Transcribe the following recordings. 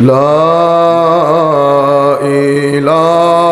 لا الہ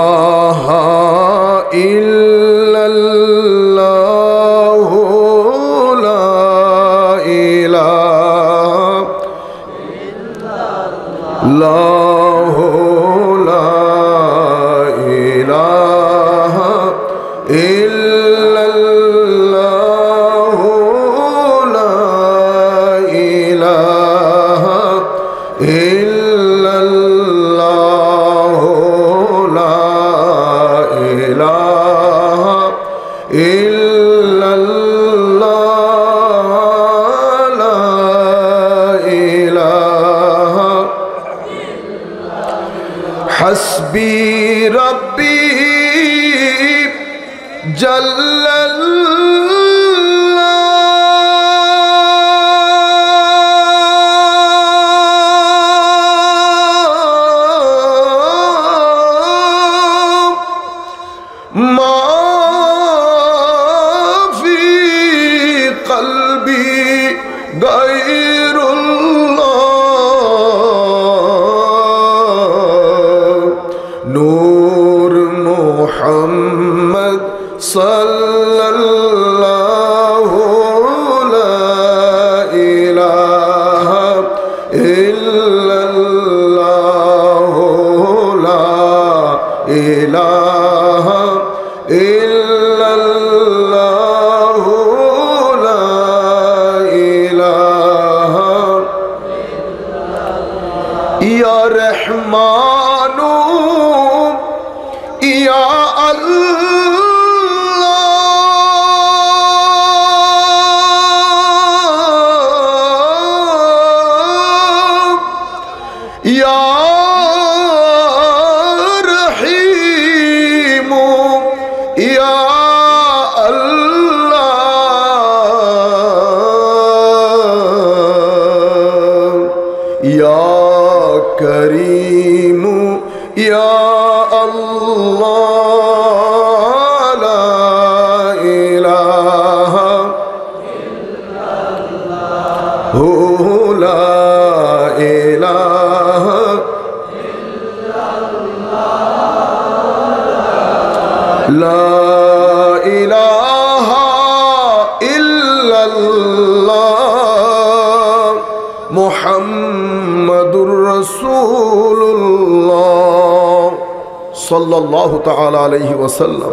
صلى الله تعالى عليه وسلم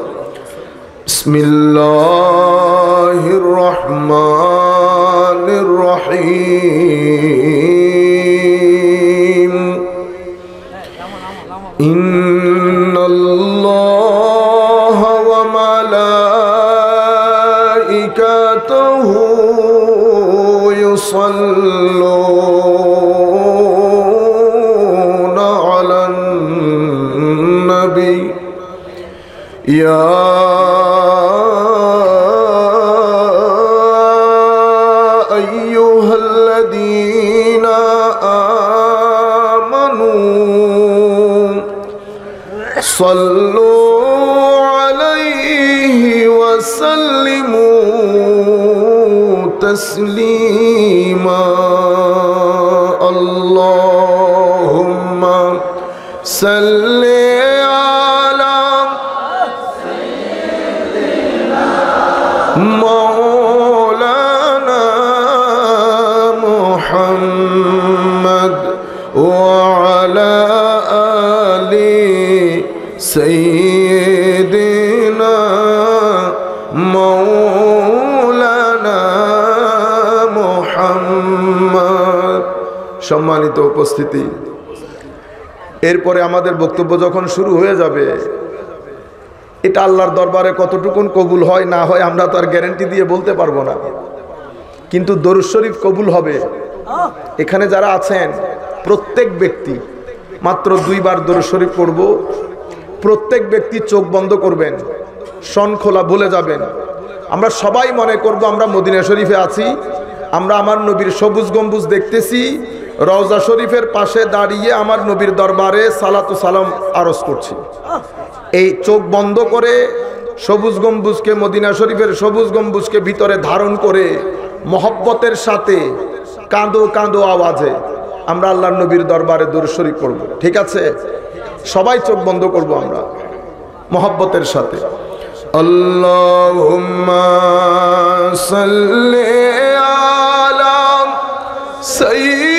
بسم الله الرحمن الرحيم إن الله وملائكته يصلون يا أيها الذين آمنوا صلوا عليه وسلموا تسليما. اللهم صل সম্মানিত উপস্থিতি। এরপরে আমাদের বক্তব্য যখন শুরু হয়ে যাবে, এটা আল্লাহর দরবারে কতটুকুন কবুল হয়, না হয় আমরা তার গ্যারেন্টি দিয়ে বলতে পারব না। কিন্তু দরুদ শরীফ কবুল হবে। এখানে যারা আছেন, প্রত্যেক ব্যক্তি, মাত্র দুইবার দরুদ শরীফ পড়ব, প্রত্যেক ব্যক্তি চোখ বন্ধ করবেন, সন খোলা ভুলে যাবেন। আমরা সবাই মনে করব আমরা মদিনা শরীফে আছি, আমরা আমার নবীর সবুজ গম্বুজ দেখতেছি রওজা শরীফের পাশে দাঁড়িয়ে আমার নবীর দরবারে সালাতু সালাম আরজ করছি। এই চোখ বন্ধ করে সবুজ গম্বুজকে মদিনা শরীফের সবুজ গম্বুজকে ভিতরে ধারণ করে মহব্বতের সাথে কাঁদো কাঁদো আওয়াজে আমরা আল্লাহ নবীর দরবারে দূরস্বরী করব ঠিক আছে? সবাই চোখ বন্ধ করব আমরা মহব্বতের সাথে। আল্লাহুম্মা সাল্লি আলা সাইয়্যিদিনা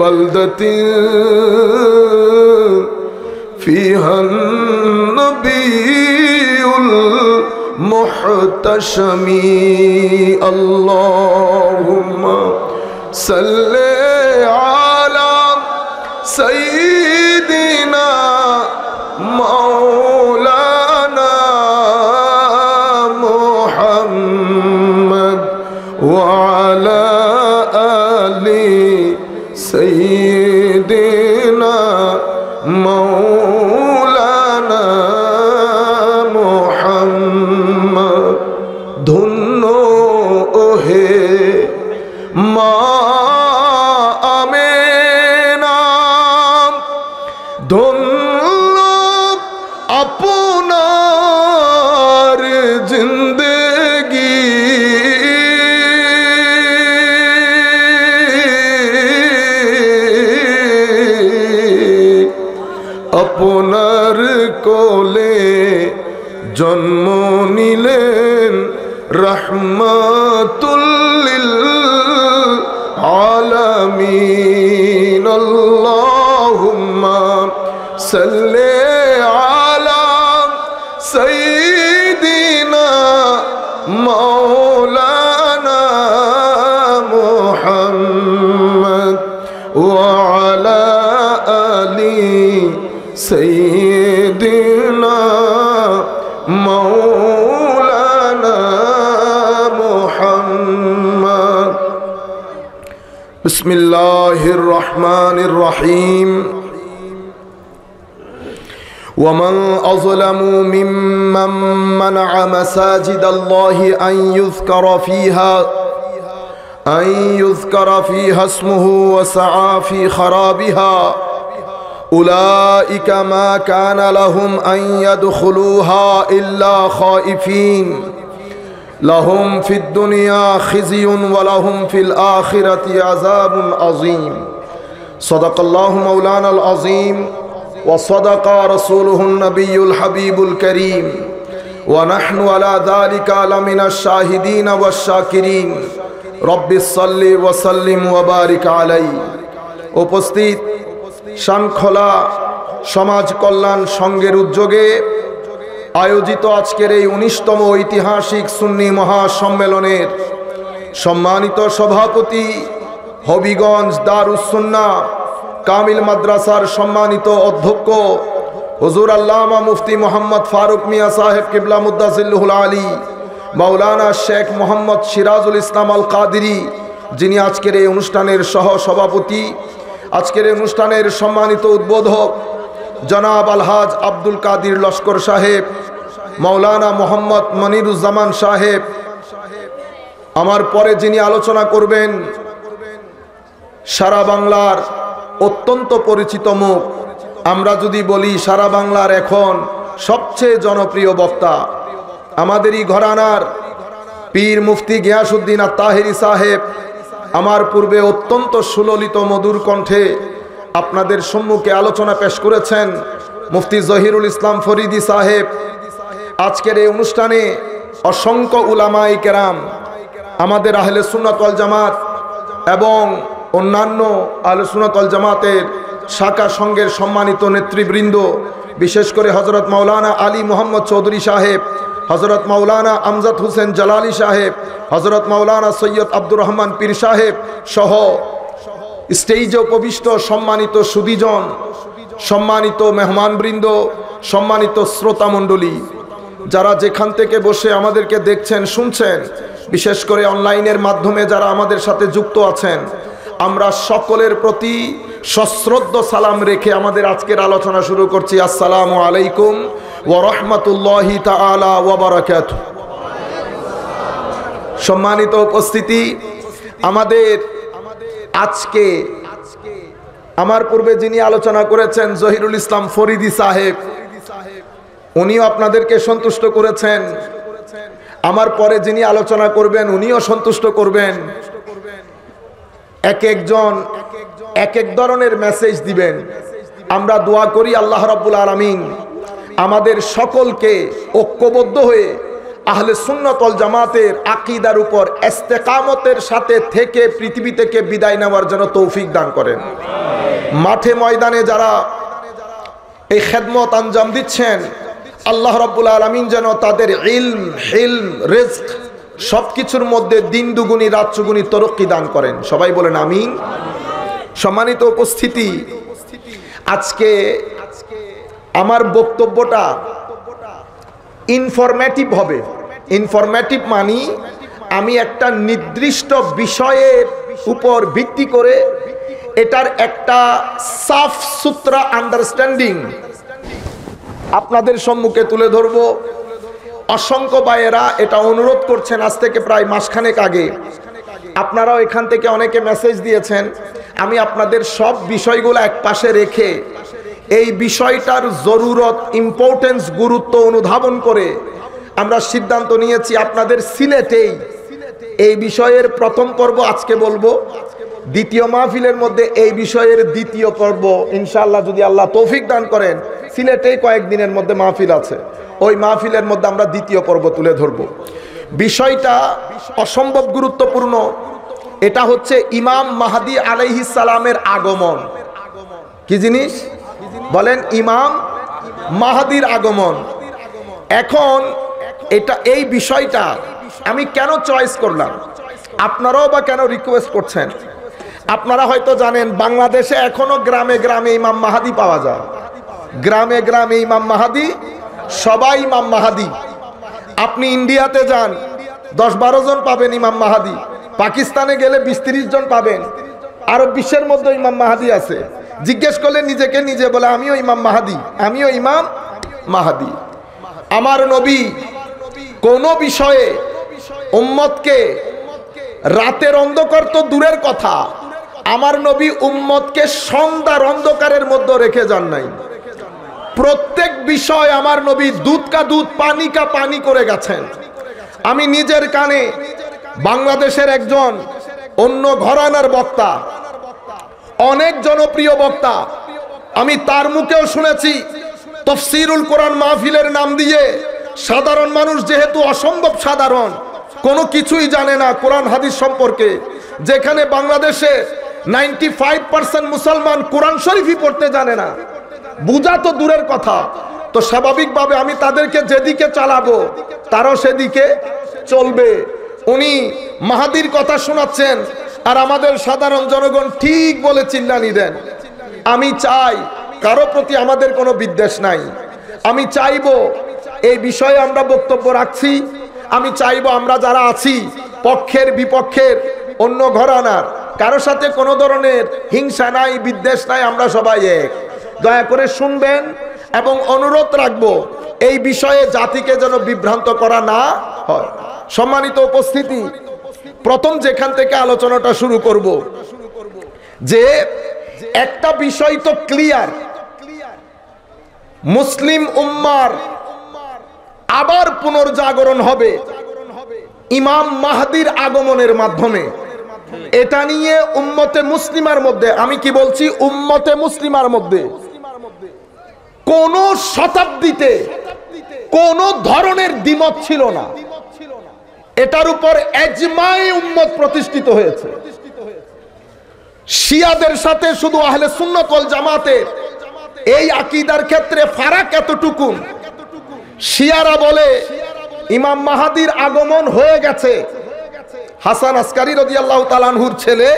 بلدة فيها النبي المحتشم اللهم صل রহমাতুল্লিল আলামিন আল্লাহুম্মা সাল্লি بسم الله الرحمن الرحيم. ومن أظلم ممن منع مساجد الله أن يذكر فيها أن يذكر فيها اسمه وسعى في خرابها. أولئك ما كان لهم أن يدخلوها إلا خائفين. لهم في الدنيا خزي ولهم في الآخرة عذاب عظيم صدق الله مولانا العظيم وصدق رسوله النبي الحبيب الكريم ونحن على ذلك لمن الشاهدين والشاكرين رب صل وسلم وبارك عليه উপস্থিত শানখোলা সমাজ কল্যাণ সংঘের উদ্যোগে আয়োজিত আজকের এই উনিশতম ঐতিহাসিক সুন্নি মহাসম্মেলনের সম্মানিত সভাপতি হবিগঞ্জ দারুসন্না কামিল মাদ্রাসার সম্মানিত অধ্যক্ষ হুজুর আল্লামা মুফতি মোহাম্মদ ফারুক মিয়া সাহেব কিবলা মুদাসিল্লুল আলী, মাওলানা শেখ মোহাম্মদ সিরাজুল ইসলাম আল কাদিরি যিনি আজকের এই অনুষ্ঠানের সহ সভাপতি আজকের এই অনুষ্ঠানের সম্মানিত উদ্বোধক জনাব আলহাজ আব্দুল কাদির লস্কর সাহেব, মাওলানা মোহাম্মদ মনিরুজ্জামান সাহেব। আমার পরে যিনি আলোচনা করবেন, সারা বাংলার অত্যন্ত পরিচিত মুখ। আমরা যদি বলি সারা বাংলার এখন সবচেয়ে জনপ্রিয় বক্তা, আমাদেরই ঘরানার পীর মুফতি গিয়াসুদ্দিন আর তাহেরি সাহেব, আমার পূর্বে অত্যন্ত সুললিত মধুর কণ্ঠে আপনাদের সম্মুখে আলোচনা পেশ করেছেন মুফতি জহিরুল ইসলাম ফরিদি সাহেব। আজকের এই অনুষ্ঠানে অসংখ্য উলামাই কেরাম, আমাদের আহলে সুনাতল জামাত এবং অন্যান্য আহলে সুনাতল জামাতের শাখা সংঘের সম্মানিত নেতৃবৃন্দ, বিশেষ করে হজরত মাওলানা আলী মোহাম্মদ চৌধুরী সাহেব হজরত মাওলানা আমজাদ হোসেন জালালি সাহেব হজরত মাওলানা সৈয়দ আব্দুর রহমান পীর সাহেব সহ স্টেজে উপবিষ্ট সম্মানিত সুদীজন, সম্মানিত মেহমানবৃন্দ, সম্মানিত শ্রোতা মণ্ডলী যারা যেখান থেকে বসে আমাদেরকে দেখছেন, শুনছেন, বিশেষ করে অনলাইনের মাধ্যমে যারা আমাদের সাথে যুক্ত আছেন, আমরা সকলের প্রতি সশ্রদ্ধ সালাম রেখে আমাদের আজকের আলোচনা শুরু করছি। আসসালামু আলাইকুম ওরহমতুল্লাহি তালা ওবরাকাত সম্মানিত উপস্থিতি, আমাদের আজকে আমার পূর্বে যিনি আলোচনা করেছেন জহিরুল ইসলাম ফরিদি সাহেব, উনিও আপনাদেরকে সন্তুষ্ট করেছেন। আমার পরে যিনি আলোচনা করবেন, উনিও সন্তুষ্ট করবেন। এক একজন, এক এক ধরনের মেসেজ দিবেন। আমরা দোয়া করি আল্লাহ রাব্বুল আলামিন আমাদের সকলকে ঐক্যবদ্ধ হয়ে আহলে সুন্নতল জামাতের আকিদার উপর এস্তেকামতের সাথে থেকে পৃথিবী থেকে বিদায় নেওয়ার জন্য তৌফিক দান করেন। মাঠে ময়দানে যারা এই খেদমত আঞ্জাম দিচ্ছেন, আল্লাহ রাব্বুল আলমিন যেন তাদের ইলম, হিলম, রিজক সব কিছুর মধ্যে দিন দুগুনি রাত চুগুনি তরক্কি দান করেন। সবাই বলেন আমিন। সম্মানিত উপস্থিতি, আজকে আমার বক্তব্যটা ইনফরমেটিভ হবে। ইনফরমেটিভ মানি আমি একটা নির্দিষ্ট বিষয়ের উপর ভিত্তি করে এটার একটা সাফ সুতরা আন্ডারস্ট্যান্ডিং আপনাদের সম্মুখে তুলে ধরব। অসংখ্য বায়েরা এটা অনুরোধ করছেন আজ থেকে প্রায় মাসখানেক আগে। আপনারাও এখান থেকে অনেকে মেসেজ দিয়েছেন। আমি আপনাদের সব বিষয়গুলো এক পাশে রেখে এই বিষয়টার জরুরত ইম্পর্টেন্স গুরুত্ব অনুধাবন করে আমরা সিদ্ধান্ত নিয়েছি আপনাদের সিলেটেই। এই বিষয়ের প্রথম পর্ব আজকে বলব। দ্বিতীয় মাহফিলের মধ্যে এই বিষয়ের দ্বিতীয় পর্ব ইনশাল্লাহ যদি আল্লাহ তৌফিক দান করেন, সিলেটেই কয়েকদিনের মধ্যে মাহফিল আছে। ওই মাহফিলের মধ্যে আমরা দ্বিতীয় পর্ব তুলে ধরব। বিষয়টা অসম্ভব গুরুত্বপূর্ণ। এটা হচ্ছে ইমাম মাহাদি আলাইহি সালামের আগমন। কি জিনিস? বলেন ইমাম মাহাদির আগমন। এখন এটা এই বিষয়টা আমি কেন চয়েস করলাম? আপনারাও বা কেন রিকোয়েস্ট করছেন? আপনারা হয়তো জানেন, বাংলাদেশে এখনও গ্রামে গ্রামে ইমাম মাহাদি পাওয়া যায়। গ্রামে গ্রামে ইমাম মাহাদি, সবাই ইমাম মাহাদি। আপনি ইন্ডিয়াতে যান, দশ বারো জন পাবেন ইমাম মাহাদি। পাকিস্তানে গেলে বিশ তিরিশ জন পাবেন। আরও বিশ্বের মধ্যে ইমাম মাহাদি আছে। জিজ্ঞেস করলে নিজেকে নিজে বলে, আমিও ইমাম মাহাদি, আমিও ইমাম মাহাদি। আমার নবী কোন বিষয়ে উম্মতকে রাতের অন্ধকার তো দূরের কথা। আমার নবী উম্মতকে সন্ধ্যার অন্ধকারের মধ্যে রেখে যান নাই। প্রত্যেক বিষয় আমার নবী দুধ কা দুধ, পানি কা পানি করে গেছেন। আমি নিজের কানে বাংলাদেশের একজন অন্য ঘরানার বক্তা, অনেক জনপ্রিয় বক্তা, আমি তার মুখেও শুনেছি তফসিরুল কোরআন মাহফিলের নাম দিয়ে সাধারণ মানুষ যেহেতু অসম্ভব সাধারণ, কোনো কিছুই জানে না কোরআন হাদিস সম্পর্কে। যেখানে বাংলাদেশে নাইনটি ফাইভ পার্সেন্ট মুসলমান কোরআন শরীফই পড়তে জানে না। বুঝা তো দূরের কথা। তো স্বাভাবিকভাবে আমি তাদেরকে যেদিকে চালাবো, তারও সেদিকে চলবে। উনি মাহাদির কথা শোনাচ্ছেন, আর আমাদের সাধারণ জনগণ ঠিক বলে চিল্লানি দেন। আমি চাই কারও প্রতি আমাদের কোনো বিদ্বেষ নাই। আমি চাইব এই বিষয়ে আমরা বক্তব্য রাখছি। আমি চাইব আমরা যারা আছি, পক্ষের বিপক্ষের, অন্য ঘরানার কারও সাথে কোনো ধরনের হিংসা নাই, বিদ্বেষ নাই, আমরা সবাই এক। দয়া করে শুনবেন এবং অনুরোধ রাখব, এই বিষয়ে জাতিকে যেন বিভ্রান্ত করা না হয়। সম্মানিত উপস্থিতি, প্রথম যেখান থেকে আলোচনাটা শুরু করব, যে একটা বিষয় তো ক্লিয়ার মুসলিম উম্মার আবার পুনর্জাগরণ হবে। ইমাম মাহাদির আগমনের মাধ্যমে। এটা নিয়ে উম্মতে মুসলিমার মধ্যে, আমি কি বলছি, উম্মতে মুসলিমার মধ্যে, কোন শতাব্দীতে, কোন ধরনের দ্বিমত ছিল না। এটার উপর এজমাই উম্মত প্রতিষ্ঠিত হয়েছে। শিয়াদের সাথে শুধু আহলে সুন্নতল জামাতের এই আকিদার ক্ষেত্রে ফারাক এতটুকু শিয়ারা বলে, ইমাম মাহাদির আগমন হয়ে গেছে। হাসান আসকারি রদি আল্লাহ তালানহুর ছেলে,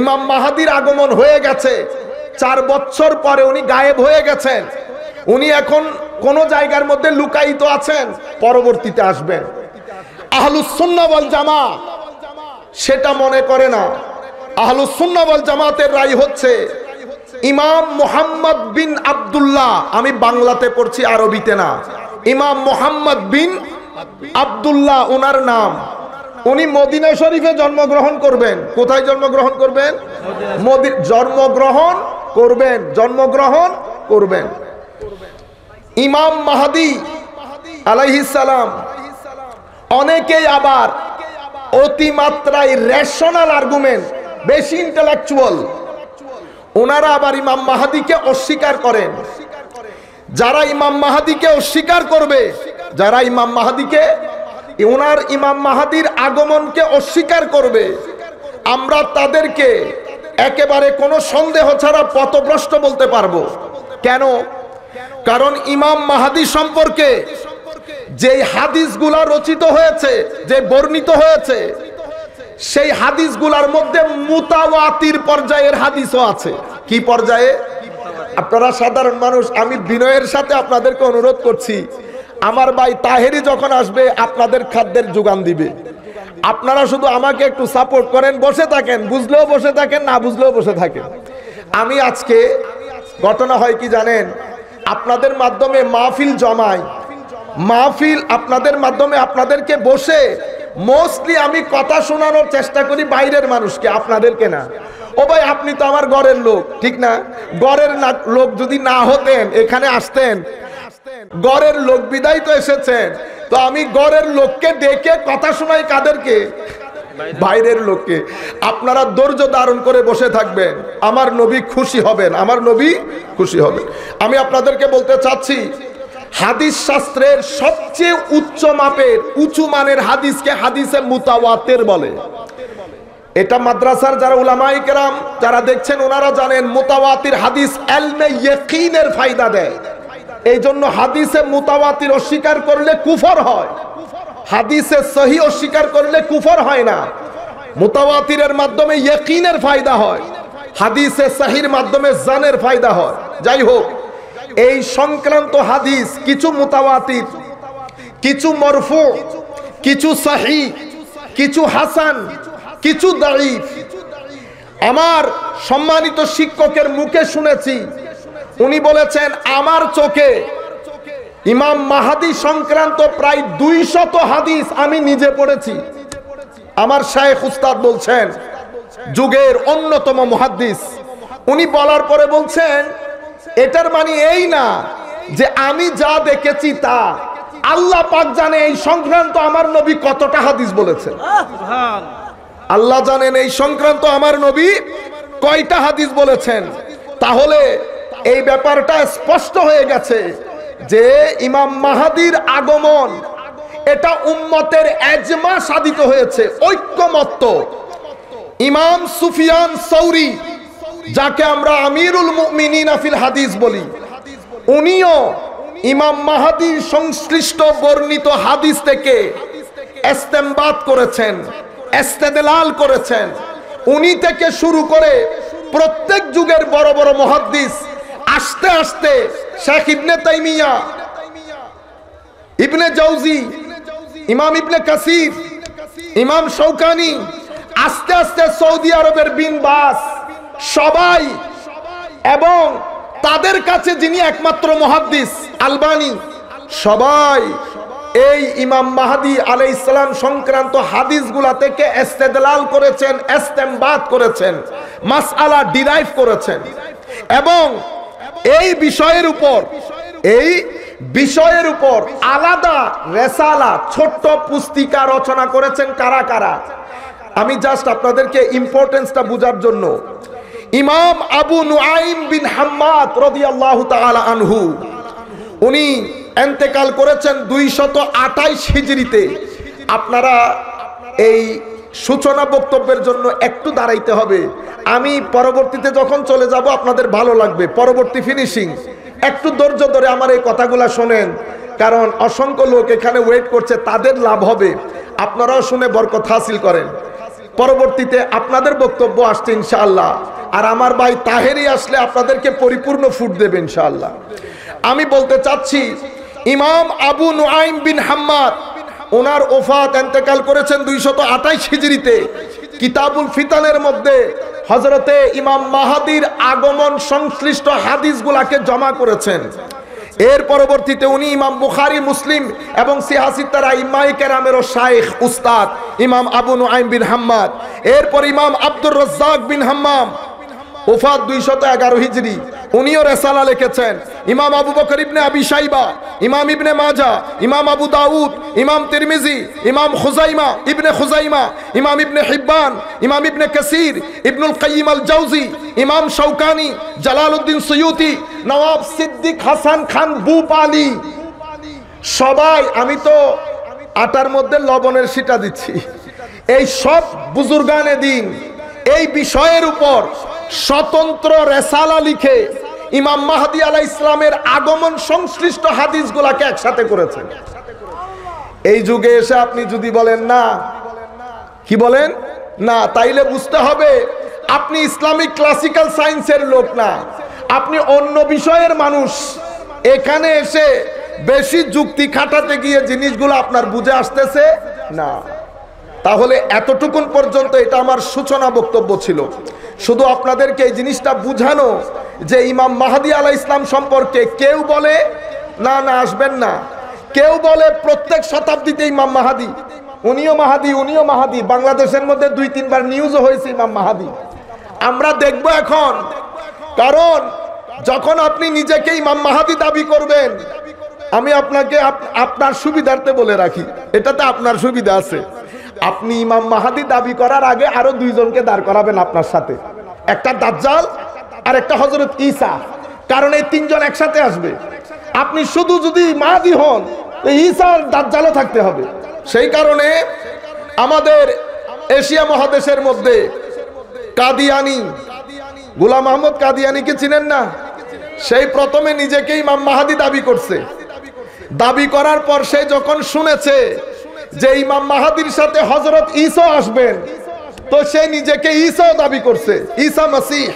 ইমাম মাহাদির আগমন হয়ে গেছে। চার বছর পরে উনি গায়েব হয়ে গেছেন। উনি এখন কোন জায়গার মধ্যে লুকায়িত আছেন, পরবর্তীতে আসবেন। আহলুসুন্নাবল জামা সেটা মনে করে না। আহলুসুন্নাবল জামাতের রায় হচ্ছে, ইমাম মোহাম্মদ বিন আব্দুল্লাহ, আমি বাংলাতে পড়ছি আরবিতে না। ইমাম মোহাম্মদ বিন আব্দুল্লাহ ওনার নাম। উনি মদিনা শরীফে জন্মগ্রহণ করবেন। কোথায় জন্মগ্রহণ করবেন? জন্মগ্রহণ করবেন। জন্মগ্রহণ করবেন। ইমাম মাহাদি আলাইহিস সালাম অনেকেই আবার অতিমাত্রায় রেশনাল আর্গুমেন্ট বেশি ইন্টেলেকচুয়াল ওনারা আবার ইমাম মাহাদিকে অস্বীকার করেন। যারা ইমাম মাহাদিকে অস্বীকার করবে, যারা ইমাম মাহাদিকে ওনার ইমাম মাহাদির আগমনকে অস্বীকার করবে, আমরা তাদেরকে একেবারে কোনো সন্দেহ ছাড়া পথভ্রষ্ট বলতে পারব। কেন? কারণ ইমাম মাহাদি সম্পর্কে যেই হাদিসগুলা রচিত হয়েছে, যে বর্ণিত হয়েছে, সেই হাদিসগুলার মধ্যে মুতাওয়াতির পর্যায়ের হাদিসও আছে। কি পর্যায়ে? আপনারা সাধারণ মানুষ, আমি বিনয়ের সাথে আপনাদেরকে অনুরোধ করছি। আমার ভাই তাহেরি যখন আসবে, আপনাদের খাদ্যের যোগান দিবে। আপনারা শুধু আমাকে একটু সাপোর্ট করেন, বসে থাকেন, বুঝলেও বসে থাকেন, না বুঝলেও বসে থাকেন। আমি আজকে, ঘটনা হয় কি জানেন? আপনাদের মাধ্যমে মাহফিল জমাই। মাহফিল আপনাদের মাধ্যমে আপনাদেরকে বসে মোস্টলি আমি কথা শোনানোর চেষ্টা করি বাইরের মানুষকে, আপনাদেরকে না। ও ভাই, আপনি তো আমার ঘরের লোক, ঠিক না? না- লোক যদি না হতেন, এখানে আসতেন। গড়ের লোক বিদায় তো এসেছেন। তো আমি গড়ের লোককে ডেকে কথা শোনাই কাদেরকে? বাইরের লোককে। আপনারা ধৈর্য ধারণ করে বসে থাকবেন। আমার নবী খুশি হবেন, আমার নবী খুশি হবেন। আমি আপনাদেরকে বলতে চাচ্ছি, হাদিস শাস্ত্রের সবচেয়ে উচ্চ মাপের, উঁচু মানের হাদিসকে হাদিসে মুতাওয়াতের বলে। এটা মাদ্রাসার যারা উলামাই কেরাম, যারা দেখছেন, ওনারা জানেন মুতাওয়াতির হাদিস এলমে ইয়কিনের ফায়দা দেয়। এই জন্য হাদিসে মুতাওয়াতির অস্বীকার করলে কুফর হয়। হাদিসে সহি অস্বীকার করলে কুফর হয় না। মুতাওয়াতিরের মাধ্যমে ইয়কিনের ফায়দা হয়। হাদিসে সহির মাধ্যমে জানের ফায়দা হয়। যাই হোক, এই সংক্রান্ত হাদিস কিছু মোতাবাতির কিছু মরফু, কিছু সাহি, কিছু হাসান কিছু দাইফ আমার সম্মানিত শিক্ষকের মুখে শুনেছি। উনি বলেছেন, আমার চোখে ইমাম মাহাদি সংক্রান্ত প্রায় দুই শত হাদিস আমি নিজে পড়েছি। আমার শায়েখ উস্তাদ বলছেন, যুগের অন্যতম মুহাদ্দিস। উনি বলার পরে বলছেন, এটার মানে এই না যে আমি যা দেখেছি তা আল্লাহ পাক জানে এই সংক্রান্ত আমার নবী কতটা হাদিস বলেছেন। আল্লাহ জানেন এই সংক্রান্ত আমার নবী কয়টা হাদিস বলেছেন। তাহলে এই ব্যাপারটা স্পষ্ট হয়ে গেছে যে ইমাম মাহাদির আগমন, এটা উম্মতের এজমা সাধিত হয়েছে, ঐক্যমত্য। ইমাম সুফিয়ান সৌরি, যাকে আমরা আমিরুল মুমিনিন আফিল হাদিস বলি, উনিও ইমাম মাহাদির সংশ্লিষ্ট বর্ণিত হাদিস থেকে এস্তেমবাদ করেছেন। এস্তেদেলাল করেছেন। উনি থেকে শুরু করে প্রত্যেক যুগের বড় বড় মহাদ্দিস, আস্তে আস্তে শেখ ইবনে তাইমিয়া, ইবনে জৌজি ইমাম ইবনে কাসির, ইমাম শৌকানি আস্তে আস্তে সৌদি আরবের বিন বাস, সবাই এবং তাদের কাছে যিনি একমাত্র মহাদ্দিস, আলবানি, সবাই এই ইমাম মাহাদি আলাই ইসলাম সংক্রান্ত হাদিসগুলা থেকে এস্তেদলাল করেছেন এস্তেমবাদ করেছেন, মাসআলা ডিরাইভ করেছেন। এবং এই বিষয়ের উপর, এই বিষয়ের উপর আলাদা রেসালা, ছোট্ট পুস্তিকা রচনা করেছেন কারা কারা? আমি জাস্ট আপনাদেরকে ইম্পর্টেন্সটা বোঝার জন্য। ইমাম আবু নুআইম বিন হাম্মাদ রাদিয়াল্লাহু তাআলা আনহু, উনি এন্তেকাল করেছেন দুই শত আঠাইশ হিজড়িতে। আপনারা এই সূচনা বক্তব্যের জন্য একটু দাঁড়াইতে হবে। আমি পরবর্তীতে যখন চলে যাব, আপনাদের ভালো লাগবে। পরবর্তী ফিনিশিং একটু ধৈর্য ধরে আমার এই কথাগুলা শোনেন। কারণ অসংখ্য লোক এখানে ওয়েট করছে, তাদের লাভ হবে। আপনারাও শুনে বরকত হাসিল করেন। পরবর্তীতে আপনাদের বক্তব্য আসছে ইনশাআল্লাহ। আর আমার ভাই তাহেরি আসলে আপনাদেরকে পরিপূর্ণ ফুট দেবে ইনশাআল্লাহ। আমি বলতে চাচ্ছি ইমাম আবু নুআইম বিন হাম্মাদ, ওনার ওফাত এন্তেকাল করেছেন দুইশত আঠাইশ হিজড়িতে। কিতাবুল ফিতানের মধ্যে হজরতে ইমাম মাহাদির আগমন সংশ্লিষ্ট হাদিসগুলাকে জমা করেছেন। এর পরবর্তীতে উনি ইমাম বুখারি, মুসলিম এবং সিহাসিতারা ইমাই কেরামেরও শাইখ, উস্তাদ ইমাম আবু নুআইম বিন হাম্মাদ। এরপর ইমাম আব্দুর রাজ্জাক বিন হাম্মাম ওফাত দুইশত এগারো হিজড়ি উনিও রেসালা লিখেছেন। ইমাম আবু বকর ইবনে আবি সাইবা ইমাম ইবনে মাজা, ইমাম আবু দাউদ, ইমাম তিরমিজি, ইমাম খুজাইমা, ইবনে খুজাইমা, ইমাম ইবনে হিব্বান, ইমাম ইবনে কাসির, ইবনুল Qayyim al Jawzi Imam Shawkani Jalaluddin Suyuti, Nawab Siddiq Hasan Khan Bhopali. সবাই, আমি তো আটার মধ্যে লবণের সিটা দিচ্ছি। এই সব বুজুর্গানে দিন। এই বিষয়ের উপর স্বতন্ত্র রেসালা লিখে ইমাম মাহাদি আলাহ ইসলামের আগমন সংশ্লিষ্ট হাদিসগুলাকে একসাথে করেছেন। এই যুগে এসে আপনি যদি বলেন, না। কি বলেন? না। তাইলে বুঝতে হবে, আপনি ইসলামিক ক্লাসিক্যাল সায়েন্সের লোক না। আপনি অন্য বিষয়ের মানুষ। এখানে এসে বেশি যুক্তি খাটাতে গিয়ে জিনিসগুলো আপনার বুঝে আসতেছে? না। তাহলে এতটুকুন পর্যন্ত এটা আমার সূচনা বক্তব্য ছিল। শুধু আপনাদেরকে এই জিনিসটা বুঝানো যে ইমাম মাহাদি আলাহ ইসলাম সম্পর্কে কেউ বলে, না না, আসবেন না। কেউ বলে প্রত্যেক শতাব্দীতে ইমাম মাহাদি, উনিও মাহাদি উনিও মাহাদি। বাংলাদেশের মধ্যে দুই, তিনবার নিউজও হয়েছে ইমাম মাহাদি। আমরা দেখব এখন, কারণ যখন আপনি নিজেকে ইমাম মাহাদি দাবি করবেন, আমি আপনাকে আপনার সুবিধার্থে বলে রাখি। এটাতে আপনার সুবিধা আছে। আপনি ইমাম মাহাদি দাবি করার আগে আরও দুইজনকে দাঁড় করাবেন আপনার সাথে। একটা দাজ্জাল আর একটা হজরত ঈসা। কারণ এই তিনজন একসাথে আসবে। আপনি শুধু যদি মাহাদি হন তো ঈসা দাজ্জালও থাকতে হবে। সেই কারণে আমাদের এশিয়া মহাদেশের মধ্যে কাদিয়ানি, গুলাম আহমদ কাদিয়ানিকে চিনেন না? সেই প্রথমে নিজেকে ইমাম মাহাদি দাবি করছে। দাবি করার পর সে যখন শুনেছে যে ইমাম মাহাদির সাথে হজরত ঈসা আসবেন তো সে নিজেকে ঈসাও দাবি করছে, ঈসা মাসিহ।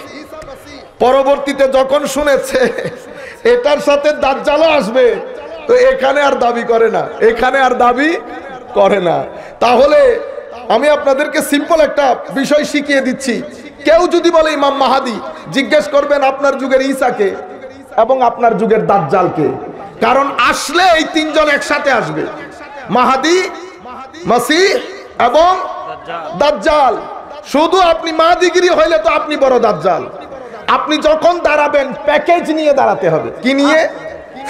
পরবর্তীতে যখন শুনেছে, এটার সাথে দাজ্জালও আসবে, তো এখানে আর দাবি করে না, এখানে আর দাবি করে না। তাহলে আমি আপনাদেরকে সিম্পল একটা বিষয় শিখিয়ে দিচ্ছি। কেউ যদি বলে ইমাম মাহাদি, জিজ্ঞেস করবেন আপনার যুগের ঈসাকে এবং আপনার যুগের দাজ্জালকে। কারণ আসলে এই তিনজন একসাথে আসবে, মাহাদি মাসি এবং দাজ্জাল। শুধু আপনি মাহাদিগিরি হইলে তো আপনি বড় দাজ্জাল। আপনি যখন দাঁড়াবেন প্যাকেজ নিয়ে দাঁড়াতে হবে। কি নিয়ে?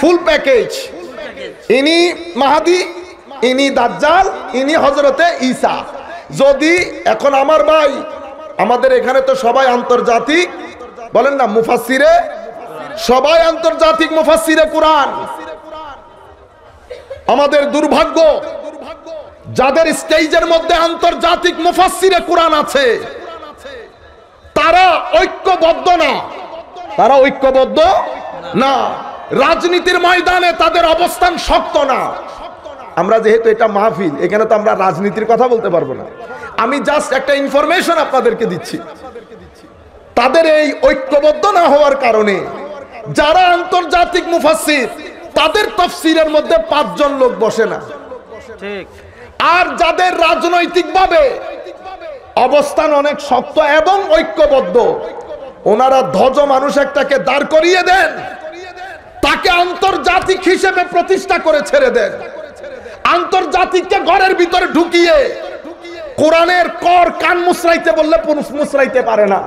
ফুল প্যাকেজ ইনি মাহাদি, ইনি দাজ্জাল, ইনি হজরতে ঈসা। যদি এখন আমার ভাই, আমাদের এখানে তো সবাই আন্তর্জাতিক, বলেন না মুফাসিরে সবাই আন্তর্জাতিক মুফাসিরে কোরআন। আমাদের দুর্ভাগ্য যাদের স্টেজের মধ্যে আন্তর্জাতিক মুফাসিরে কোরআন আছে, তারা ঐক্যবদ্ধ না। তারা ঐক্যবদ্ধ না। রাজনীতির ময়দানে তাদের অবস্থান শক্ত না। আমরা যেহেতু এটা মাহফিল, এখানে তো আমরা রাজনীতির কথা বলতে পারব না। আমি জাস্ট একটা ইনফরমেশন আপনাদেরকে দিচ্ছি। তাদের এই ঐক্যবদ্ধ না হওয়ার কারণে যারা আন্তর্জাতিক মুফাসসির, তাদের তফসিরের মধ্যে পাঁচজন লোক বসে না। ঠিক। আর যাদের রাজনৈতিকভাবে অবস্থান অনেক শক্ত এবং ঐক্যবদ্ধ, ওনারা ধ্বজ মানুষ একটাকে দাঁড় করিয়ে দেন। তাকে আন্তর্জাতিক হিসেবে প্রতিষ্ঠা করে ছেড়ে দেন। আন্তর্জাতিককে ঘরের ভিতরে ঢুকিয়ে কোরআনের কর কান মুসরাইতে বললে পুরুষ মুসরাইতে পারে না,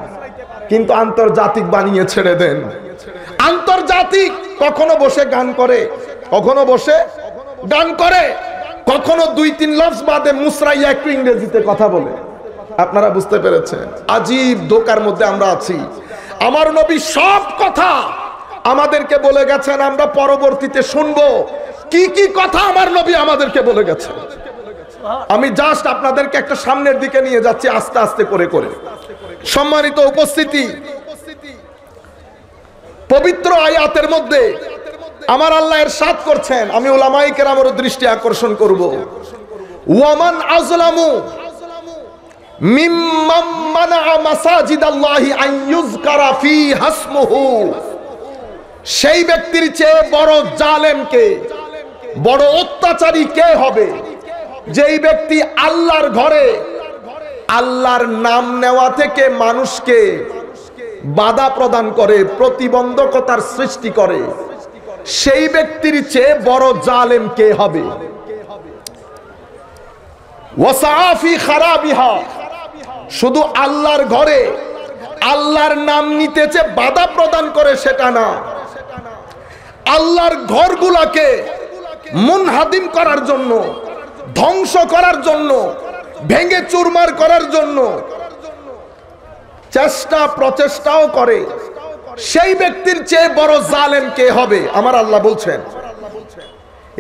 কিন্তু আন্তর্জাতিক বানিয়ে ছেড়ে দেন। আন্তর্জাতিক কখনো বসে গান করে, কখনো বসে গান করে। কখনো দুই তিন লফজ বাদে মুসরাইয়া একটু ইংরেজিতে কথা বলে। আপনারা বুঝতে পেরেছেন? আজীব দোকার মধ্যে আমরা আছি। আমার নবী সব কথা আমাদেরকে বলে গেছেন, আমরা পরবর্তীতে শুনব। কি কি কথা আমার নবী আমাদেরকে বলে গেছেন? আমি জাস্ট আপনাদেরকে একটা সামনের দিকে নিয়ে যাচ্ছি আস্তে আস্তে করে করে। সম্মানিত উপস্থিতি, পবিত্র আয়াতের মধ্যে আমার আল্লাহ এর সাত করছেন, আমি ওলামাই কেরামের দৃষ্টি আকর্ষণ করব। ওয়ামান আজলামু সেই ব্যক্তির চেয়ে বড় জালেমকে বড় অত্যাচারী কে হবে? যেই ব্যক্তি আল্লাহর ঘরে, আল্লাহর নাম নেওয়া থেকে মানুষকে বাধা প্রদান করে, প্রতিবন্ধকতার সৃষ্টি করে। সেই ব্যক্তির চেয়ে বড় জালেম কে হবে? ওয়াসাফি শুধু আল্লাহর ঘরে আল্লাহর নাম নিতে নিতেছে বাধা প্রদান করে সেটা না। আল্লাহর ঘরগুলাকে মুনহাদিম করার জন্য, ধ্বংস করার জন্য, ভেঙে চুরমার করার জন্য চেষ্টা প্রচেষ্টাও করে। সেই ব্যক্তির চেয়ে বড় জালেম কে হবে? আমার আল্লাহ বলছেন।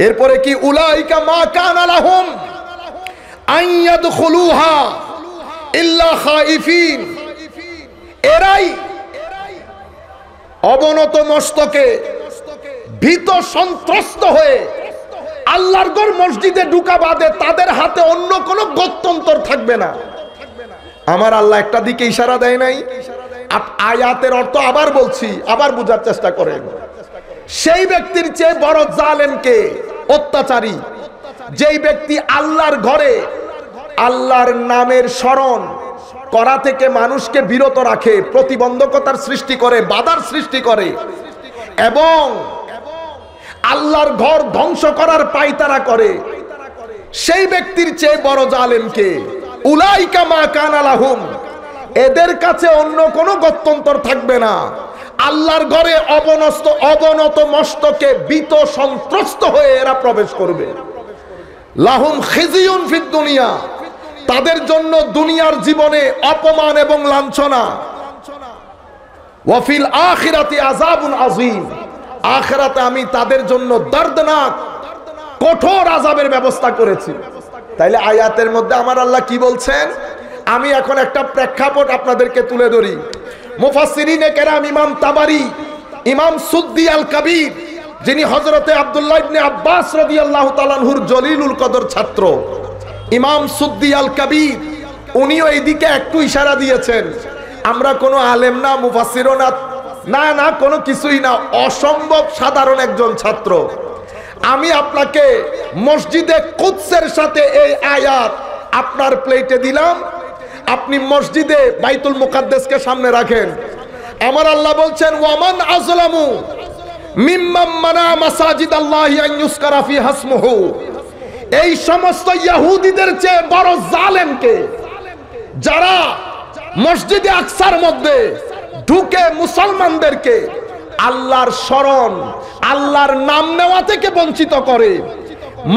এরপরে কি? উলাইকা মা কান আলাহুম আইয়াদ খুলুহা ইল্লা খাইফিন। এরাই অবনত মস্তকে ভীত সন্ত্রস্ত হয়ে আল্লাহর গড় মসজিদে ঢুকা বাদে তাদের হাতে অন্য কোনো গত্যন্তর থাকবে না। আমার আল্লাহ একটা দিকে ইশারা দেয় নাই। আয়াতের অর্থ আবার বলছি, আবার বোঝার চেষ্টা করেন। সেই ব্যক্তির চেয়ে বড় জালেমকে অত্যাচারী, যেই ব্যক্তি আল্লাহর ঘরে, আল্লাহর নামের স্মরণ করা থেকে মানুষকে বিরত রাখে, প্রতিবন্ধকতার সৃষ্টি করে, বাধার সৃষ্টি করে, এবং আল্লাহর ঘর ধ্বংস করার পায়তারা করে, সেই ব্যক্তির চেয়ে বড় জালেমকে উলাইকা মা কানালাহুম এদের কাছে অন্য কোনো গত্যন্তর থাকবে না। আল্লাহর ঘরে অবনস্ত, অবনত মস্তকে বিত সন্ত্রস্ত হয়ে এরা প্রবেশ করবে। লাহুম খিজিউন ফিদ দুনিয়া। তাদের জন্য দুনিয়ার জীবনে অপমান এবং লাঞ্ছনা। ওয়াফিল আখিরাতে আযাবুন আযীম। আখিরাতে আমি তাদের জন্য দর্দনাক, কঠোর আযাবের ব্যবস্থা করেছি। তাইলে আয়াতের মধ্যে আমার আল্লাহ কি বলছেন? আমি এখন একটা প্রেক্ষাপট আপনাদেরকে তুলে ধরি। মুফাসসিরিনে কেরাম ইমাম তাবারি, ইমাম সুদ্দি আল কাবির যিনি হযরতে আব্দুল্লাহ ইবনে আব্বাস রাদিয়াল্লাহু তাআলাহুর জলিলুল কদর ছাত্র, ইমাম সুদ্দি আল কাবির উনিও এইদিকে একটু ইশারা দিয়েছেন, আমরা কোনো আলেম না, মুফাসসিরও না না না, কোনো কিছুই না, অসম্ভব সাধারণ একজন ছাত্র। আমি আপনাকে মসজিদে কুৎসের সাথে এই আয়াত আপনার প্লেটে দিলাম আপনি মসজিদে বাইতুল মুকাদ্দেসকে সামনে রাখেন। আমার আল্লাহ বলছেন, ওয়ামান আজলামু এই সমস্ত ইহুদিদের চেয়ে বড় জালেমকে যারা মসজিদে আকসার মধ্যে ঢুকে মুসলমানদেরকে আল্লাহর স্মরণ, আল্লাহর নাম নেওয়া থেকে বঞ্চিত করে,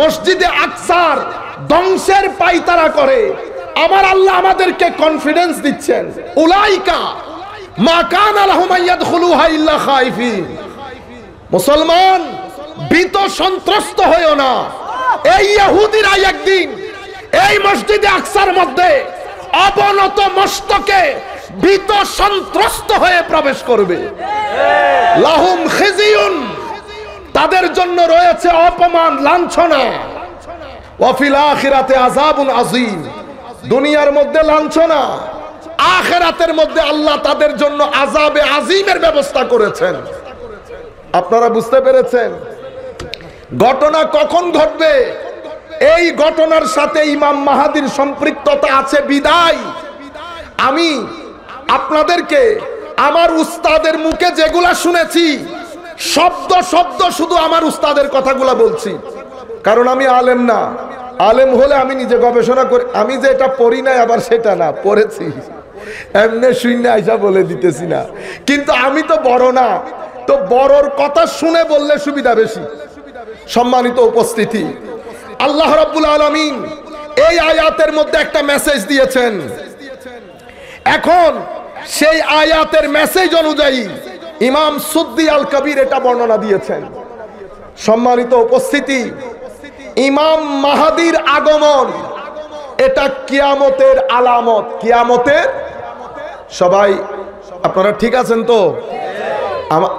মসজিদে আকসার ধ্বংসের পাইতারা করে আমার আল্লাহ আমাদেরকে কনফিডেন্স দিচ্ছেন। উলাইকা মুসলমান, ভীত সন্ত্রস্ত হয়েও না। এই ইহুদিরা একদিন এই মসজিদে আকসার মধ্যে অবনত মস্তকে ভীত সন্ত্রস্ত হয়ে প্রবেশ করবে। লাহুম খিজিউন। তাদের জন্য রয়েছে অপমান, লাঞ্ছনা। ওয়াফিল আখিরাতে আযাবুন আযীম। দুনিয়ার মধ্যে লাঞ্ছনা, আখিরাতের মধ্যে আল্লাহ তাদের জন্য আজাবে আজিমের ব্যবস্থা করেছেন। আপনারা বুঝতে পেরেছেন? ঘটনা কখন ঘটবে? এই ঘটনার সাথে ইমাম মাহাদির সম্পৃক্ততা আছে বিদায়। আমি আপনাদেরকে, আমার উস্তাদের মুখে যেগুলা শুনেছি, শব্দ শব্দ শুধু আমার উস্তাদের কথাগুলা বলছি। কারণ আমি আলেম না। আলেম হলে আমি নিজে গবেষণা করি। আমি যে এটা পড়ি নাই, আবার সেটা না, পড়েছি। এমনি শূন্য আইসা বলে দিতেছি না। কিন্তু আমি তো বড় না। তো বড়র কথা শুনে বললে সুবিধা বেশি। সম্মানিত উপস্থিতি। আল্লাহ রাব্বুল আলামিন এই আয়াতের মধ্যে একটা মেসেজ দিয়েছেন। এখন সেই আয়াতের মেসেজ অনুযায়ী ইমাম সুদ্দি আল কবির এটা বর্ণনা দিয়েছেন। সম্মানিত উপস্থিতি। ইমাম মাহাদির আগমন। এটা কিয়ামতের আলামত। কিয়ামতের? সবাই, আপনারা ঠিক আছেন তো?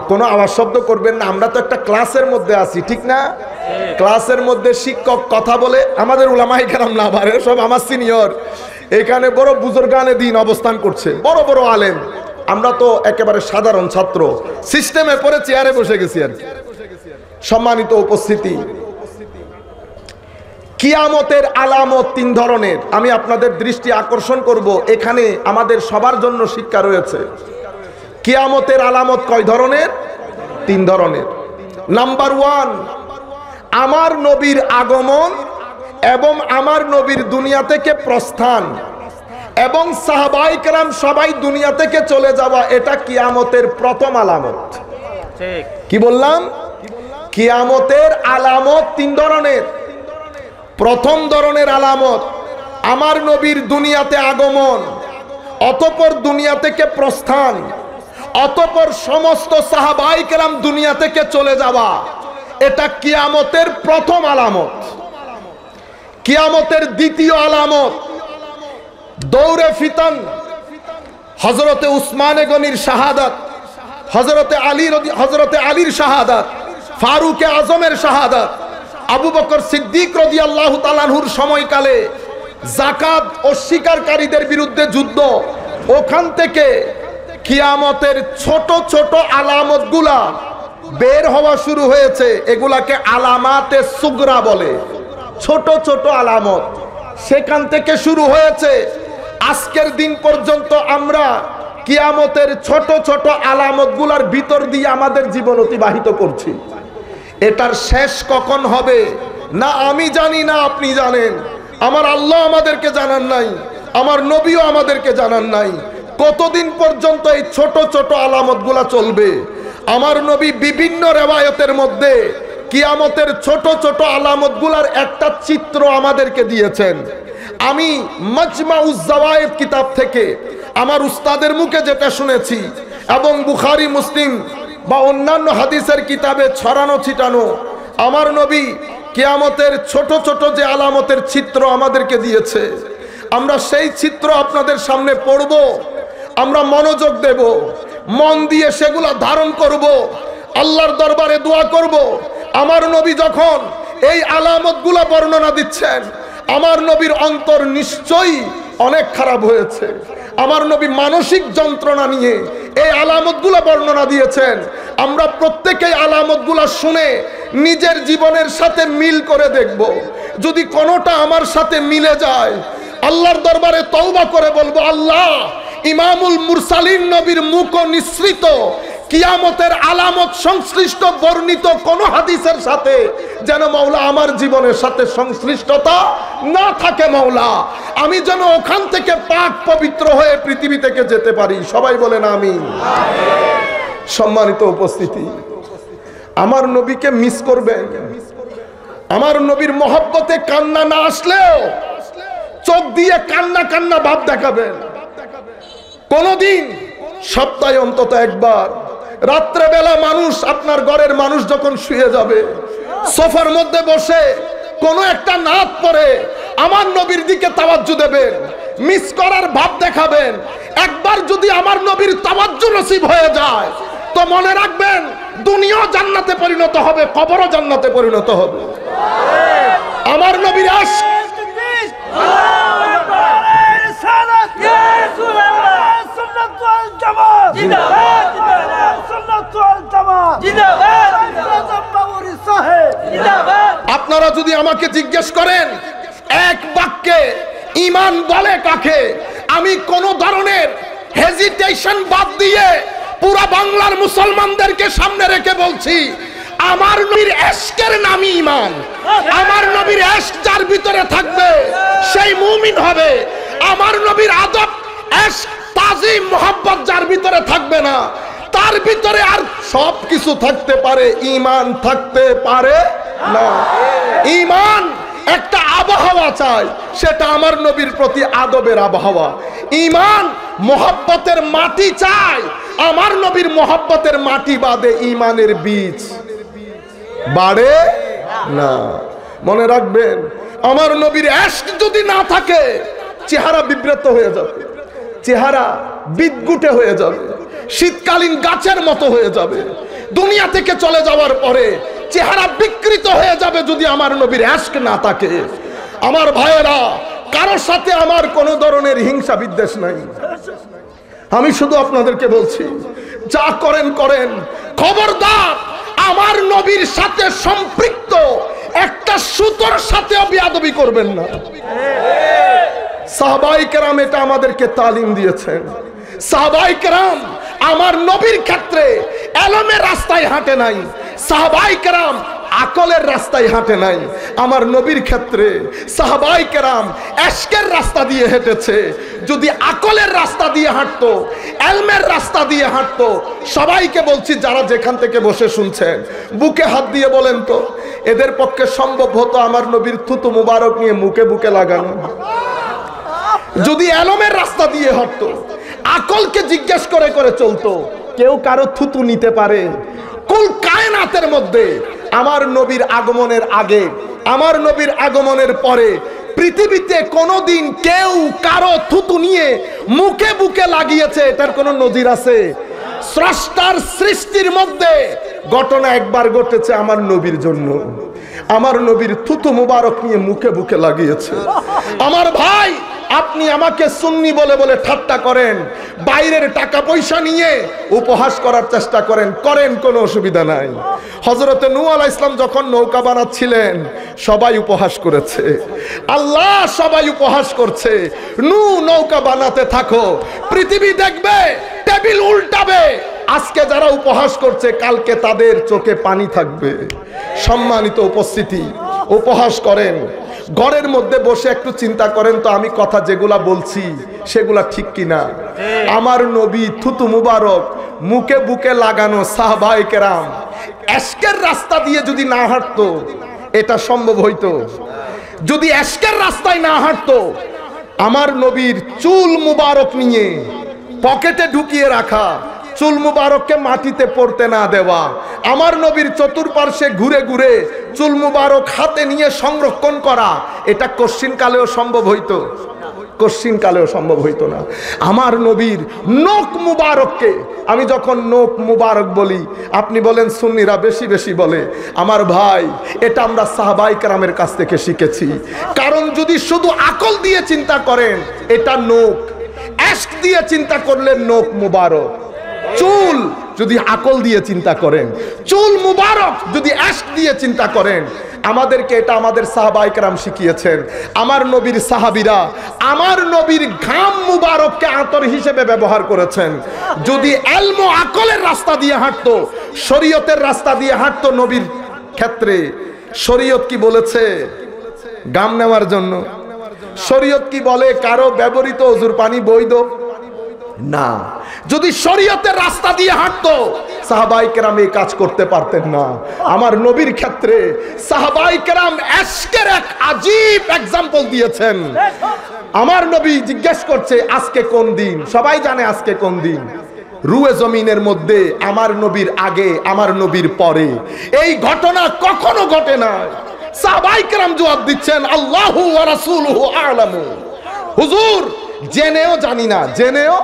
কোনো আওয়াজ শব্দ করবেন না। আমরা তো একটা ক্লাসের মধ্যে আছি, ঠিক না? ক্লাসের মধ্যে শিক্ষক কথা বলে, আমাদের উলামাই কেরাম না পারে, সব আমার সিনিয়র। এখানে বড় বুজুর্গানে দিন অবস্থান করছে, বড় বড় আলেম। আমরা তো একেবারে সাধারণ ছাত্র। সিস্টেমে পরে চেয়ারে বসে গেছি আর সম্মানিত উপস্থিতি। কিয়ামতের আলামত তিন ধরনের। আমি আপনাদের দৃষ্টি আকর্ষণ করব এখানে আমাদের সবার জন্য শিক্ষা রয়েছে। কিয়ামতের আলামত কয় ধরনের? তিন ধরনের। নাম্বার ওয়ান আমার নবীর আগমন এবং আমার নবীর দুনিয়া থেকে প্রস্থান এবং সাহাবাই কেরাম সবাই দুনিয়া থেকে চলে যাওয়া এটা কিয়ামতের প্রথম আলামত। কি বললাম? কিয়ামতের আলামত তিন ধরনের। প্রথম ধরনের আলামত, আমার নবীর দুনিয়াতে আগমন, অতপর দুনিয়া থেকে প্রস্থান, অতপর সমস্ত সাহাবাই কেরাম দুনিয়া থেকে চলে যাওয়া, এটা কিয়ামতের প্রথম আলামত। কিয়ামতের দ্বিতীয় আলামত, দৌড়ে ফিতন হজরতে উসমানে গনির শাহাদাত হজরতে আলী হজরতে আলীর শাহাদাত, ফারুকে আজমের শাহাদাত আবু বকর সিদ্দিক রদি আল্লাহ তালানহুর সময়কালে জাকাত অস্বীকারীদের বিরুদ্ধে যুদ্ধ। ওখান থেকে কিয়ামতের ছোট ছোট আলামতগুলা বের হওয়া শুরু হয়েছে। এগুলাকে আলামাতে সুগরা বলে। ছোট ছোট আলামত। সেখান থেকে শুরু হয়েছে। আজকের দিন পর্যন্ত আমরা কিয়ামতের ছোট ছোট আলামতগুলার ভিতর দিয়ে আমাদের জীবন অতিবাহিত করছি। এটার শেষ কখন হবে? না, আমি জানি না, আপনি জানেন। আমার আল্লাহ আমাদেরকে জানান নাই, আমার নবীও আমাদেরকে জানান নাই। কতদিন পর্যন্ত এই ছোট ছোট আলামতগুলা চলবে? আমার নবী বিভিন্ন রেওয়ায়তের মধ্যে কিয়ামতের ছোট ছোট আলামতগুলার একটা চিত্র আমাদেরকে দিয়েছেন। আমি মজমা উজ্জাওয়ায়েদ কিতাব থেকে আমার উস্তাদের মুখে যেটা শুনেছি এবং বুখারি, মুসলিম বা অন্যান্য হাদিসের কিতাবে ছড়ানো ছিটানো। আমার নবী কেয়ামতের ছোট ছোট যে আলামতের চিত্র আমাদেরকে দিয়েছে, আমরা সেই চিত্র আপনাদের সামনে পড়ব, আমরা মনোযোগ দেব, মন দিয়ে সেগুলা ধারণ করব, আল্লাহর দরবারে দোয়া করব। আমার নবী যখন এই আলামতগুলো বর্ণনা দিচ্ছেন, আমার নবীর অন্তর নিশ্চয়ই অনেক খারাপ হয়েছে। আমার নবী মানসিক যন্ত্রণা নিয়ে এই আলামতগুলো বর্ণনা দিয়েছেন। আমরা প্রত্যেকেই আলামতগুলো শুনে নিজের জীবনের সাথে মিল করে দেখব। যদি কোনোটা আমার সাথে মিলে যায়, আল্লাহর দরবারে তওবা করে বলব, আল্লাহ, ইমামুল মুরসালিন নবীর মুখ নিঃসৃত কিয়ামতের আলামত সংশ্লিষ্ট বর্ণিত কোন হাদিসের সাথে যেন মাওলা আমার জীবনের সাথে সংশ্লিষ্টতা না থাকে মাওলা। আমি যেন ওখান থেকে পাক পবিত্র হয়ে পৃথিবী থেকে যেতে পারি। সবাই বলেন আমি সম্মানিত উপস্থিতি, আমার নবীকে মিস করবেন। আমার নবীর মহব্বতে কান্না না আসলেও চোখ দিয়ে কান্না কান্না ভাব দেখাবেন। কোনদিন সপ্তাহে অন্তত একবার রাত্রেবেলা মানুষ আপনার ঘরের মানুষ যখন শুয়ে যাবে সোফার মধ্যে বসে কোনো একটা নাচ পরে আমার নবীর দিকে তাওয়াজ্জু দেবেন মিস করার ভাব দেখাবেন। একবার যদি আমার নবীর তাওয়াজ্জু নসিব হয়ে যায় তো মনে রাখবেন দুনিয়াও জান্নাতে পরিণত হবে কবরও জান্নাতে পরিণত হবে। আমার নবীর আশক আপনারা যদি আমাকে জিজ্ঞেস করেন এক বাক্যে ইমান বলে কাকে আমি কোন ধরনের হেজিটেশন বাদ দিয়ে পুরা বাংলার মুসলমানদেরকে সামনে রেখে বলছি আমার নবীর এশকের নামই ইমান। আমার নবীর এশক যার ভিতরে থাকবে সেই মুমিন হবে। আমার নবীর আদব এশক তাজিম মোহাব্বত যার ভিতরে থাকবে না। তার ভিতরে আর সব কিছু থাকতে পারে ইমান থাকতে পারে না। ইমান একটা আবহাওয়া চাই সেটা আমার নবীর প্রতি আদবের আবহাওয়া। ইমান মোহাব্বতের মাটি চাই আমার নবীর মোহাব্বতের মাটি বাদে ইমানের বীজ। বাড়ে না। মনে রাখবেন আমার নবীর অ্যাস্ক যদি না থাকে চেহারা বিব্রত হয়ে যাবে। চেহারা বিদ্যুটে হয়ে যাবে। শীতকালীন গাছের মতো হয়ে যাবে। দুনিয়া থেকে চলে যাওয়ার পরে চেহারা বিকৃত হয়ে যাবে যদি আমার নবীর অ্যাস্ক না থাকে। আমার ভাইয়েরা, কারোর সাথে আমার কোনো ধরনের হিংসা বিদ্বেষ নাই। আমি শুধু আপনাদেরকে বলছি, যা করেন করেন। খবরদার, আমার নবীর সাথে সম্পৃক্ত, একটা সুতোর সাথেও বিয়াদবি করবেন না। সাহবাই কেরাম এটা আমাদেরকে তালিম দিয়েছেন। সাহবাই কেরাম, আমার নবীর ক্ষেত্রে এলমের রাস্তায় হাঁটে নাই, সাহবাই কেরাম আকলের রাস্তায় হাঁটে নাই। আমার নবীর ক্ষেত্রে সাহবাই কেরাম এশকের রাস্তা দিয়ে হেঁটেছে। যদি আকলের রাস্তা দিয়ে হাঁটতো, এলমের রাস্তা দিয়ে হাঁটতো, সবাইকে বলছি যারা যেখান থেকে বসে শুনছেন, বুকে হাত দিয়ে বলেন তো, এদের পক্ষে সম্ভব হতো আমার নবীর থুতু মুবারক নিয়ে মুখে বুকে লাগানো। যদি এলমের রাস্তা দিয়ে হাঁটতো আকলকে জিজ্ঞেস করে করে চলতো, কেউ কারও থুতু নিতে পারে। কুল কায়নাতের মধ্যে আমার নবীর আগমনের আগে, আমার নবীর আগমনের পরে পৃথিবীতে কোনোদিন কেউ কারও থুতু নিয়ে মুখে বুকে লাগিয়েছে, এটার কোনো নজির আছে? স্রষ্টার সৃষ্টির মধ্যে ঘটনা একবার ঘটেছে আমার নবীর জন্য। আমার নবীর থুতু মুবারক নিয়ে মুখে বুকে লাগিয়েছে। আমার ভাই আপনি আমাকে সুন্নি বলে বলে ঠাট্টা করেন, বাইরের টাকা পয়সা নিয়ে উপহাস করার চেষ্টা করেন করেন কোনো অসুবিধা নাই। হজরতে নু আলাহ ইসলাম যখন নৌকা বানাচ্ছিলেন, সবাই উপহাস করেছে। আল্লাহ সবাই উপহাস করছে নু নৌকা বানাতে থাকো, পৃথিবী দেখবে, টেবিল উল্টাবে। আজকে যারা উপহাস করছে, কালকে তাদের চোখে পানি থাকবে। সম্মানিত উপস্থিতি, উপহাস করেন। ঘরের মধ্যে বসে একটু চিন্তা করেন, তো আমি কথা যেগুলা বলছি, সেগুলা ঠিক কিনা? আমার নবী থুতু মুবারক, মুখে বুকে লাগানো সাহবাই কেরাম এশকের রাস্তা দিয়ে যদি না হাঁটতো, এটা সম্ভব হইতো? যদি এশকের রাস্তায় না হাঁটতো, আমার নবীর চুল মুবারক নিয়ে পকেটে ঢুকিয়ে রাখা চুল মুবারককে মাটিতে পড়তে না দেওয়া। আমার নবীর চতুর্পার্শ্বে ঘুরে ঘুরে চুল মুবারক হাতে নিয়ে সংরক্ষণ করা, এটা কশ্চিন কালেও সম্ভব হইতো। কশ্চিন কালেও সম্ভব হইতো না। আমার নবীর নোক মুবারককে, আমি যখন নোক মুবারক বলি, আপনি বলেন সুন্নিরা বেশি বেশি বলে, আমার ভাই, এটা আমরা সাহাবাই কারামের কাছ থেকে শিখেছি। কারণ যদি শুধু আকল দিয়ে চিন্তা করেন, এটা নোক অ্যাস্ক দিয়ে চিন্তা করলে নোক মুবারক। চুল যদি আকল দিয়ে চিন্তা করেন, চুল মুবারক যদি অ্যাস্ক দিয়ে চিন্তা করেন, আমাদেরকে এটা আমাদের সাহাবাইকরাম শিখিয়েছেন। আমার নবীর সাহাবিরা আমার নবীর ঘাম মুবারককে আতর হিসেবে ব্যবহার করেছেন। যদি এলমো আকলের রাস্তা দিয়ে হাঁটতো, শরীয়তের রাস্তা দিয়ে হাঁটতো নবীর ক্ষেত্রে, শরীয়ত কি বলেছে? গাম নেওয়ার জন্য। শরীয়ত কি বলে? কারও ব্যবহৃত অজুর পানি বৈধ? না। যদি শরীয়তের রাস্তা দিয়ে হাঁটতো, সাহাবাই কেরাম এই কাজ করতে পারতেন না। আমার নবীর ক্ষেত্রে সাহাবাই কেরাম এশকের এক আজীব এক্সাম্পল দিয়েছেন। আমার নবী জিজ্ঞেস করছে, আজকে কোন দিন? সবাই জানে আজকে কোন দিন। রুয়ে জমিনের মধ্যে আমার নবীর আগে, আমার নবীর পরে। এই ঘটনা কখনো ঘটে না সাহাবাই কেরাম জবাব দিচ্ছেন, আল্লাহু আলামু। হুজুর, জেনেও জানি না, জেনেও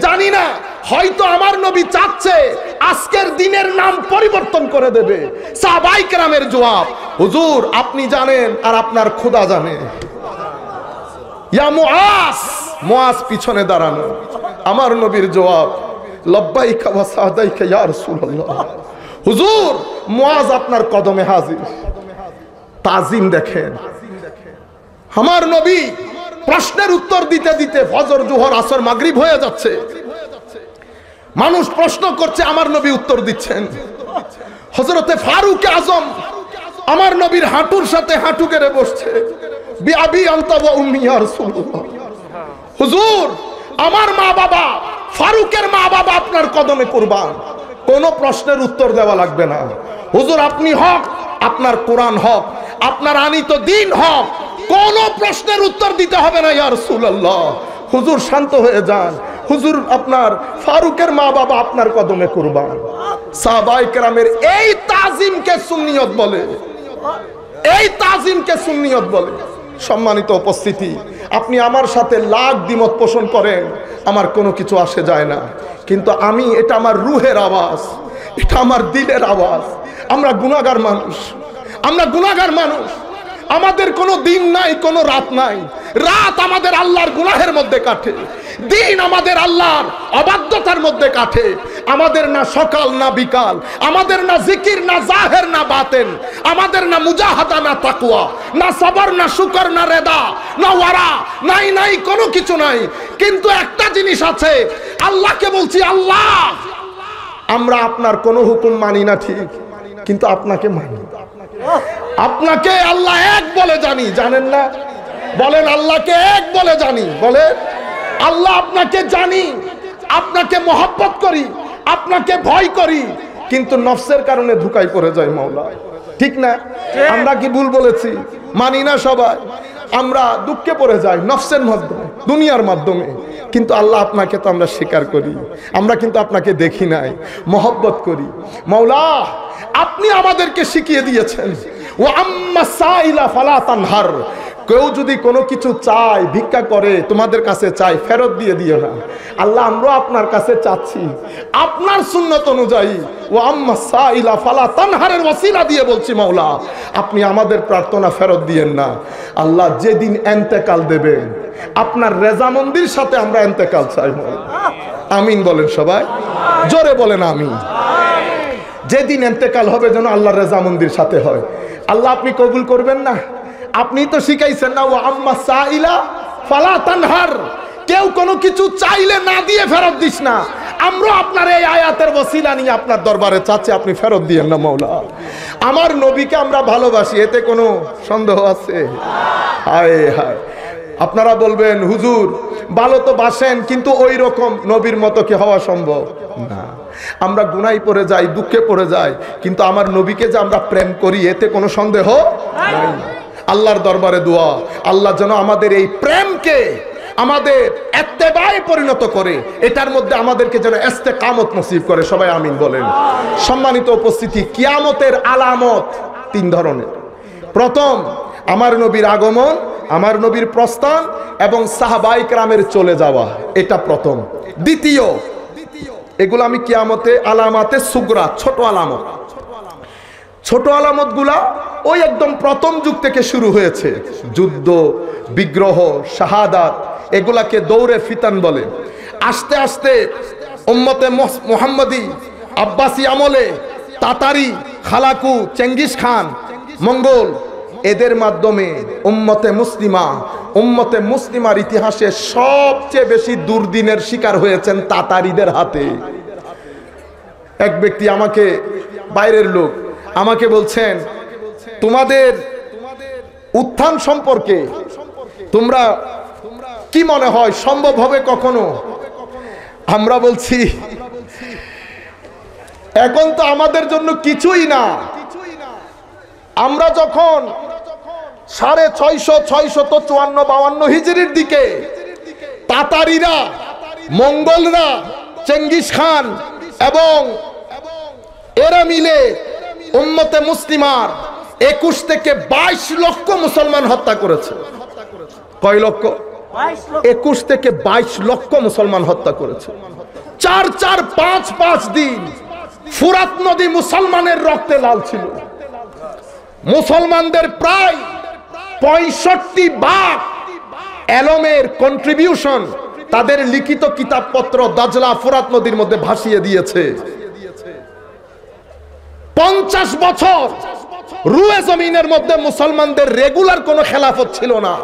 জানি না, হয়তো আমার নবী চাচ্ছে আজকের দিনের নাম পরিবর্তন করে দেবে। সাহাবাই কেরামের জবাব, হুজুর, আপনি জানেন আর আপনার খোদা জানে। ইয়া পিছনে দাঁড়ানো। আমার নবীর হুজুর আপনার কদমে তাজিম দেখেন। আমার নবী প্রশ্নের উত্তর দিতে দিতে ফজর, জোহর, আসর, মাগরিব হয়ে যাচ্ছে। মানুষ প্রশ্ন করছে, আমার নবী উত্তর দিচ্ছেন। হজরতে ফারুক আজম আমার নবীর হাঁটুর সাথে হাঁটু কেড়ে বসছে। হুজুর, আমার মা বাবা, ফারুকের মা বাবা আপনার কদমে কুরবান। কোনো প্রশ্নের উত্তর দেওয়া লাগবে না। হুজুর, আপনি হক, আপনার কোরআন হক, আপনার আনিত দিন হক কোন প্রশ্নের উত্তর দিতে হবে না, ইয়া রাসূলুল্লাহ। হুজুর শান্ত হয়ে যান। হুজুর আপনার, ফারুকের মা বাবা আপনার কদমে কুরবান। সাহাবাই কেরামের এই তাজিমকে সুন্নিয়ত বলে। এই তাজিমকে সুন্নিয়ত বলে। সম্মানিত উপস্থিতি, আপনি আমার সাথে লাখ দ্বিমত পোষণ করেন, আমার কোনো কিছু আসে যায় না। কিন্তু আমি, এটা আমার রুহের আওয়াজ, এটা আমার দিলের আওয়াজ। আমরা গুণাগার মানুষ। আমরা গুণাগার মানুষ। আমাদের কোনো দিন নাই, কোনো রাত নাই। রাত আমাদের আল্লাহর গুনাহের মধ্যে কাটে। দিন আমাদের আল্লাহর অবাধ্যতার মধ্যে কাটে। আমাদের না সকাল, না বিকাল। আমাদের না জিকির, না জাহের, না বাতেন। আমাদের না মুজাহাদা, না তাকুয়া না সবর, না শুকর, না রেদা, না ওয়ারা, নাই নাই, কোনো কিছু নাই। কিন্তু একটা জিনিস আছে, আল্লাহকে বলছি, আল্লাহ! আমরা আপনার কোনো হুকুম মানি না ঠিক, কিন্তু আপনাকে মানি। আপনাকে আল্লাহ এক বলে জানি, জানেন না? বলেন, আল্লাহকে এক বলে জানি বলে আল্লাহ আপনাকে জানি, আপনাকে মহব্বত করি, আপনাকে ভয় করি, কিন্তু নফসের কারণে ধুকাই পড়ে যায় মাওলা। ঠিক না? আমরা কি ভুল বলেছি? মানি না সবাই। আমরা দুঃখে পড়ে যাই নফসের মাধ্যমে, দুনিয়ার মাধ্যমে। কিন্তু আল্লাহ আপনাকে তো আমরা স্বীকার করি। আমরা কিন্তু আপনাকে দেখি নাই, মহব্বত করি। মৌলা আপনি আমাদেরকে শিখিয়ে দিয়েছেন। ও আম্মা সাইলা ফালা তানহার। কেউ যদি কোনো কিছু চায়, ভিক্ষা করে, তোমাদের কাছে চাই ফেরত দিয়ে দিও না। আল্লাহ, আমরাও আপনার কাছে চাচ্ছি। আপনার সুন্নত অনুযায়ী ও আম্মা সাইলা ফালা তানহারের ওসিলা দিয়ে বলছি, মাওলা, আপনি আমাদের প্রার্থনা ফেরত দিয়েন না। আল্লাহ, যেদিন এন্তেকাল দেবেন আপনার রেজামন্দির সাথে আমরা এন্তেকাল চাই। আমিন বলেন সবাই। জোরে বলেন আমিন। যেদিন এন্তেকাল হবে যেন আল্লাহ রেজামন্দির সাথে হয়। আল্লাহ, আপনি কবুল করবেন না? আপনি তো শিখাইছেন না ও আম্মা সাইলা ফালা তানহার। কেউ কোনো কিছু চাইলে না দিয়ে ফেরত দিস না। আমরা আপনার এই আয়াতের বসিলা নিয়ে আপনার দরবারে চাচ্ছি, আপনি ফেরত দিয়েন না মৌলা আমার নবীকে আমরা ভালোবাসি, এতে কোনো সন্দেহ আছে? হায় হায়। আপনারা বলবেন, হুজুর, ভালো তো বাসেন, কিন্তু ওই রকম নবীর মতো কি হওয়া সম্ভব? না। আমরা গুনাই পড়ে যাই, দুঃখে পড়ে যাই, কিন্তু আমার নবীকে যে আমরা প্রেম করি, এতে কোনো সন্দেহ আল্লাহর দরবারে দোয়া। আল্লাহ যেন আমাদের এই প্রেমকে আমাদের এত্তেবায় পরিণত করে। এটার মধ্যে আমাদেরকে যেন এস্তে কামত নসিব করে। সবাই আমিন বলেন। সম্মানিত উপস্থিতি, কিয়ামতের আলামত তিন ধরনের। প্রথম আমার নবীর আগমন, আমার নবীর প্রস্থান এবং সাহাবাইক রামের চলে যাওয়া, এটা প্রথম। দ্বিতীয়, এগুলো আমি কিয়ামতে আলামাতে সুগরা, ছোট আলামত। ছোট আলামতগুলা ওই একদম প্রথম যুগ থেকে শুরু হয়েছে। যুদ্ধ, বিগ্রহ, শাহাদাত, এগুলাকে দৌড়ে ফিতান বলে। আস্তে আস্তে উম্মতে মোহাম্মদী, আব্বাসী আমলে, তাতারি, খালাকু, চেঙ্গিস খান, মঙ্গল এদের মাধ্যমে উম্মতে মুসলিমা, উম্মতে মুসলিমার ইতিহাসে সবচেয়ে বেশি দুর্দিনের শিকার হয়েছেন তাতারিদের হাতে। এক ব্যক্তি আমাকে, বাইরের লোক, আমাকে বলছেন, তোমাদের উত্থান সম্পর্কে তোমরা কি মনে হয়, সম্ভব হবে কখনো? আমরা বলছি, এখন তো আমাদের জন্য কিছুই না। আমরা যখন সাড়ে ছয়শো ছয়শত চুয়ান্ন, বাউান্ন হিজড়ির দিকে। তাতারিরা, মঙ্গলরা, চেঙ্গিস খান এবং এরা মিলে উম্মতে মুসলিমার একুশ থেকে বাইশ লক্ষ মুসলমান হত্যা করেছে। কয় লক্ষ? একুশ থেকে বাইশ লক্ষ মুসলমান হত্যা করেছে। চার চার, পাঁচ পাঁচ দিন ফুরাত নদী মুসলমানের রক্তে লাল ছিল। মুসলমানদের প্রায় পঁয়ষট্টি ভাগ এলমের কন্ট্রিবিউশন তাদের লিখিত কিতাবপত্র দাজলা ফুরাত নদীর মধ্যে ভাসিয়ে দিয়েছে। পঞ্চাশ বছর রুয়ে জমিনের মধ্যে মুসলমানদের রেগুলার কোনো খেলাফত ছিল না।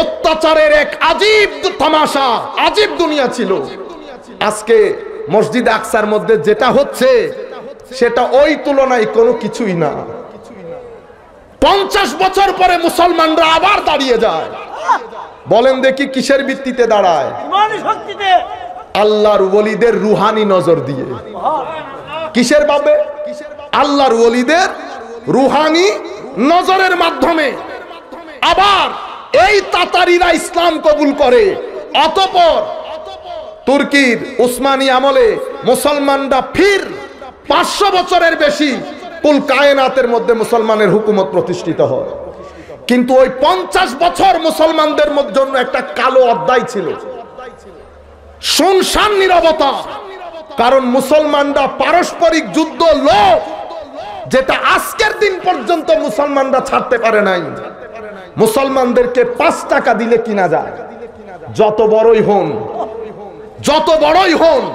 অত্যাচারের এক আজীব তামাশা, আজীব দুনিয়া ছিল। আজকে মসজিদ আকসার মধ্যে যেটা হচ্ছে, সেটা ওই তুলনায় কোনো কিছুই না। পঞ্চাশ বছর পরে মুসলমানরা আবার দাঁড়িয়ে যায়। বলেন দেখি কিসের ভিত্তিতে দাঁড়ায়? আল্লাহর ওলিদের রুহানি নজর দিয়ে। কিসের ভাবে আল্লাহর ওলিদের রুহানি নজরের মাধ্যমে। আবার এই তাতারিরা ইসলাম কবুল করে। অতপর তুর্কির উসমানী আমলে মুসলমানরা ফির পাঁচশো বছরের বেশি কুল কায়নাতের মধ্যে মুসলমানের হুকুমত প্রতিষ্ঠিত হয়। কিন্তু ওই পঞ্চাশ বছর মুসলমানদের জন্য একটা কালো অধ্যায় ছিল। শুনশান নিরবতা। কারণ মুসলমানরা পারস্পরিক যুদ্ধ লোক যেটা আজকের দিন পর্যন্ত মুসলমানরা ছাড়তে পারে নাই। মুসলমানদেরকে পাঁচ টাকা দিলে কিনা যায়। যত বড়ই হন, যত বড়ই হন,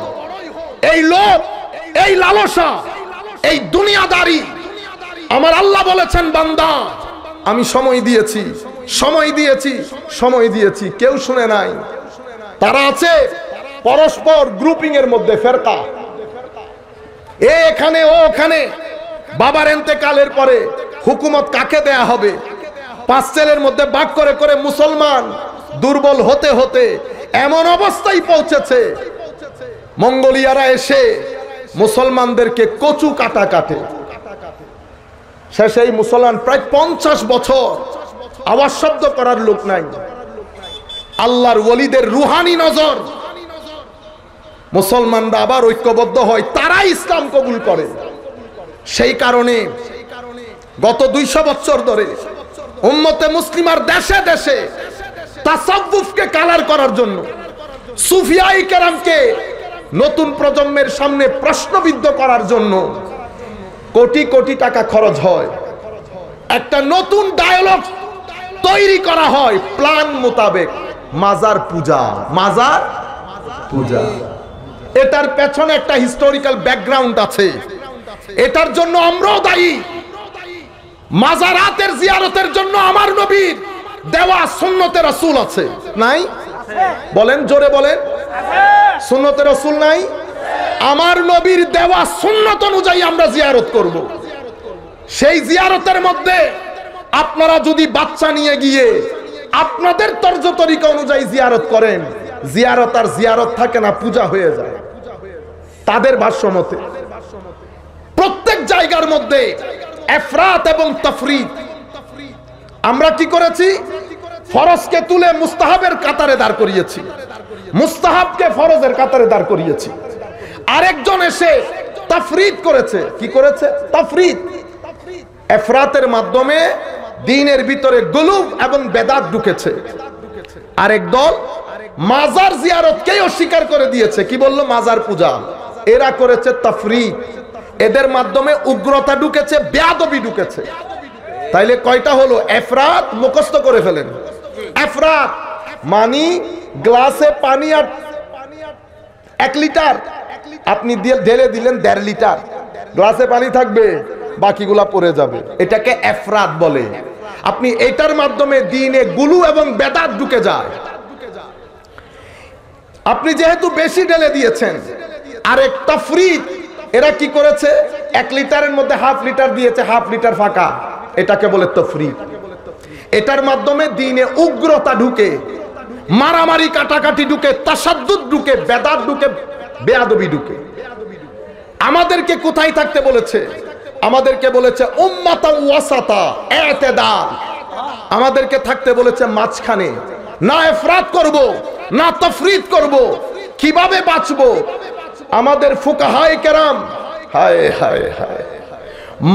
এই লোক এই লালসা এই দুনিয়াদারি। আমার আল্লাহ বলেছেন, বান্দা, আমি সময় দিয়েছি সময় দিয়েছি সময় দিয়েছি, কেউ শুনে নাই। তারা আছে পরস্পর গ্রুপিং এর মধ্যে ফেরকা। এখানে, ও ওখানে, বাবার এন্তেকালের পরে হুকুমত কাকে দেয়া হবে? পাঁচ ছেলের মধ্যে বাক করে করে মুসলমান দুর্বল হতে হতে এমন অবস্থায় পৌঁছেছে। মঙ্গোলিয়ারা এসে মুসলমানদেরকে কচু কাটা কাটে। শেষে এই মুসলমান প্রায় পঞ্চাশ বছর আওয়াজ শব্দ করার লোক নাই। আল্লাহর ওলিদের রুহানি নজর। মুসলমানরা আবার ঐক্যবদ্ধ হয়, তারাই ইসলাম কবুল করে। সেই কারণে গত দুইশো বছর ধরে উম্মতে মুসলিমার দেশে দেশে তাসাব্বুফকে কালার করার জন্য সুফিয়াই কেরামকে নতুন প্রজন্মের সামনে প্রশ্নবিদ্ধ করার জন্য কোটি কোটি টাকা খরচ হয়। একটা নতুন ডায়ালগ তৈরি করা হয় প্ল্যান মোতাবেক। মাজার পূজা। মাজার পূজা। এটার পেছনে একটা হিস্টোরিক্যাল ব্যাকগ্রাউন্ড আছে। এটার জন্য আমরাও দায়ী। মাজারাতের জিয়ারতের জন্য আমার নবীর দেওয়া সুন্নতে রাসূল আছে। নাই? বলেন, জোরে বলেন। সুন্নতে রাসূল নাই। আমার নবীর দেওয়া সুন্নত অনুযায়ী আমরা জিয়ারত করব। সেই জিয়ারতের মধ্যে আপনারা যদি বাচ্চা নিয়ে গিয়ে আপনাদের তর্জ তরিকা অনুযায়ী জিয়ারত করেন, জিয়ারত আর জিয়ারত থাকে না, পূজা হয়ে যায়। তাদের ভাষ্য মতে। প্রত্যেক জায়গার মধ্যে এফরাত এবং তফরিদ আমরা কি করেছি? ফরজকে তুলে মুস্তাহাবের কাতারে দাঁড় করিয়েছি। মুস্তাহাবকে ফরজের কাতারে দাঁড় করিয়েছি। আরেকজন এসে তাফরিদ করেছে। কি করেছে? তাফরিদ। এফরাতের মাধ্যমে দিনের ভিতরে গুলুব এবং বেদাত ঢুকেছে। আরেক দল মাজার জিয়ারতকেই অস্বীকার করে দিয়েছে। কি বলল? মাজার পূজা। এরা করেছে তাফরিদ। এদের মাধ্যমে উগ্রতা ঢুকেছে, বেয়াদবি ঢুকেছে। তাইলে কয়টা হলো? এফরাত মুখস্থ করে ফেলেন। এফরাত, মানি, গ্লাসে পানি আর এক লিটার। আপনি ঢেলে দিলেন দেড় লিটার। গ্লাসে পানি থাকবে, বাকিগুলা পড়ে যাবে। এটাকে এফরাত বলে। আপনি এটার মাধ্যমে দিনে গুলু এবং বেদাত ঢুকে যায়। আপনি যেহেতু বেশি ঢেলে দিয়েছেন, আরেক তফরিদ এরা কি করেছে? এক লিটারের মধ্যে হাফ লিটার দিয়েছে, হাফ লিটার ফাঁকা। এটাকে বলে তো তফরিদ এটার মাধ্যমে দিনে উগ্রতা ঢুকে, মারামারি কাটাকাটি ঢুকে, তাসাদ্দুদ ঢুকে, বেদাত ঢুকে, বেয়াদবি ঢুকে। আমাদেরকে কোথায় থাকতে বলেছে? আমাদেরকে বলেছে উম্মাতা ওয়াসাতা আমাদেরকে থাকতে বলেছে মাঝখানে। না এফরাত করব, না তফরিদ করব, কীভাবে বাঁচবো? আমাদের ফুকাহায় কেরাম, হায় হায় হায়।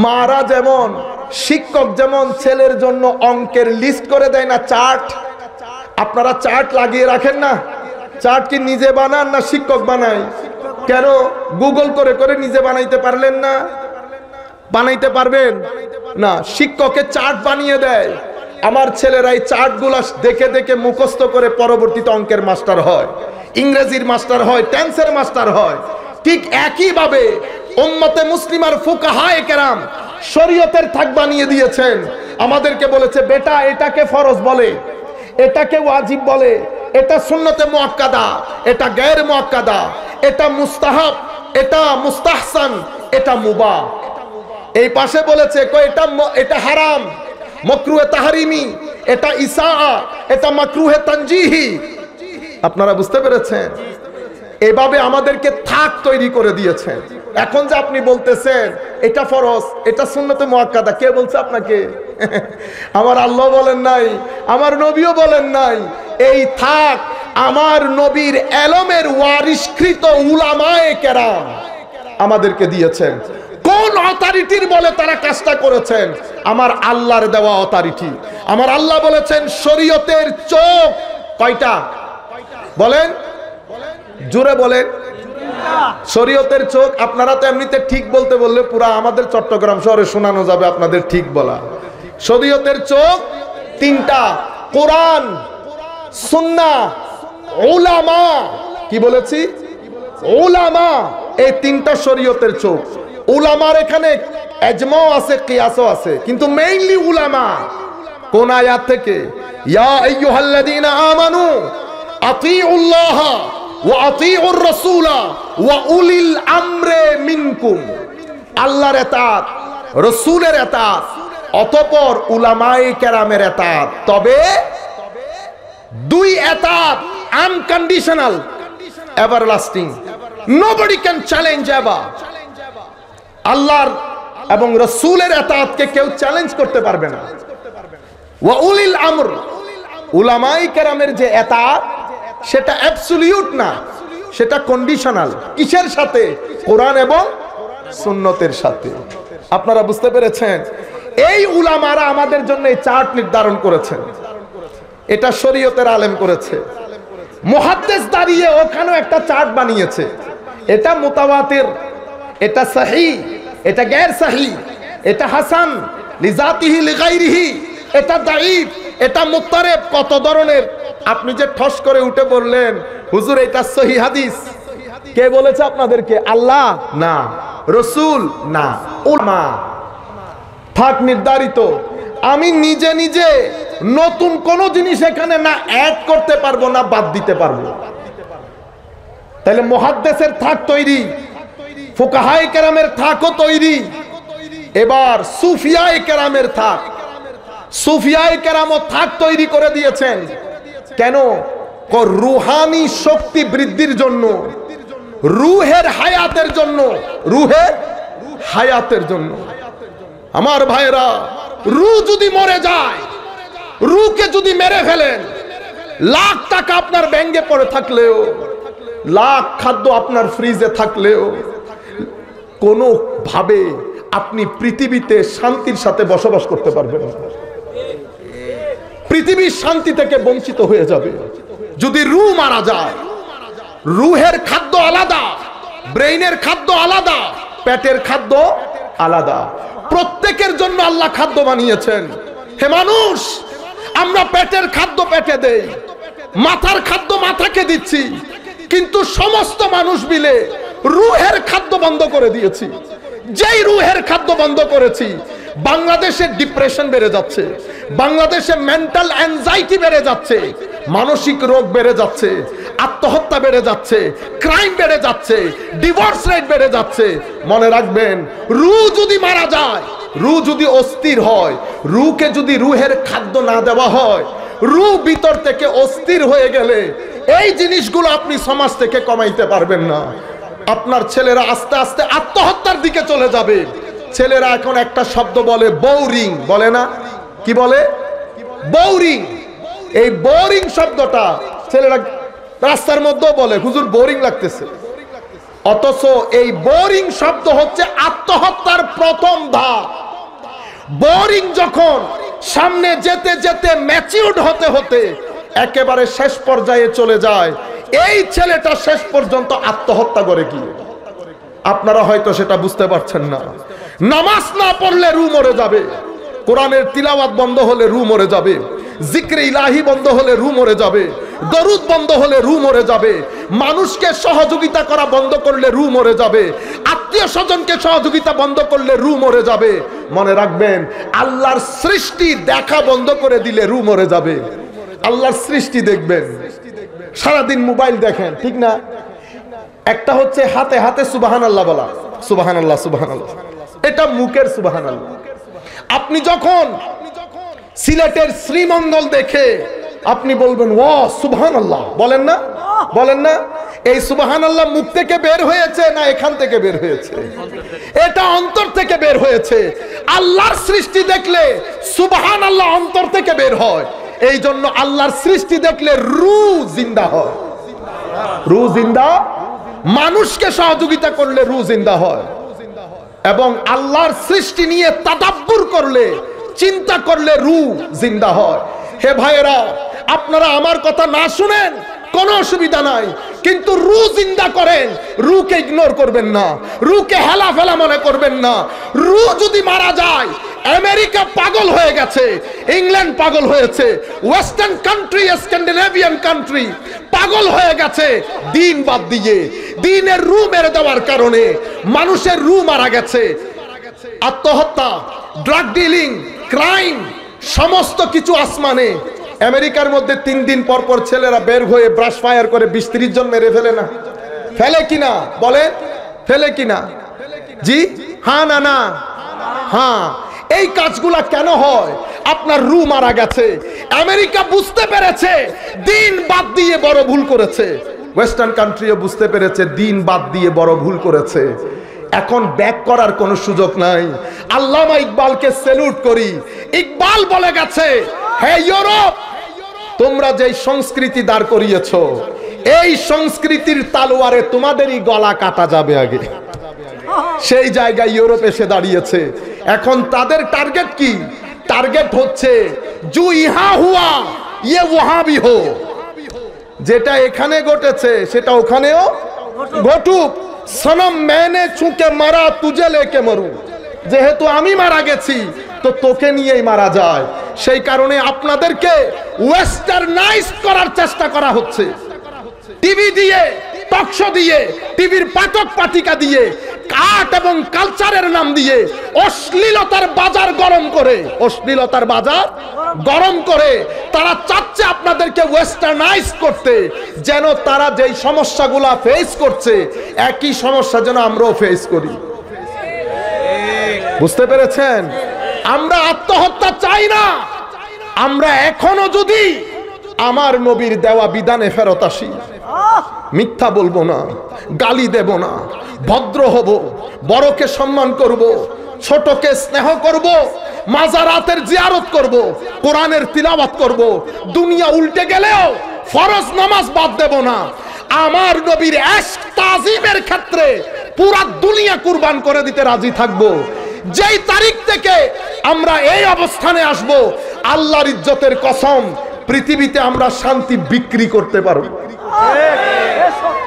মারা যেমন শিক্ষক যেমন ছেলের জন্য অঙ্কের লিস্ট করে দেয় না চার্ট আপনারা চার্ট লাগিয়ে রাখেন না। চার্ট কি নিজে বানান না শিক্ষক বানায়? কেন? গুগল করে করে নিজে বানাইতে পারলেন না। বানাইতে পারবেন? না, শিক্ষকে চার্ট বানিয়ে দেয়। আমার ছেলেরা এই চার্টগুলো দেখে দেখে মুখস্থ করে পরবর্তীতে অঙ্কের মাস্টার হয়। ইংরেজির মাস্টার হয় টেন্সের মাস্টার হয়। ঠিক একইভাবে উম্মতে মুসলিমার ফুকাহায়ে কেরাম শরীয়তের থাক বানিয়ে দিয়েছেন। আমাদেরকে বলেছে, বেটা, এটাকে ফরজ বলে, এটাকে ওয়াজিব বলে, এটা সুন্নতে মুআক্কাদা, এটা গায়ের মুআক্কাদা, এটা মুস্তাহাব, এটা মুস্তাহসান, এটা মুবাহ এই পাশে বলেছে এটা এটা হারাম, মকরুহে তাহারিমি, এটা ইসা এটা মাকরুহে তানজিহি। আপনারা বুঝতে পেরেছেন? এভাবে আমাদেরকে থাক তৈরি করে দিয়েছেন। এখন যে আপনি বলতেছেন, এটা ফরজ, এটা সুন্নতে মুআক্কাদা, কে বলছে আপনাকে? আমার আল্লাহ বলেন নাই, আমার নবীও বলেন নাই। এই থাক, আমার নবীর এলমের ওয়ারিসকৃত উলামায়ে কেরাম আমাদেরকে দিয়েছেন। কোন অথরিটির বলে তারা কাজটা করেছেন? আমার আল্লাহর দেওয়া অথরিটি আমার আল্লাহ বলেছেন, শরীয়তের চোখ কয়টা? বলেন। জোরে বলেন। শরীয়তের চোখ আপনারা তো এমনিতে ঠিক বলতে বললে পুরা আমাদের চট্টগ্রাম শহরে শোনানো যাবে আপনাদের ঠিক বলা। শরীয়তের চোখ তিনটা, কোরআন, সুন্না ওলামা কি বলেছি? ওলামা এই তিনটা শরীয়তের চোখ। উলামার এখানে এজমাও আছে, কিয়াসও আছে, কিন্তু মেইনলি উলামা। কোন আয়াত থেকে? ইয়া আইয়ুহাল্লাযীনা আমানু আতিউল্লাহ। ওয়া আতিউর রাসূলা ওয়া উলিল আমরে মিনকুম। আল্লাহর এতাত, রসুলের এতাত, অতপর উলামায়ে কেরামের এতাত। তবে দুই এতাত unconditional everlasting nobody can challenge ever আল্লাহর এবং রসুলের এতাতকে কেউ চ্যালেঞ্জ করতে পারবে না। ওয়া উলিল আমর উলামাই কেরামের যে এতাত সেটা অ্যাবসলিউট না, সেটা কন্ডিশনাল কিসের সাথে? কোরআন এবং সুন্নতের সাথে। আপনারা বুঝতে পেরেছেন? এই উলামারা আমাদের জন্য এই চার্ট নির্ধারণ করেছেন। এটা শরীয়তের আলেম করেছে। মুহাদ্দিস দাঁড়িয়ে ওখানেও একটা চার্ট বানিয়েছে। এটা মুতাওয়াতির, এটা সহি, এটা গ্যার সহি, এটা হাসান, লিজাতিহি লিগাইরিহি, এটা দাইফ এটা মুত্তারেব কত ধরনের? আপনি যে ঠস করে উঠে বললেন, হুজুর, এটা সহি হাদিস। কে বলেছে আপনাদেরকে? আল্লাহ? না। রসুল? না। উলমা? থাক নির্ধারিত। আমি নিজে নিজে নতুন কোন জিনিস এখানে না অ্যাড করতে পারব, না বাদ দিতে পারব। তাহলে মহাদ্দেশের থাক তৈরি। ফুকাহাই কেরামের থাকও তৈরি। এবার সুফিয়াই কেরামের থাক। সুফিয়াই কেরামও থাক তৈরি করে দিয়েছেন। কেন? রুহানি শক্তি বৃদ্ধির জন্য, রুহের হায়াতের জন্য রুহের হায়াতের জন্য। আমার ভাইরা রু যদি মরে যায়, রুকে যদি মেরে ফেলেন, লাখ টাকা আপনার ব্যাঙ্গে পড়ে থাকলেও, লাখ খাদ্য আপনার ফ্রিজে থাকলেও কোনো ভাবে আপনি পৃথিবীতে শান্তির সাথে বসবাস করতে পারবেন না। পৃথিবীর শান্তি থেকে বঞ্চিত হয়ে যাবে। যদি রু মারা যায়, রুহের খাদ্য আলাদা, ব্রেইনের খাদ্য আলাদা, পেটের খাদ্য আলাদা। প্রত্যেকের জন্য আল্লাহ খাদ্য বানিয়েছেন। হে মানুষ, আমরা পেটের খাদ্য পেটে দেই, মাথার খাদ্য মাথাকে দিচ্ছি, কিন্তু সমস্ত মানুষ মিলে রুহের খাদ্য বন্ধ করে দিয়েছি। যেই রুহের খাদ্য বন্ধ করেছি বাংলাদেশের ডিপ্রেশন বেড়ে যাচ্ছে, বাংলাদেশে মেন্টাল অ্যাংজাইটি বেড়ে যাচ্ছে, মানসিক রোগ বেড়ে যাচ্ছে, আত্মহত্যা বেড়ে যাচ্ছে ক্রাইম বেড়ে যাচ্ছে ডিভোর্স রেট বেড়ে যাচ্ছে। মনে রাখবেন, রু যদি মারা যায়, রু যদি অস্থির হয়, রুকে যদি রুহের খাদ্য না দেওয়া হয়, রু ভিতর থেকে অস্থির হয়ে গেলে এই জিনিসগুলো আপনি সমাজ থেকে কমাইতে পারবেন না। আপনার ছেলেরা আস্তে আস্তে আত্মহত্যার দিকে চলে যাবে। ছেলেরা এখন একটা শব্দ বলে বৌরিং, বলে না? কি বলে? বৌরিং। এই বোরিং শব্দটা ছেলেরা রাস্তার মধ্যেও বলে, হুজুর, বোরিং লাগতেছে। অথচ এই বোরিং শব্দ হচ্ছে আত্মহত্যার প্রথম ধাপ। বোরিং যখন সামনে যেতে যেতে ম্যাচিউড হতে হতে একেবারে শেষ পর্যায়ে চলে যায়। এই ছেলেটা শেষ পর্যন্ত আত্মহত্যা করে কি? আপনারা হয়তো সেটা বুঝতে পারছেন না। নামাজ না পড়লে রু মরে যাবে। কোরআনের তিলাওয়াত বন্ধ হলে রু মরে যাবে। জিক্রে ইলাহি বন্ধ হলে রু মরে যাবে। দরুদ বন্ধ হলে রু মরে যাবে। মানুষকে সহযোগিতা করা বন্ধ করলে রু মরে যাবে। আত্মীয় স্বজনকে সহযোগিতা বন্ধ করলে রু মরে যাবে। মনে রাখবেন, আল্লাহর সৃষ্টি দেখা বন্ধ করে দিলে রু মরে যাবে। আল্লাহর সৃষ্টি দেখবেন। সারাদিন মোবাইল দেখেন, ঠিক না? একটা হচ্ছে হাতে হাতে সুবাহান আল্লাহ বলা। সুবাহান আল্লাহ সুবাহান আল্লাহ এটা মুখের সুবাহান আল্লাহ আপনি যখন সিলেটের শ্রীমঙ্গল দেখে আপনি বলবেন ও সুবহান আল্লাহ বলেন না? বলেন না? এই সুবহান আল্লাহ মুখ থেকে বের হয়েছে না এখান থেকে বের হয়েছে? এটা অন্তর থেকে বের হয়েছে। আল্লাহর সৃষ্টি দেখলে সুবহান আল্লাহ অন্তর থেকে বের হয়। এই জন্য আল্লাহর সৃষ্টি দেখলে রু জিন্দা হয়। রু জিন্দা? মানুষকে সহযোগিতা করলে রু জিন্দা হয়। এবং আল্লাহর সৃষ্টি নিয়ে তাদাব্বুর করলে, চিন্তা করলে রু জিন্দা হয়। হে ভাইয়েরা, আপনারা আমার কথা না শুনেন কোনো অসুবিধা নাই। কিন্তু রু জিন্দা করেন, রুকে ইগনোর করবেন না। রুকে হেলা ফেলা মনে করবেন না। রু যদি মারা যায়, আমেরিকা পাগল হয়ে গেছে, ইংল্যান্ড পাগল হয়েছে, ওয়েস্টার্ন কান্ট্রি স্ক্যান্ডিনেভিয়ান কান্ট্রি পাগল হয়ে গেছে, দিন বাদ দিয়ে। দিনের রু মেরে দেওয়ার কারণে মানুষের রু মারা গেছে। আত্মহত্যা ড্রাগ ডিলিং ক্রাইম সমস্ত কিছু আসমানে আমেরিকার মধ্যে তিন দিন পর পর ছেলেরা বের হয়ে ব্রাশ ফায়ার করে বিশ জন মেরে ফেলে না। ফেলে কিনা বলে ফেলে কিনা জি? হা না না। হ্যাঁ। এই কাজগুলা কেন হয়? আপনার রু মারা গেছে। আমেরিকা বুঝতে পেরেছে, দিন বাদ দিয়ে বড় ভুল করেছে। ওয়েস্টার্ন কান্ট্রিও বুঝতে পেরেছে, দিন বাদ দিয়ে বড় ভুল করেছে। এখন ব্যাক করার কোনো সুযোগ নাই। আল্লামা ইকবালকে সেলুট করি। ইকবাল বলে গেছে, হে ইউরোপ, তোমরা যেই সংস্কৃতি দাঁড় করিয়েছ, এই সংস্কৃতির তালোয়ারে তোমাদেরই গলা কাটা যাবে আগে। সেই জায়গায় ইউরোপ এসে দাঁড়িয়েছে। এখন তাদের টার্গেট কি? টার্গেট হচ্ছে, জু ইহা হুয়া ইয়ে ওহা বি হো। যেটা এখানে ঘটেছে, সেটা ওখানেও ঘটুক। সনম, মেনে চুকে মারা, তুজে লেকে মরু যেহেতু আমি মারা গেছি, তো তোকে নিয়েই মারা যায়। সেই কারণে আপনাদেরকে ওয়েস্টার্নাইজ করার চেষ্টা করা হচ্ছে। টিভি দিয়ে টকশো দিয়ে, টিভির পাঠক পাতিকা দিয়ে, কাট এবং কালচারের নাম দিয়ে অশ্লীলতার বাজার গরম করে, অশ্লীলতার বাজার গরম করে, তারা চাচ্ছে আপনাদেরকে ওয়েস্টার্নাইজ করতে, যেন তারা যেই সমস্যাগুলা ফেস করছে, একই সমস্যা যেন আমরাও ফেস করি। বুঝতে পেরেছেন? আমরা আত্মহত্যা চাই না। আমরা এখনও যদি আমার নবীর দেওয়া বিধানে ফেরত আসি। মিথ্যা বলব না গালি দেব না ভদ্র হব বড়কে সম্মান করব ছোটকে স্নেহ করব মাজারাতের জিয়ারত করব কোরআনের তিলাবাত করব দুনিয়া উল্টে গেলেও ফরজ নামাজ বাদ দেব না। আমার নবীর এশক তাজিমের ক্ষেত্রে পুরা দুনিয়া কুরবান করে দিতে রাজি থাকব। যেই তারিখ থেকে আমরা এই অবস্থানে আসব আল্লাহর ইজ্জতের কসম পৃথিবীতে আমরা শান্তি বিক্রি করতে পারব।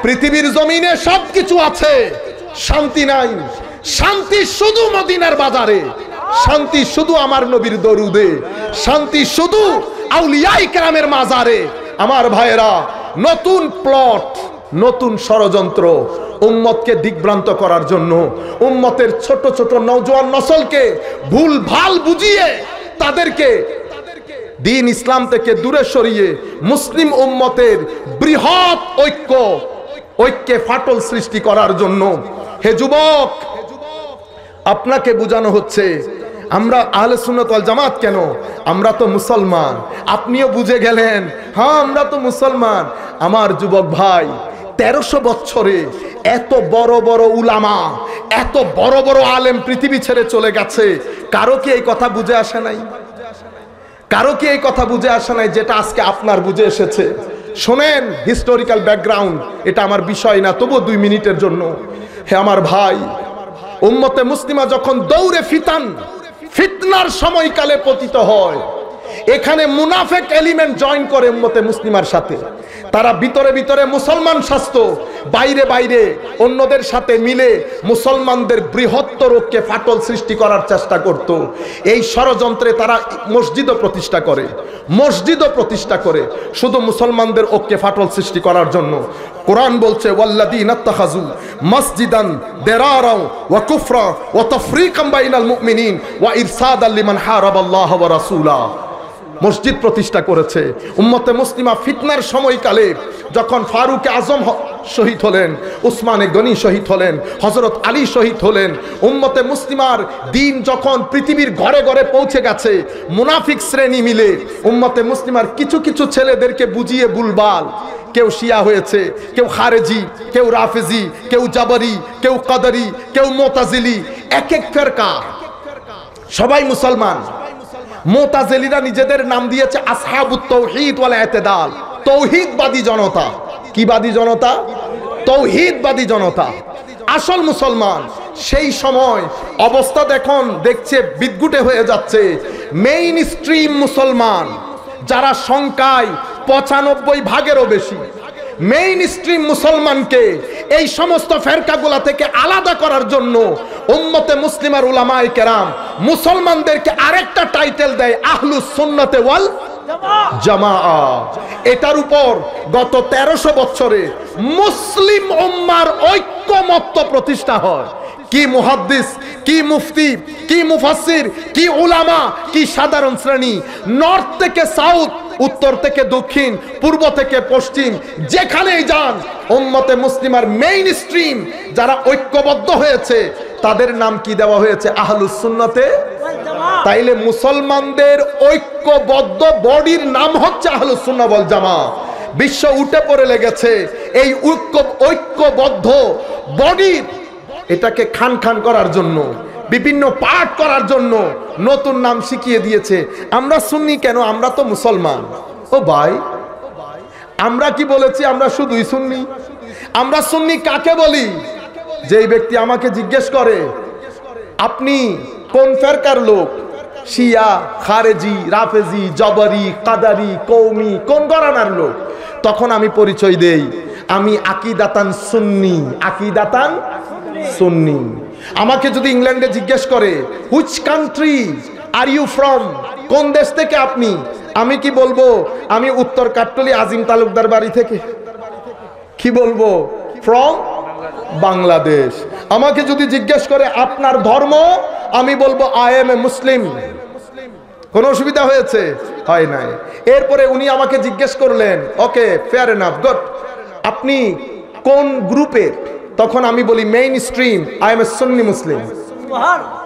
পৃথিবীর জমিনে সবকিছু আছে, শান্তি নাই। শান্তি শুধু মদিনার বাজারে, শান্তি শুধু আমার নবীর দরুদে, শান্তি শুধু আউলিয়াই কেরামের মাজারে। আমার ভাইয়েরা, নতুন প্লট নতুন ষড়যন্ত্র উম্মতকে দিগ্ভ্রান্ত করার জন্য, উম্মতের ছোট ছোট নৌজওয়ান নসলকে ভুল ভালো বুঝিয়ে তাদেরকে দিন ইসলাম থেকে দূরে সরিয়ে মুসলিম উম্মতের বৃহৎ ঐক্য, ঐক্যে ফাটল সৃষ্টি করার জন্য। হে যুবক, আপনাকে বোঝানো হচ্ছে, আমরা আহলে সুন্নত ওয়াল জামাত কেন? আমরা তো মুসলমান। আপনিও বুঝে গেলেন হ্যাঁ আমরা তো মুসলমান। আমার যুবক ভাই, তেরোশো বছরে এত বড় বড় উলামা, এত বড় বড় আলেম পৃথিবী ছেড়ে চলে গেছে। কারও কি এই কথা বুঝে আসে নাই? কারও কি এই কথা বুঝে আসে নাই যেটা আজকে আপনার বুঝে এসেছে? শোনেন হিস্টোরিক্যাল ব্যাকগ্রাউন্ড এটা আমার বিষয় না তবু দুই মিনিটের জন্য। হে আমার ভাই, উম্মতে মুসলিমা যখন দৌড়ে ফিতান, ফিতনার সময়কালে পতিত হয়। এখানে মুনাফেক এলিমেন্ট জয়েন করে উম্মতে মুসলিমার সাথে। তারা ভিতরে ভিতরে মুসলমান স্বাস্থ্য বাইরে বাইরে অন্যদের সাথে মিলে মুসলমানদের বৃহত্তর ঐক্যে ফাটল সৃষ্টি করার চেষ্টা করত। এই ষড়যন্ত্রে তারা মসজিদও প্রতিষ্ঠা করে, মসজিদও প্রতিষ্ঠা করে, শুধু মুসলমানদের ঐক্যে ফাটল সৃষ্টি করার জন্য। কোরআন বলছে ওয়াল্লাদিন মসজিদান মসজিদ প্রতিষ্ঠা করেছে। উম্মতে মুসলিমা ফিতনার সময়কালে যখন ফারুক আজম শহীদ হলেন, উসমানে গনি শহীদ হলেন হজরত আলী শহীদ হলেন, উম্মতে মুসলিমার দিন যখন পৃথিবীর ঘরে ঘরে পৌঁছে গেছে, মুনাফিক শ্রেণি মিলে উম্মতে মুসলিমার কিছু কিছু ছেলেদেরকে বুঝিয়ে বুলবাল। কেউ শিয়া হয়েছে, কেউ খারেজি, কেউ রাফেজি, কেউ জাবরি, কেউ কদরি, কেউ মোতাজিলি এক এক ফেরকা সবাই মুসলমান। মোতাজেলিরা নিজেদের নাম দিয়েছে আসহাবুত তৌহিদ ওয়াল ইতিদাল তৌহিদবাদী জনতা। কি বাদী জনতা? তৌহিদবাদী জনতা। আসল মুসলমান সেই সময় অবস্থা দেখুন, দেখছে বিদ্যুটে হয়ে যাচ্ছে। মেইন স্ট্রিম মুসলমান, যারা সংখ্যায় পঁচানব্বই ভাগেরও বেশি। মেইন স্ট্রিম মুসলমানকে এই সমস্ত ফেরকাগুলা থেকে আলাদা করার জন্য উম্মতে মুসলিমার উলামায়ে কেরাম মুসলমানদেরকে আরেকটা টাইটেল দেয় আহলুস সুন্নাতে ওয়াল জামা এটার উপর গত তেরোশো বছরে মুসলিম উম্মার ঐক্যমত্য প্রতিষ্ঠা হয়। কি মুহাদ্দিস? কি মুফতি, কি মুফাসসির, কি উলামা, কি সাধারণ শ্রেণি? নর্থ থেকে সাউথ, উত্তর থেকে দক্ষিণ, পূর্ব থেকে পশ্চিম, যেখানেই যান, উম্মতে মুসলিমার মেইন স্ট্রিম যারা ঐক্যবদ্ধ হয়েছে, তাদের নাম কি দেওয়া হয়েছে? আহলুস সুন্নতে? তাইলে মুসলমানদের ঐক্যবদ্ধ বডির নাম হচ্ছে আহলুস সুন্নাহ ওয়াল জামা বিশ্ব উঠে পড়ে লেগেছে, এই ঐক্য ঐক্যবদ্ধ বডির এটাকে খান খান করার জন্য, বিভিন্ন পাঠ করার জন্য নতুন নাম শিখিয়ে দিয়েছে। আমরা শুনি কেন? আমরা তো মুসলমান। ও ভাই, আমরা কি বলেছি? আমরা শুধুই শুননি আমরা শুননি কাকে বলি? যেই ব্যক্তি আমাকে জিজ্ঞেস করে, আপনি কোন ফেরকার লোক? শিয়া, খারেজি, রাফেজি, জবরি, কাদারি কৌমি কোন গরানার লোক? তখন আমি পরিচয় দেই, আমি আকিদাতান সুন্নি, আকিদাতান সুন্নি। আমাকে যদি ইংল্যান্ডে জিজ্ঞেস করে which country are you from কোন দেশ থেকে আপনি? আমি কি বলব? আমি উত্তর কাট্টলি আজিম তালুকদার বাড়ি থেকে। কি বলব? ফ্রম বাংলাদেশ। আমাকে যদি জিজ্ঞেস করে, আপনার ধর্ম? আমি বলব আই এম এ মুসলিম কোন অসুবিধা হয়েছে? হয় নাই। এরপরে উনি আমাকে জিজ্ঞেস করলেন ওকে ফেয়ার এনাফ গুড আপনি কোন গ্রুপের? তখন আমি বলি mainstream I am a Sunni Muslim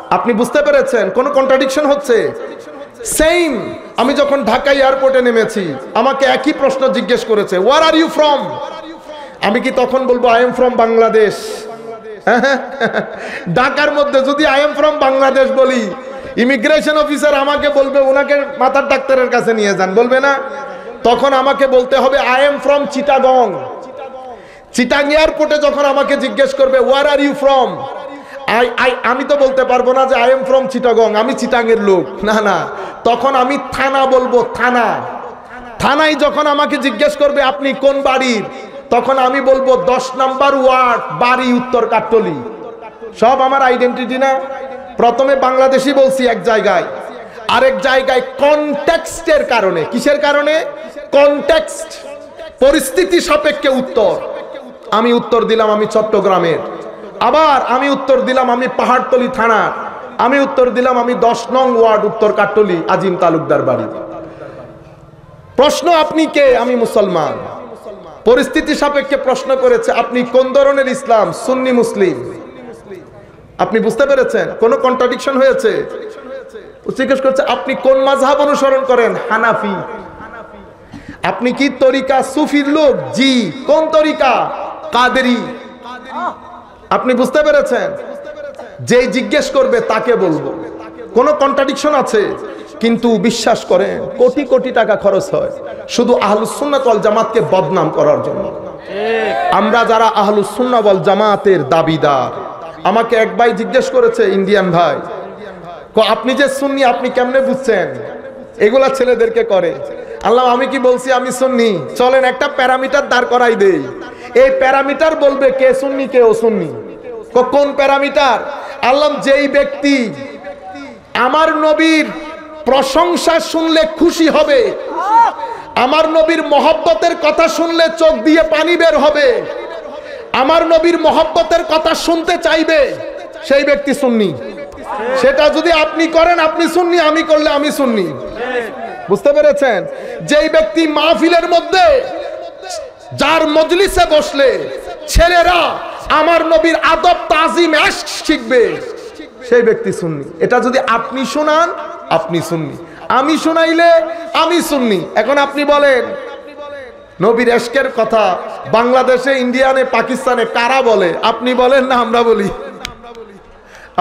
আপনি বুঝতে পেরেছেন? কোন কন্ট্রাডিকশন হচ্ছে? সেম আমি যখন ঢাকা এয়ারপোর্টে নেমেছি আমাকে একই প্রশ্ন জিজ্ঞেস করেছে ওয়ার আর ইউ ফ্রম আমি কি তখন বলব আই এম ফ্রম বাংলাদেশ ঢাকার মধ্যে যদি আই এম ফ্রম বাংলাদেশ বলি ইমিগ্রেশন অফিসার আমাকে বলবে ওনাকে মাথার ডাক্তারের কাছে নিয়ে যান। বলবে না? তখন আমাকে বলতে হবে I am from Chittagong Chittagong এয়ারপোর্টে যখন আমাকে জিজ্ঞেস করবে where are you from I I আমি তো বলতে পারব না যে আই এম ফ্রম চিটাগং আমি চিটাংয়ের লোক। না না। তখন আমি থানা বলব, থানা। থানায় যখন আমাকে জিজ্ঞেস করবে, আপনি কোন বাড়ির? তখন আমি বলব, দশ নাম্বার ওয়ার্ড, বাড়ি উত্তর কাট্টলি। সব আমার আইডেন্টিটি না। প্রথমে বাংলাদেশি বলছি এক জায়গায়। আরেক জায়গায় কনটেক্সটের কারণে। কিসের কারণে? কনটেক্সট পরিস্থিতি সাপেক্ষে উত্তর। আমি উত্তর দিলাম আমি চট্টগ্রামের। আবার আমি উত্তর দিলাম আমি পাহাড়তলি থানা আমি উত্তর দিলাম আমি দশ নং ওয়ার্ড উত্তর কাট্টলি আজিম তালুকদার বাড়ি। প্রশ্ন, আপনি কে? আমি মুসলমান। পরিস্থিতি সাপেক্ষে প্রশ্ন করেছে, আপনি কোন ধরনের ইসলাম? সুন্নি মুসলিম। আপনি বুঝতে পেরেছেন? কোনো কন্ট্রাডিকশন হয়েছে? জিজ্ঞেস করছে, আপনি কোন মাঝহাব অনুসরণ করেন? হানাফি। আপনি কি তরিকা সুফির লোক? জি। কোন তরিকা? কাদেরি। আপনি বুঝতে পেরেছেন? যে জিজ্ঞেস করবে তাকে বলব। কোন কন্ট্রাডিকশন আছে? কিন্তু বিশ্বাস করেন, কোটি কোটি টাকা খরচ হয়। শুধু আহলুসুন্নাত জামাতকে বদনাম করার জন্য। আমরা যারা আহলুসুন্না জামাতের দাবিদার, আমাকে এক ভাই জিজ্ঞেস করেছে, ইন্ডিয়ান ভাই আপনি যে সুন্নি, আপনি কেমনে বুঝছেন? এগুলা ছেলেদেরকে করে। আল্লাহ, আমি কি বলছি, আমি সুন্নি? চলেন, একটা প্যারামিটার দাঁড় করাই দেই। এই প্যারামিটার বলবে কে সুন্নি, কে ও সুন্নি কোন প্যারামিটার? আল্লাহ যেই ব্যক্তি আমার নবীর প্রশংসা শুনলে খুশি হবে, আমার নবীর মহব্বতের কথা শুনলে চোখ দিয়ে পানি বের হবে, আমার নবীর মহব্বতের কথা শুনতে চাইবে, সেই ব্যক্তি শুননি সেটা যদি আপনি করেন, আপনি শুননি আমি করলে আমি শুননি বুঝতে পেরেছেন? যেই ব্যক্তি মাহফিলের মধ্যে যার মজলিসে বসলে ছেলেরা আমার নবীর আদব তাজিম শিখবে। সেই ব্যক্তি শুননি এটা যদি আপনি শোনান, আপনি শুননি আমি শোনাইলে আমি শুননি এখন আপনি বলেন, নবীর এশকের কথা বাংলাদেশে, ইন্ডিয়ানে, পাকিস্তানে কারা বলে? আপনি বলেন না, আমরা বলি।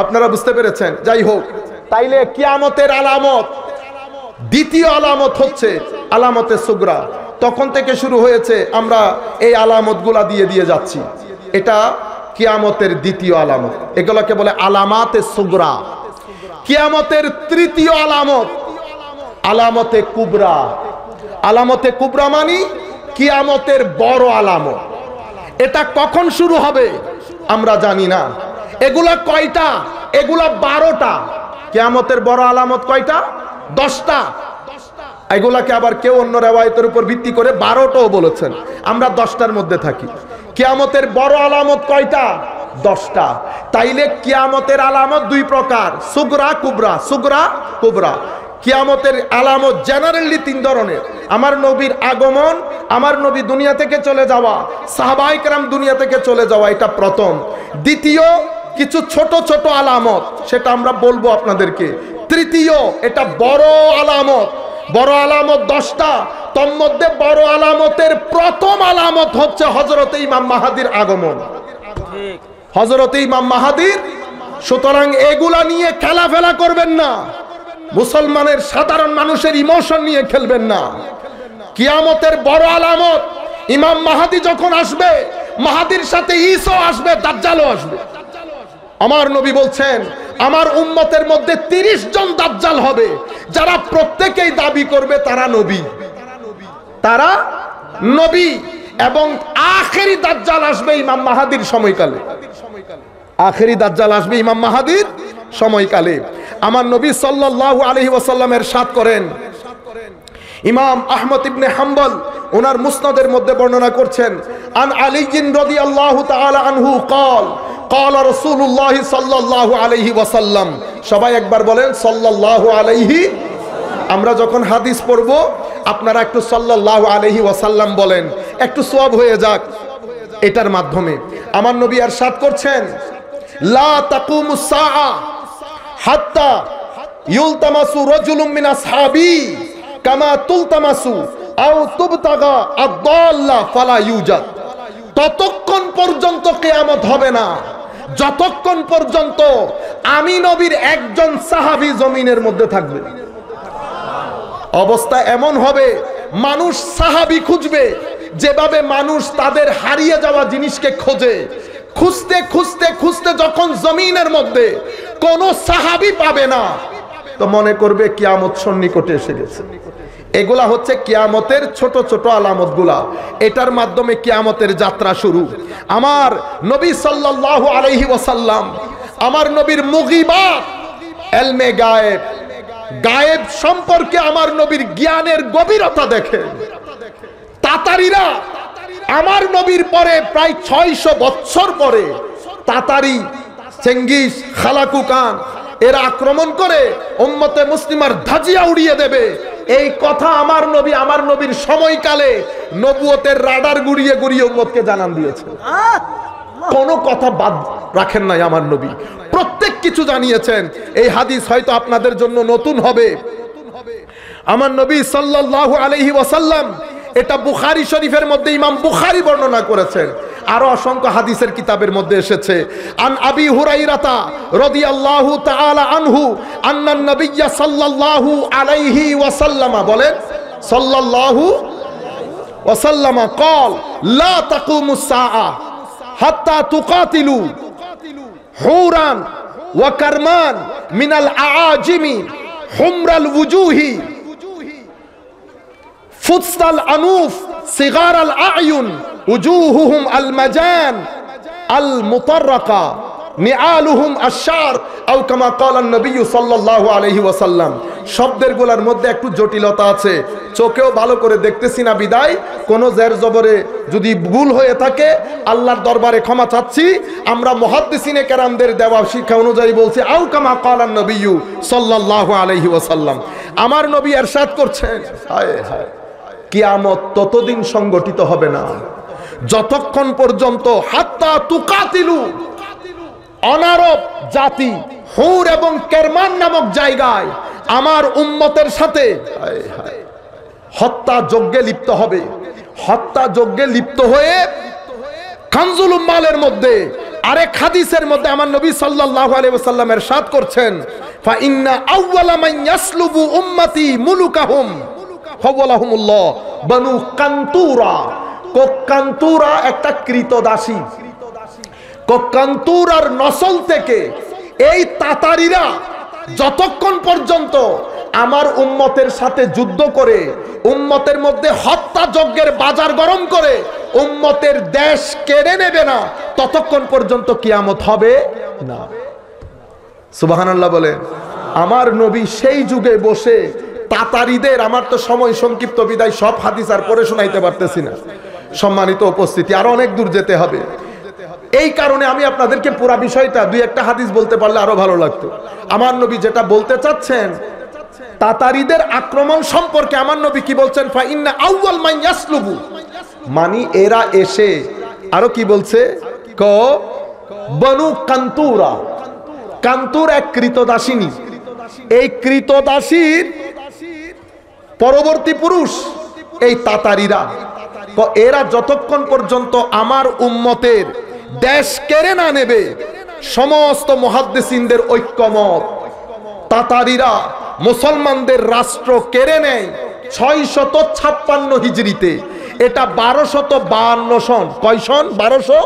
আপনারা বুঝতে পেরেছেন? যাই হোক, তাইলে কিয়ামতের আলামত, দ্বিতীয় আলামত হচ্ছে আলামতে সুগরা। তখন থেকে শুরু হয়েছে আমরা এই আলামতগুলা দিয়ে দিয়ে যাচ্ছি। এটা কিয়ামতের দ্বিতীয় আলামত। এগুলোকে বলে আলামাতে সুগরা। কিয়ামতের তৃতীয় আলামত। আলামতে কুবরা। আলামতে কুবরা মানি কিয়ামতের বড় আলামত। এটা কখন শুরু হবে? আমরা জানি না। এগুলা কয়টা? এগুলা বারোটা। কেয়ামতের বড় আলামত কয়টা? দশটা। এগুলাকে আবার কেউ অন্য রেওয়ায়তের উপর ভিত্তি করে বারোটাও বলেছেন। আমরা দশটার মধ্যে থাকি। কিয়ামতের বড় আলামত কয়টা? দশটা। তাইলে কিয়ামতের আলামত দুই প্রকার, সুগরা, কুবরা। সুগরা, কুবরা। কিয়ামতের আলামত জেনারেলি তিন ধরনের। আমার নবীর আগমন, আমার নবী দুনিয়া থেকে চলে যাওয়া সাহাবাইকরাম দুনিয়া থেকে চলে যাওয়া, এটা প্রথম। দ্বিতীয়, কিছু ছোট ছোট আলামত, সেটা আমরা বলব আপনাদেরকে। তৃতীয়, এটা বড় আলামত। বড় আলামত দশটা তন্মধ্যে বড় আলামতের প্রথম আলামত হচ্ছে হজরত ইমাম মাহাদির আগমন। হজরত ইমাম মাহাদির সুতরাং এগুলা নিয়ে খেলাফেলা করবেন না। মুসলমানের সাধারণ মানুষের ইমোশন নিয়ে খেলবেন না। কিয়ামতের বড় আলামত ইমাম মাহাদি যখন আসবে মাহাদির সাথে ঈসও আসবে দাজ্জালও আসবে। আমার নবী বলছেন আমার উম্মতের মধ্যে তিরিশ জন দাজ্জাল হবে। যারা প্রত্যেকেই দাবি করবে তারা নবী। তারা নবী এবং আখেরি দাজ্জাল আসবে ইমাম মাহাদির সময়কালে। আখেরি দাজ্জাল আসবে ইমাম মাহাদির সময়কালে। আমার নবী সাল্লাল্লাহু আলাইহি ওয়াসাল্লামের সাথ করেন। ইমাম আহমদ ইবনে হাম্বল ওনার মুসনাদের মধ্যে বর্ণনা করছেন, আন আলিজিন রদি আল্লাহ আনহু কল কল রসুল্লাহ সাল্লাহ আলহি ওয়াসাল্লাম। সবাই একবার বলেন সাল্লাহ আলহি আমরা যখন হাদিস পড়ব, আপনারা একটু সাল্লাহ আলহি ওয়াসাল্লাম বলেন, একটু সব হয়ে যাক। এটার মাধ্যমে আমার নবী আর সাত করছেন, লা তাকুমুসা হাত্তা ইউলতামাসু রজুলুম মিন আসহাবি কামা তুলতামাসু ততক্ষণ পর্যন্ত কিয়ামত হবে না। যতক্ষণ পর্যন্ত আমি নবীর একজন সাহাবী জমিনের মধ্যে থাকবে। অবস্থা এমন হবে, মানুষ সাহাবি খুঁজবে, যেভাবে মানুষ তাদের হারিয়ে যাওয়া জিনিসকে খোঁজে। খুঁজতে খুঁজতে খুঁজতে যখন জমিনের মধ্যে কোনো সাহাবি পাবে না, তো মনে করবে কিয়ামত সন্নিকটে এসে গেছে। এগুলা হচ্ছে কিয়ামতের ছোট ছোট আলামতগুলা এটার মাধ্যমে কিয়ামতের যাত্রা শুরু। আমার নবী সাল্লাল্লাহু আলাইহি ওয়াসাল্লাম, আমার নবীর মুগিবাত এলমে গায়েব গায়েব সম্পর্কে আমার নবীর জ্ঞানের গভীরতা দেখে। তাতারিরা আমার নবীর পরে প্রায় ছয়শো বৎসর পরে তাতারি, চেঙ্গিস, খালাকুকান এরা আক্রমণ করে উম্মতে মুসলিমার ধাজিয়া উড়িয়ে দেবে। এই কথা আমার নবী আমার নবীর সময়কালে নবুয়তের রাডার গুড়িয়ে গুড়িয়ে উম্মতকে জানান দিয়েছে। কোনো কথা বাদ রাখেন নাই আমার নবী। প্রত্যেক কিছু জানিয়েছেন। এই হাদিস হয়তো আপনাদের জন্য নতুন হবে। আমার নবী সাল্লাল্লাহু আলাইহি ওয়াসাল্লাম এটা বুখারি শরীফের মধ্যে ইমাম বুখারি বর্ণনা করেছেন। আরও অসংখ্য হাদিসের কিতাবের মধ্যে এসেছে। আন আবি হুরাইরাতা রাদিয়াল্লাহু তাআলা আনহু আন্নান নবিয়্যা সাল্লাল্লাহু আলাইহি ওয়াসাল্লামা বলেন, সাল্লাল্লাহু ওয়াসাল্লামা কল লা তাকুমু সাআ হাত্তা তুকাতিলু হুরান ওয়া কারমান মিনাল আআজিমি হুমরাল উজুহি ফুৎসাল আনুফ, সিগার আল আয়ুন, উজুহুহুম আল মাজান, আল মুতাররাকা, নিআলুহুম আশার আও কামা ক্বালান নবী সাল্লাল্লাহু আলাইহি ওয়াসাল্লাম। শব্দেরগুলার মধ্যে একটু জটিলতা আছে। চোখেও ভালো করে দেখতেছি না বিদায়। কোনো জের জবরে যদি ভুল হয়ে থাকে, আল্লাহর দরবারে ক্ষমা চাচ্ছি। আমরা মহাদ্দিসিনে কেরামদের দেওয়া শিক্ষা অনুযায়ী বলছি আউ কামা কালান নবী সাল্লাহ আলহি ওসাল্লাম আমার নবী এরশাদ করছেন। হায় হায়। কিয়ামত ততদিন সংগঠিত হবে না। যতক্ষণ পর্যন্ত হাত্তা তুকাতিলু অনারব জাতি হুর এবং কেরমান নামক জায়গায় আমার উম্মতের সাথে হত্যা যজ্ঞে লিপ্ত হবে। হত্যা যজ্ঞে লিপ্ত হয়ে খানজুল উম্মালের মধ্যে আরেক হাদিসের মধ্যে আমার নবী সাল্লাল্লাহু আলাইহি ওয়াসাল্লামের সাথ করছেন, ফা ইন্না আউওয়ালা মান ইয়াসলুবু উম্মতি মুলুকাহুম। ফাওয়ালাহুমুল্লাহ, বানু কান্তুরা। কো কান্তুরা একটা কৃতদাসী। কান্তুর আর নসল থেকে এই যতক্ষণ পর্যন্ত আমার উম্মতের সাথে যুদ্ধ করে, উম্মতের মধ্যে হত্যা যজ্ঞের বাজার গরম করে, উম্মতের দেশ কেড়ে নেবে না, ততক্ষণ পর্যন্ত কিয়ামত হবে না। সুবাহানাল্লাহ বলেন, আমার নবী সেই যুগে বসে তাতারিদের, আমার তো সময় সংক্ষিপ্ত বিদায়, সব হাদিস আর পড়ে শোনাইতে পারতেছি না। সম্মানিত উপস্থিতি, আরও অনেক দূর যেতে হবে। এই কারণে আমি আপনাদেরকে পুরা বিষয়টা, দুই একটা হাদিস বলতে পারলে আরও ভালো লাগতো। আমার নবী যেটা বলতে চাচ্ছেন, তাতারিদের আক্রমণ সম্পর্কে আমার নবী কি বলছেন? ফাইন্না আউয়াল মাই ইয়াসলুবু। মানি এরা এসে, আরও কি বলছে? ক, বনু কান্তুরা। কান্তুর এক কৃতদাসিনী। এই কৃতদাসীর পরবর্তী পুরুষ, এই তাতারিরা। এরা যতক্ষণ পর্যন্ত আমার উম্মতের দেশ কেড়ে না নেবে, সমস্ত মহাদ্দেসিনদের ঐক্যমত। তাতারিরা মুসলমানদের রাষ্ট্র কেড়ে নেয় ছয় শত ছাপ্পান্ন হিজড়িতে। এটা বারোশত বাহান্ন সন। কয় সন? বারোশো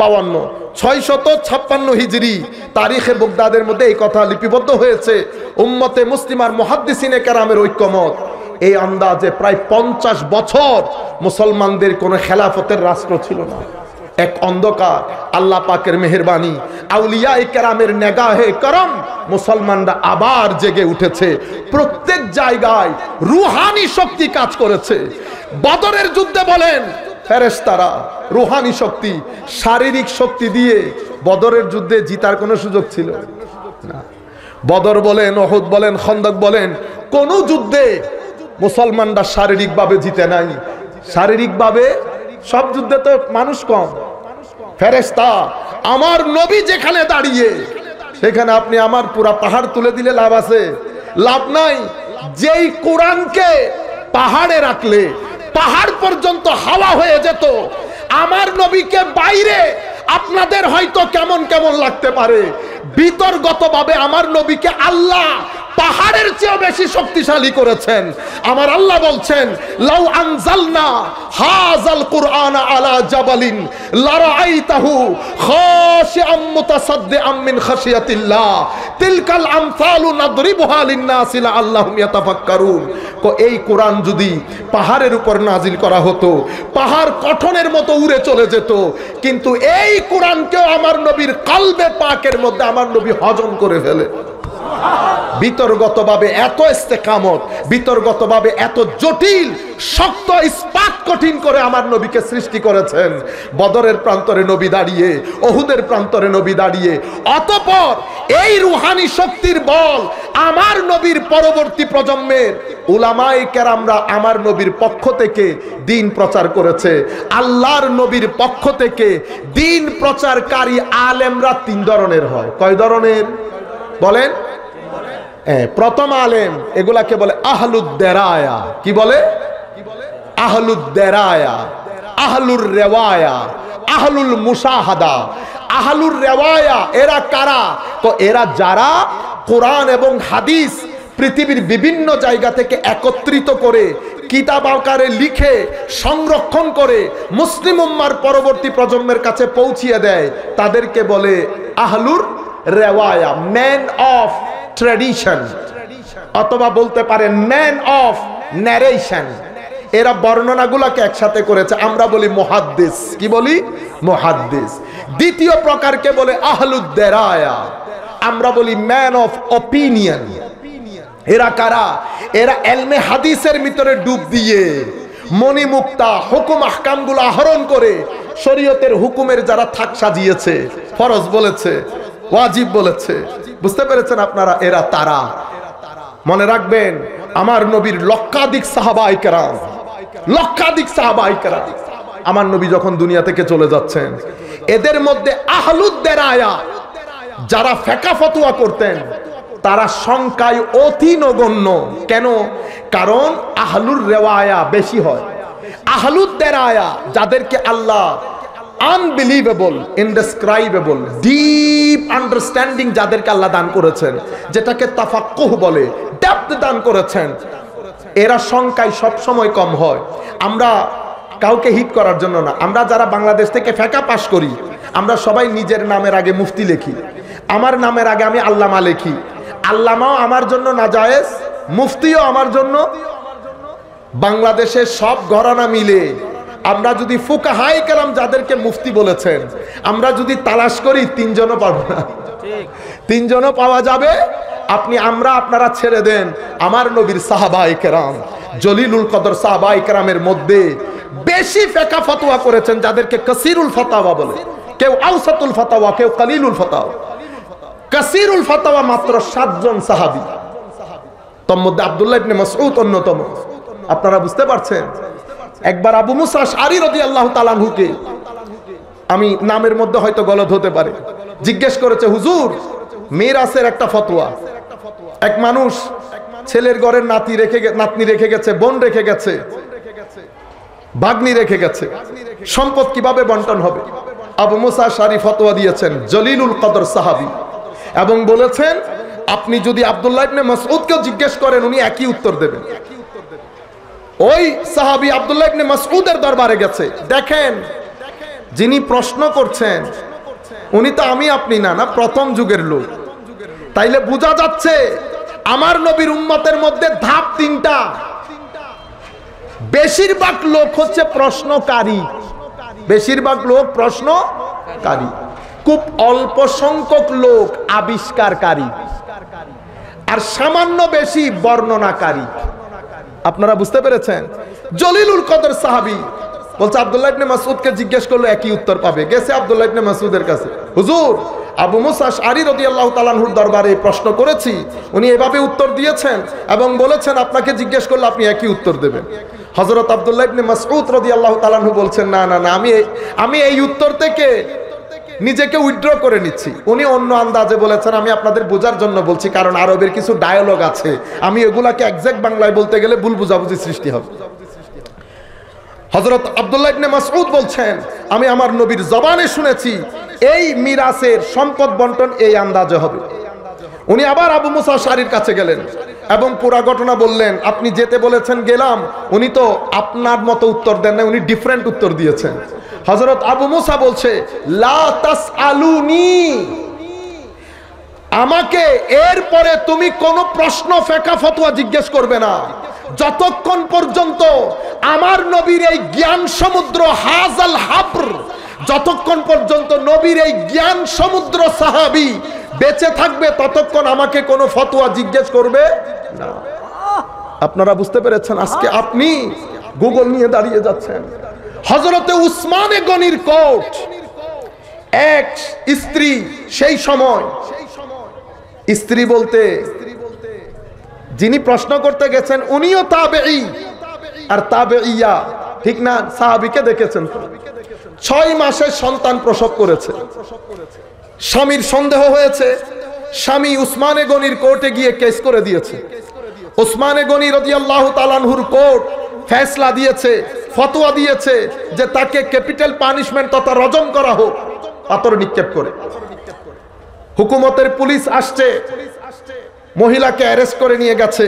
বাউান্ন ছয় শত ছাপ্পান্ন হিজড়ি তারিখে বগদাদের মধ্যে এই কথা লিপিবদ্ধ হয়েছে। উম্মতে মুসলিমার মহাদ্দিসিনে কেরামের ঐক্যমত। এই আন্দাজে প্রায় পঞ্চাশ বছর মুসলমানদের কোনো খেলাফতের রাষ্ট্র ছিল না। এক অন্ধকার, আল্লাহ পাকের মেহরবানি আউলিয়া কেরামের নেগাহে করম, মুসলমানরা আবার জেগে উঠেছে। প্রত্যেক জায়গায় রুহানি শক্তি কাজ করেছে। বদরের যুদ্ধে বলেন ফেরেস্তারা রুহানি শক্তি, শারীরিক শক্তি দিয়ে বদরের যুদ্ধে জিতার কোনো সুযোগ ছিল না। বদর বলেন অহদ বলেন, খন্দক বলেন, কোন যুদ্ধে মুসলমানরা শারীরিকভাবে জিতে নাই। শারীরিকভাবে সব যুদ্ধে তো মানুষ কম। ফেরেস্তা আমার নবী যেখানে দাঁড়িয়ে, সেখানে আপনি আমার পুরা পাহাড় তুলে দিলে লাভ আছে। লাভ নাই। যেই কোরআনকে পাহাড়ে রাখলে, পাহাড় পর্যন্ত হাওয়া হয়ে যেত, আমার নবীকে বাইরে আপনাদের হয়তো কেমন কেমন লাগতে পারে। বিতর্গতভাবে আমার নবীকে আল্লাহ পাহাড়ের চেয়েও বেশি শক্তিশালী করেছেন। আমার আল্লাহ বলছেন, লাউ আনজালনা হাজাল কুরআন আলা জাবালিন লারাআইতাহু খাশিআম মুতাসাদ্দিআম মিন খাশিয়াতিল্লাহ। তিলকাল আমসালু নাদরিবুহা লিন-নাসি লাআল্লাহুম ইয়াতাফাক্কারুন। কো, এই কোরআন যদি পাহাড়ের উপর নাজিল করা হতো, পাহাড় কঠনের মতো উড়ে চলে যেত, কিন্তু এই কোরআনকেও আমার নবীর কালবে পাকের মধ্যে আমার নবী হজম করে ফেলে। বিতর্গতভাবে এত ইস্তেকামত, বিতর্গতভাবে এত জটিল, শক্ত, ইস্পাত কঠিন করে আমার নবীকে সৃষ্টি করেছেন। বদরের প্রান্তরে নবী দাঁড়িয়ে অহুদের প্রান্তরে নবী দাঁড়িয়ে, অতপর এই রুহানি শক্তির বল আমার নবীর পরবর্তী প্রজন্মের উলামায়ে কেরামরা আমার নবীর পক্ষ থেকে দিন প্রচার করেছে। আল্লাহর নবীর পক্ষ থেকে দিন প্রচারকারী আলেমরা তিন ধরনের হয়। কয় ধরনের? বলেন? প্রথম আলেম এগুলাকে বলে আহলুদ্দেরায়া। কি বলে? আহলুদ্দেরায়া আহলুর রেওয়ায়া আহলুল মুসাহাদা আহলুর রেওয়ায়া এরা কারা? তো এরা যারা কোরআন এবং হাদিস পৃথিবীর বিভিন্ন জায়গা থেকে একত্রিত করে কিতাব আকারে লিখে সংরক্ষণ করে মুসলিম উম্মার পরবর্তী প্রজন্মের কাছে পৌঁছিয়ে দেয়, তাদেরকে বলে আহলুর রেওয়ায়া ম্যান অফ ট্র্যাডিশন অথবা বলতে পারেন ম্যান অফ ন্যারেশন এরা বর্ণনাগুলোকে একসাথে করেছে, আমরা বলি মহাদ্দিস। কি বলি? মহাদ্দিস। দ্বিতীয় প্রকারকে বলে আহলুদ্দেরায়া। আমরা বলি ম্যান অফ অপিনিয়ন এরা কারা? এরা এলমে হাদিসের ভিতরে ডুব দিয়ে মণিমুক্তা হুকুম আহকামগুলো আহরণ করে শরীয়তের হুকুমের যারা থাক সাজিয়েছে, ফরজ বলেছে ওয়াজিব বলেছে। বুঝতে পেরেছেন আপনারা, এরা তারা। মনে রাখবেন, আমার নবীর লক্ষাধিক সাহাবাই কেরাম, লক্ষাধিক সাহাবাই কেরাম। আমার নবী যখন দুনিয়া থেকে চলে যাচ্ছেন, এদের মধ্যে আহলুদ্দের আয়া, যারা ফেকা ফতুয়া করতেন, তারা সংখ্যায় অতি নগণ্য। কেন? কারণ আহলুর রেওয়ায়া বেশি হয়। আহলুদ্দের আয়া, যাদেরকে আল্লাহ আনবিলিভেবল ইনডেসক্রাইবেবল ডিপ আন্ডারস্ট্যান্ডিং যাদেরকে আল্লাহ দান করেছেন, যেটাকে তাফাক্কুহ বলে ডেপথ দান করেছেন। এরা সংখ্যায় সব সময় কম হয়। আমরা কাউকে হিট করার জন্য না। আমরা যারা বাংলাদেশ থেকে ফেকা পাশ করি, আমরা সবাই নিজের নামের আগে মুফতি লিখি। আমার নামের আগে আমি আল্লামা লিখি। আল্লামাও আমার জন্য নাজায়েজ, মুফতিও আমার জন্য। বাংলাদেশের সব ঘরানা মিলে। আমরা যদি ফুকাহাই কেরাম যাদেরকে মুফতি বলেছেন আমরা যদি তালাশ করি তিনজনও পাবো না। তিনজনও পাওয়া যাবে? আপনি আমরা আপনারা ছেড়ে দেন। আমার নবীর সাহাবাই কেরাম জলিলুল কদর সাহাবাই কেরামের মধ্যে বেশি ফেকা ফতোয়া করেছেন যাদেরকে কাসিরুল ফতাওয়া বলে। কেউ আউসাতুল ফতাওয়া কেউ কালিলুল ফতাওয়া। কাসিরুল ফতাওয়া মাত্র সাতজন সাহাবি। তোর মধ্যে আব্দুল্লাহ ইবনে মাসউদ অন্যতম। আপনারা বুঝতে পারছেন? একবার আবু মুসা শারি রদি আল্লাহ তালানহুকে আমি নামের মধ্যে হয়তো গলত হতে পারে। জিজ্ঞেস করেছে, হুজুর, মিরাসের একটা ফতোয়া। এক মানুষ ছেলের ঘরের নাতি রেখে নাতনি রেখে গেছে, বোন রেখে গেছে, ভাগ্নি রেখে গেছে। সম্পদ কীভাবে বন্টন হবে? আবু মুসা শারি ফতোয়া দিয়েছেন, জলিলুল কদর সাহাবি। এবং বলেছেন, আপনি যদি আব্দুল্লাহ ইবনে মাসউদকে জিজ্ঞেস করেন, উনি একই উত্তর দেবেন। ওই সাহাবি আব্দুল্লাহ ইবনে মাসউদের দরবারে গেছে। দেখেন, যিনি প্রশ্ন করছেন, উনি তো আমি আপনি না না প্রথম যুগের লোক। তাইলে বোঝা যাচ্ছে, আমার নবীর উম্মতের মধ্যে ধাপ তিনটা। বেশিরভাগ লোক হচ্ছে প্রশ্নকারী। বেশিরভাগ লোক প্রশ্নকারী। খুব অল্প সংখ্যক লোক আবিষ্কারকারী। আর সামান্য বেশি বর্ণনাকারী। আপনারা বুঝতে পেরেছেন? জলিলুল কদর সাহাবি বলছে, আব্দুল্লাহ ইবনে মাসউদকে জিজ্ঞেস করল, একই উত্তর পাবে। গেছে আব্দুল্লাহ ইবনে মাসউদের কাছে। হুজুর, আবু মুসা আরি রাদিয়াল্লাহু তাআলাহুর দরবারে প্রশ্ন করেছি। উনি এভাবে উত্তর দিয়েছেন এবং বলেছেন, আপনাকে জিজ্ঞেস করলে, আপনি একই উত্তর দেবেন। হযরত আব্দুল্লাহ ইবনে মাসউদ রাদিয়াল্লাহু তাআলাহু বলছেন, না না না, আমি আমি এই উত্তর থেকে নিজেকে উইথড্র করে নিচ্ছি। উনি অন্য আন্দাজে বলেছেন, আমি আপনাদের বোঝার জন্য বলছি, কারণ আরবের কিছু ডায়ালগ আছে। আমি এগুলাকে একজ্যাক্ট বাংলায় বলতে গেলে ভুল বুঝাবুঝি সৃষ্টি হবে। হজরত আব্দুল্লাহ ইবনে মাসউদ বলছেন, আমি আমার নবীর জবানে শুনেছি, এই মিরাসের সম্পদ বন্টন এই আন্দাজে হবে। উনি আবার আবু মুসা শারির কাছে গেলেন এবং পুরা ঘটনা বললেন, আপনি যেতে বলেছেন গেলাম। উনি তো আপনার মতো উত্তর দেন না উনি ডিফারেন্ট উত্তর দিয়েছেন। হজরত আবু মুসা বলছে, লা তাস আলুনি আমাকে এরপরে তুমি কোন প্রশ্ন, ফেকা, ফতোয়া জিজ্ঞেস করবে না। যতক্ষণ পর্যন্ত আমার নবীর এই জ্ঞান সমুদ্র, হাজাল হাবর, যতক্ষণ পর্যন্ত নবীর এই জ্ঞান সমুদ্র সাহাবি বেঁচে থাকবে, ততক্ষণ আমাকে কোনো ফতোয়া জিজ্ঞেস করবে না। আপনারা বুঝতে পেরেছেন আজকে আপনি গুগল নিয়ে দাঁড়িয়ে যাচ্ছেন। হজরতে উসমানে গনির কোট। এক স্ত্রী সেই সময়। স্ত্রী বলতে, যিনি প্রশ্ন করতে গেছেন, উনিও তাবেই আর তাবে ইয়া ঠিক না? সাহাবিকে দেখেছেন ছয় মাসে সন্তান প্রসব করেছে। স্বামীর সন্দেহ হয়েছে। স্বামী উসমানে গনির কোর্টে গিয়ে কেস করে দিয়েছে। উসমানে গনি রদিয়াল্লাহু তালানহুর কোর্ট ফেসলা দিয়েছে, ফতোয়া দিয়েছে যে তাকে ক্যাপিটাল পানিশমেন্ট তথা রজম করা হোক। পাথর নিক্ষেপ করে। হুকুমতের পুলিশ আসছে। মহিলাকে অ্যারেস্ট করে নিয়ে গেছে।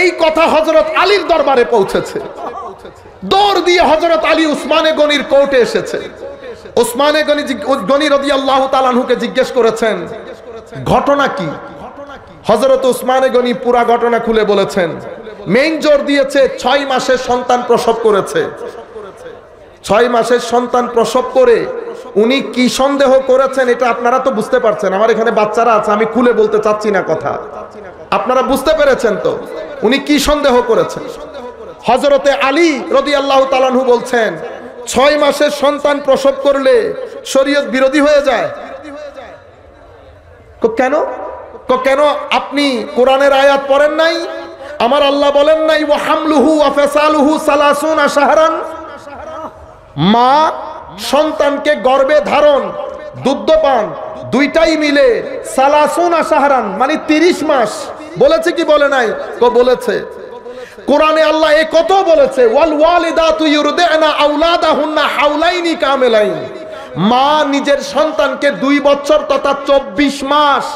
এই কথা হজরত আলীর দরবারে পৌঁছেছে। দৌড় দিয়ে হজরত আলী উসমানে গনির কোর্টে এসেছে। উসমানে গনি গনি রদি আল্লাহ তালানহুকে জিজ্ঞেস করেছেন, ঘটনা কি? হজরত উসমানে গনি পুরা ঘটনা খুলে বলেছেন মেইন জোর দিয়েছে, ছয় মাসের সন্তান প্রসব করেছে। ছয় মাসের সন্তান প্রসব করে উনি কি সন্দেহ করেছেন এটা আপনারা তো বুঝতে পারছেন। আমার এখানে বাচ্চারা আছে, আমি খুলে বলতে চাচ্ছি না কথা। আপনারা বুঝতে পেরেছেন তো? উনি কি সন্দেহ করেছেন? হজরতে আলী রদি আল্লাহ তালানহু বলছেন, ছয় মাসের সন্তান প্রসব করলে শরীয়ত বিরোধী হয়ে যায়। কেন? কেন আপনি কোরআনের আয়াত পড়েন নাই? আমার আল্লাহ বলেন নাই ও হামলুহু আফেসালুহু সালাসুন আশাহারান মা সন্তানকে গর্ভে ধারণ দুগ্ধপান দুইটাই মিলে সালাসুন আশাহারান মানে তিরিশ মাস। বলেছে কি বলে নাই? তো বলেছে। কোরআনে আল্লাহ এ কত বলেছে, ওয়াল ওয়ালিদাতু ইউরদিনা আওলাদাহুন্না হাওলাইনি কামিলাইন। মা নিজের সন্তানকে দুই বছর তথা চব্বিশ মাস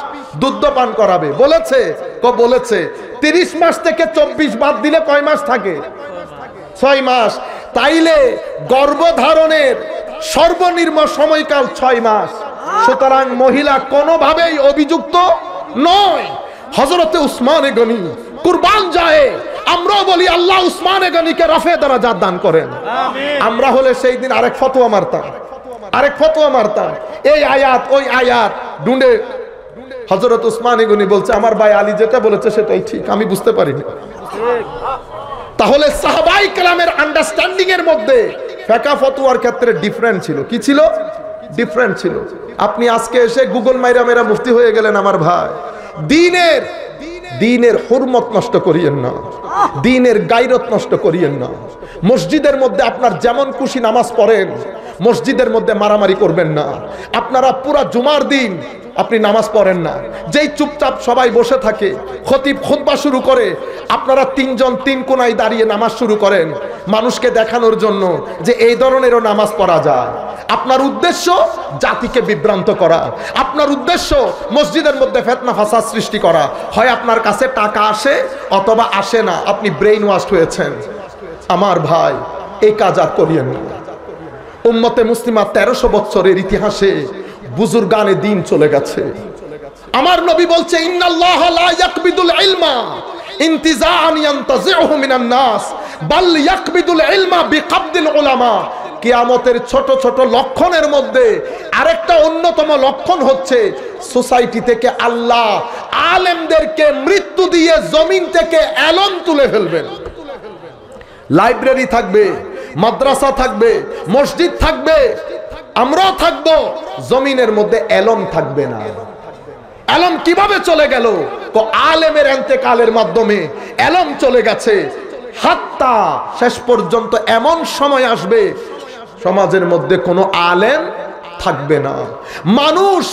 দুধ পান করাবে। বলেছে? ক বলেছে তিরিশ মাস থেকে চব্বিশ বাদ দিলে কয় মাস থাকে? ছয় মাস। তাইলে গর্ভধারণের সর্বনিম্ন সময়কাল ছয় মাস। সুতরাং মহিলা কোনোভাবেই অভিযুক্ত নয়। হজরতে উসমান গনি কুরবান যায়। আমরাও বলি আল্লাহ উসমান গনিকে রফে দ্বারা জাত দান করেন। আমরা হলে সেই দিন আরেক ফতোয়া মারতাম। আরেক ফতোয়া মারতাম। এই আয়াত ওই আয়াত ডুন্ডে হজরত উসমান এগুনি বলছে, আমার ভাই আলী যেটা বলেছে সেটাই ঠিক, আমি বুঝতে পারিনি। তাহলে সাহাবাই কালামের আন্ডারস্ট্যান্ডিং এর মধ্যে ফেকা ফতুয়ার ক্ষেত্রে ডিফারেন্ট ছিল। কি ছিল? ডিফারেন্ট ছিল। আপনি আজকে এসে গুগল মাইরা মেরা মুফতি হয়ে গেলেন আমার ভাই। দিনের দিনের হুরমত নষ্ট করিয়েন না। দিনের গাইরত নষ্ট করিয়েন না। মসজিদের মধ্যে আপনার যেমন খুশি নামাজ পড়েন, মসজিদের মধ্যে মারামারি করবেন না। আপনারা পুরা জুমার দিন আপনি নামাজ পড়েন না। যেই চুপচাপ সবাই বসে থাকে, খতিব খুতবা শুরু করে, আপনারা তিনজন তিন কোনায় দাঁড়িয়ে নামাজ শুরু করেন। মানুষকে দেখানোর জন্য যে এই ধরনেরও নামাজ পড়া যায়। আপনার উদ্দেশ্য জাতিকে বিভ্রান্ত করা। আপনার উদ্দেশ্য মসজিদের মধ্যে ফেতনা ফাসাদ সৃষ্টি করা। হয় আপনার কাছে টাকা আসে অথবা আসে না। আপনি ব্রেইন ওয়াশ হয়েছেন। আমার ভাই, এই কাজ আর করিয়েন উম্মতে মুসলিমা তেরোশো বছরের ইতিহাসে বুজুর্গানে দিন চলে গেছে। আমার নবী বলছে ইয়াকবিদুল নাস ইয়াকবিদুল উলামা। কিয়ামতের ছোট ছোট লক্ষণের মধ্যে আরেকটা অন্যতম লক্ষণ হচ্ছে, সোসাইটি থেকে আল্লাহ আলেমদেরকে মৃত্যু দিয়ে জমিন থেকে এলম তুলে ফেলবেন। লাইব্রেরি থাকবে, মাদ্রাসা থাকবে, মসজিদ থাকবে আমরাও থাকব, জমিনের মধ্যে এলম থাকবে না। এলম কীভাবে চলে গেল? তো আলেমের এন্তেকালের মাধ্যমে এলম চলে গেছে। হাত্তা শেষ পর্যন্ত এমন সময় আসবে, সমাজের মধ্যে কোনো আলেম থাকবে না। মানুষ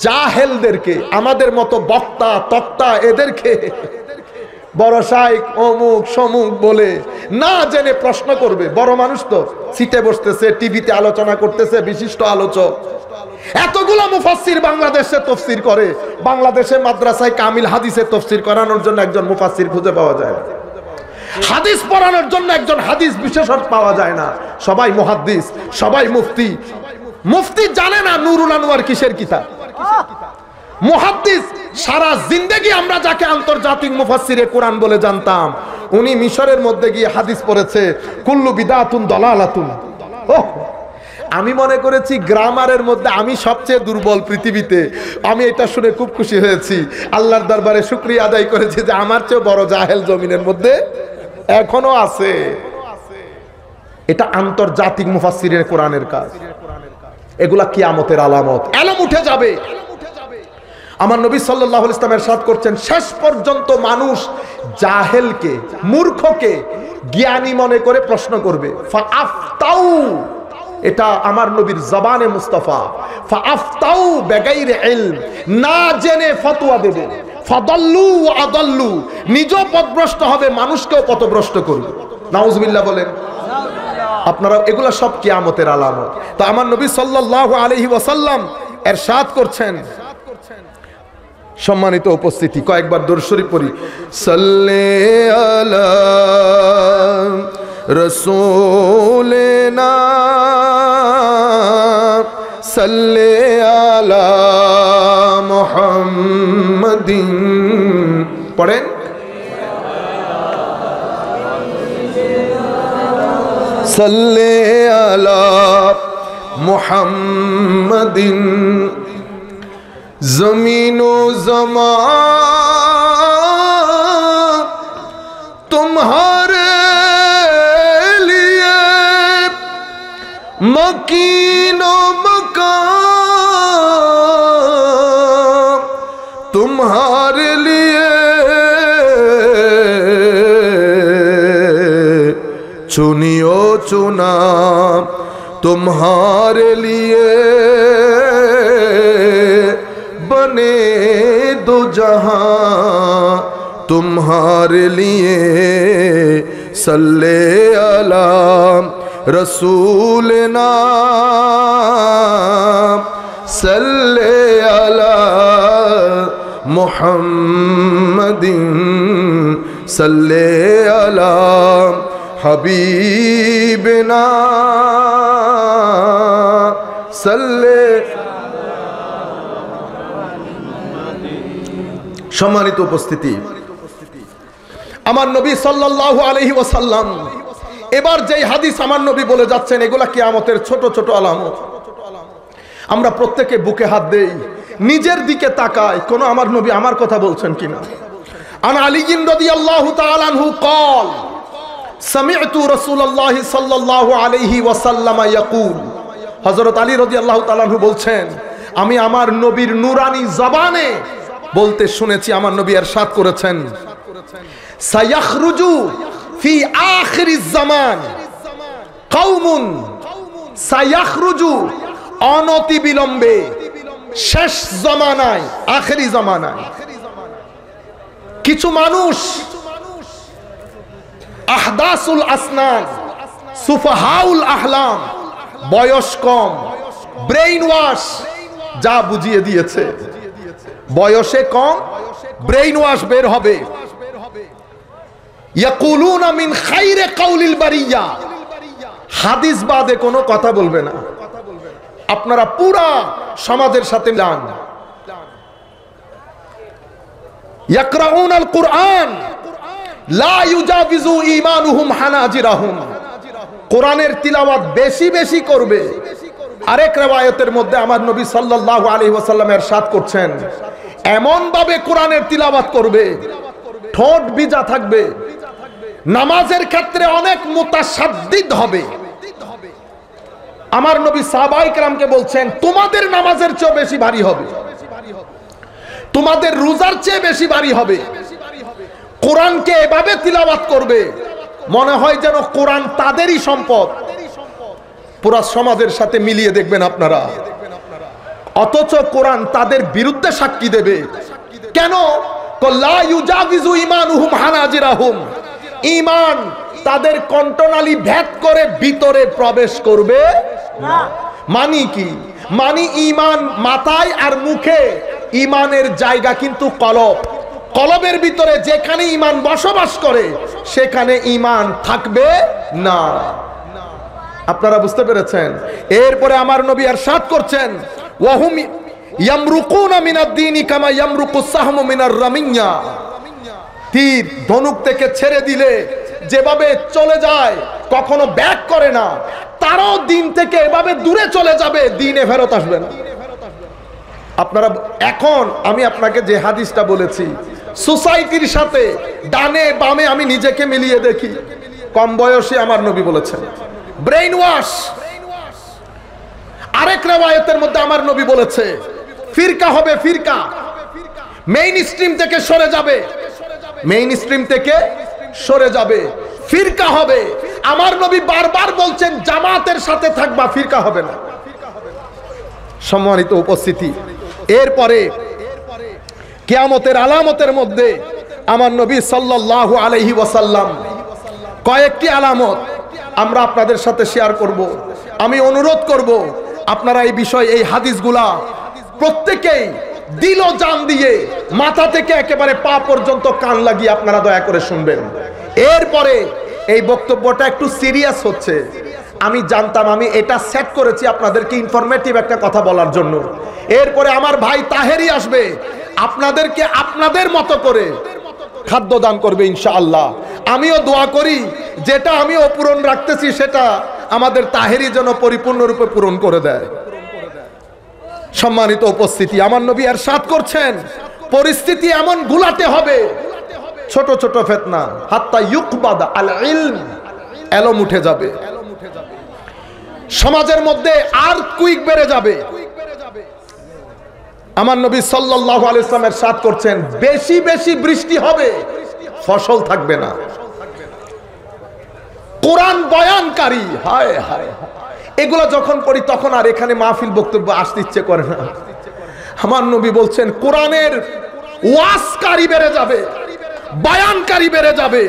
জাহেলদেরকে, আমাদের মতো বক্তা, তক্তা, এদেরকে বড় শাইক অমুক, সমুক বলে না জেনে প্রশ্ন করবে। বড় মানুষ তো সিটে বসতেছে, টিভিতে আলোচনা করতেছে, বিশিষ্ট আলোচক। এতগুলো মুফাসসির বাংলাদেশে তফসির করে। বাংলাদেশে মাদ্রাসায় কামিল হাদিসে তফসির করানোর জন্য একজন মুফাসসির খুঁজে পাওয়া যায় না। হাদিস পড়ানোর জন্য একজন হাদিস বিশেষজ্ঞ পাওয়া যায় না। সবাই মুহাদ্দিস, সবাই মুফতি। মুফতি জানে না নুরুল আনোয়ার কিসের কিতাব। মুহাদ্দিস, সারা জিন্দেগি আমরা যাকে আন্তর্জাতিক মুফাসসিরে কোরআন বলে জানতাম, উনি মিশরের মধ্যে গিয়ে হাদিস পড়েছে, কুল্লু বিদাতুন দলালাতুন। ওহ, আমি মনে করেছি গ্রামারের মধ্যে আমি সবচেয়ে দুর্বল পৃথিবীতে। আমি এটা শুনে খুব খুশি হয়েছি। আল্লাহর দরবারে শুক্রিয়া আদায় করেছি যে আমার চেয়ে বড় জাহেল জমিনের মধ্যে এখনও আছে। এটা আন্তর্জাতিক মুফাসসিরের কোরআনের কাজ। এগুলা কিয়ামতের আলামত। এলম উঠে যাবে। আমার নবী সাল্লাহ ইসলামের সাথ করছেন, শেষ পর্যন্ত মানুষ জাহেলকে, মূর্খকে জ্ঞানী মনে করে প্রশ্ন করবে, ফাআফতাউ এটা আমার নবীর জবানে মুস্তাফা, ফাআফতাউ বেগাইরে ইলম না জেনে ফতোয়া দেবে, ফাদাল্লু আদাল্লু নিজ পথভ্রষ্ট হবে, মানুষকেও পথভ্রষ্ট করবে। নাউজুবিল্লাহ বলেন। আপনারা এগুলা সব কিয়ামতের আলামত। তো আমার নবী সাল্লাল্লাহু আলাইহি ওয়াসাল্লাম এর এরশাদ করছেন সম্মানিত উপস্থিতি, কয়েকবার দর্শরী পড়ি। সাল্লে আলা রসুলেনা, সাল্লে আলা মুহাম্মাদিন। পড়েন? সাল্লে আলা মুহাম্মাদিন। زمین و زمان تمہارے لیے مکین و مکان تمہارے لیے چنیو چنا تمہارے لیے بنے دو جہاں تمہارے لیے صلی اللہ رسول نام صلی اللہ محمد صلی اللہ حبیبنا صلی সম্মানিত উপস্থিতি। আমার নবী সাল্লাল্লাহু আলাইহি ওয়াসাল্লাম, এবার যেই হাদিস আমার নবী বলে যাচ্ছেন, এগুলা কিয়ামতের ছোট ছোট আলামত আমরা প্রত্যেকে বুকে হাত দেই, নিজের দিকে তাকাই, কোনো আমার নবী আমার কথা বলছেন কিনা? আন আলিগিন রদি আল্লাহ তালানহু কল সামিআতু রাসূলুল্লাহ সাল্লাল্লাহু আলাইহি ওয়াসাল্লাম ইয়াকুল। হযরত আলী রাদিয়াল্লাহু তাআলা বলছেন, আমি আমার নবীর নুরানি জবানে বলতে শুনেছি, আমার নবী আর সাত করেছেন শেষ জমানায় জমানায়। কিছু মানুষ আহদাসুল আসনান, সুফাহাউল আহলাম, বয়স কম ব্রেইন ওয়াশ যা বুঝিয়ে দিয়েছে। বয়সে কম ব্রেইন ওয়াশ বের হবে। হাদিস বাদে কোনো কথা বলবে না। আপনারা পুরা সমাজের সাথে কুরআন, লা ইউজাবিজু ঈমানুহুম হানাজিরাহুম। কোরআনের তিলাওয়াত বেশি বেশি করবে। আরেক রেওয়ায়তের মধ্যে আমার নবী সাল্লাল্লাহু আলাইহি ওয়াসাল্লাম এরশাদ করছেন। এমন ভাবে কোরআনের তিলাওয়াত করবে, ঠোঁট বিজা থাকবে, নামাজের ক্ষেত্রে অনেক মুতাসাদ্দিদ হবে। আমার নবী সাহাবাইকরামকে বলছেন, তোমাদের নামাজের চেয়ে বেশি ভারী হবে। তোমাদের রোজার চেয়ে বেশি ভারী হবে। কোরআনকে এভাবে তিলাবাত করবে, মনে হয় যেন কোরআন তাদেরই সম্পদ। পুরা সমাজের সাথে মিলিয়ে দেখবেন আপনারা। অথচ কোরআন তাদের বিরুদ্ধে সাক্ষী দেবে। কেন? ঈমান তাদের কণ্ঠনালী ভেদ করে ভিতরে প্রবেশ করবে মানি কি? মানি ঈমান মাথায় আর মুখে। ঈমানের জায়গা কিন্তু কলব। কলবের ভিতরে যেখানে ঈমান বসবাস করে, সেখানে ঈমান থাকবে না। আপনারা বুঝতে পেরেছেন? এরপরে আমার নবী আর সাত করছেন ওয়াহুম ইয়ামরুকুনা মিনাদ দীনি কামা ইয়ামরুকুস সাহমু মিনার রামিয়া তীর ধনুক থেকে ছেড়ে দিলে যেভাবে চলে যায়, কখনো ব্যাক করে না। তারাও দিন থেকে এভাবে দূরে চলে যাবে, দিনে ফেরত আসবে না। আপনারা এখন আমি আপনাকে যে হাদিসটা বলেছি, সোসাইটির সাথে ডানে বামে আমি নিজেকে মিলিয়ে দেখি। কম বয়সে আমার নবী বলেছেন। ব্রেইন ওয়াশ আরেক রেওয়ায়তের মধ্যে আমার নবী বলেছে, ফিরকা হবে ফিরকা। মেইন স্ট্রিম থেকে সরে যাবে। মেইন স্ট্রিম থেকে সরে যাবে। ফিরকা হবে। আমার নবী বারবার বলছেন, জামাতের সাথে থাকবা, ফিরকা হবে না। সম্মানিত উপস্থিতি, এরপরে কেয়ামতের আলামতের মধ্যে আমার নবী সাল্লাল্লাহু আলাইহি ওয়াসাল্লাম কয়েকটি আলামত আমরা আপনাদের সাথে শেয়ার করব। আমি অনুরোধ করব আপনারা এই বিষয়, এই হাদিসগুলা প্রত্যেকেই দিল জান দিয়ে মাথা থেকে একেবারে পা পর্যন্ত কান লাগিয়ে আপনারা দয়া করে শুনবেন। এরপরে এই বক্তব্যটা একটু সিরিয়াস হচ্ছে। আমি জানতাম, আমি এটা সেট করেছি আপনাদেরকে ইনফরমেটিভ একটা কথা বলার জন্য। এরপরে আমার ভাই তাহেরি আসবে, আপনাদেরকে আপনাদের মতো করে খাদ্য দান করবে ইনশাআল্লাহ। আমিও দোয়া করি, যেটা আমি অপূরণ রাখতেছি সেটা আমাদের তাহেরি যেন পরিপূর্ণরূপে পূরণ করে দেয়। সম্মানিত উপস্থিতি, আমার নবী আর সাত করছেন। পরিস্থিতি এমন গুলাতে হবে। ছোট ছোট ফেতনা। হাত্তা ইউকবাদা আল ইলম। এলম উঠে যাবে। সমাজের মধ্যে আর কুইক বেড়ে যাবে। আমার নবী সাল্লাল্লাহু আলাইহি ইসলামের সাথ করছেন, বেশি বেশি বৃষ্টি হবে, ফসল থাকবে না। কোরআন বয়ানকারী, হায় হায় এগুলো যখন পড়ি, তখন আর এখানে মাহফিল বক্তব্য আসতে ইচ্ছে করে না। আমার নবী বলছেন, কোরআনের ওয়াসকারী বেড়ে যাবে, বয়ানকারী বেড়ে যাবে।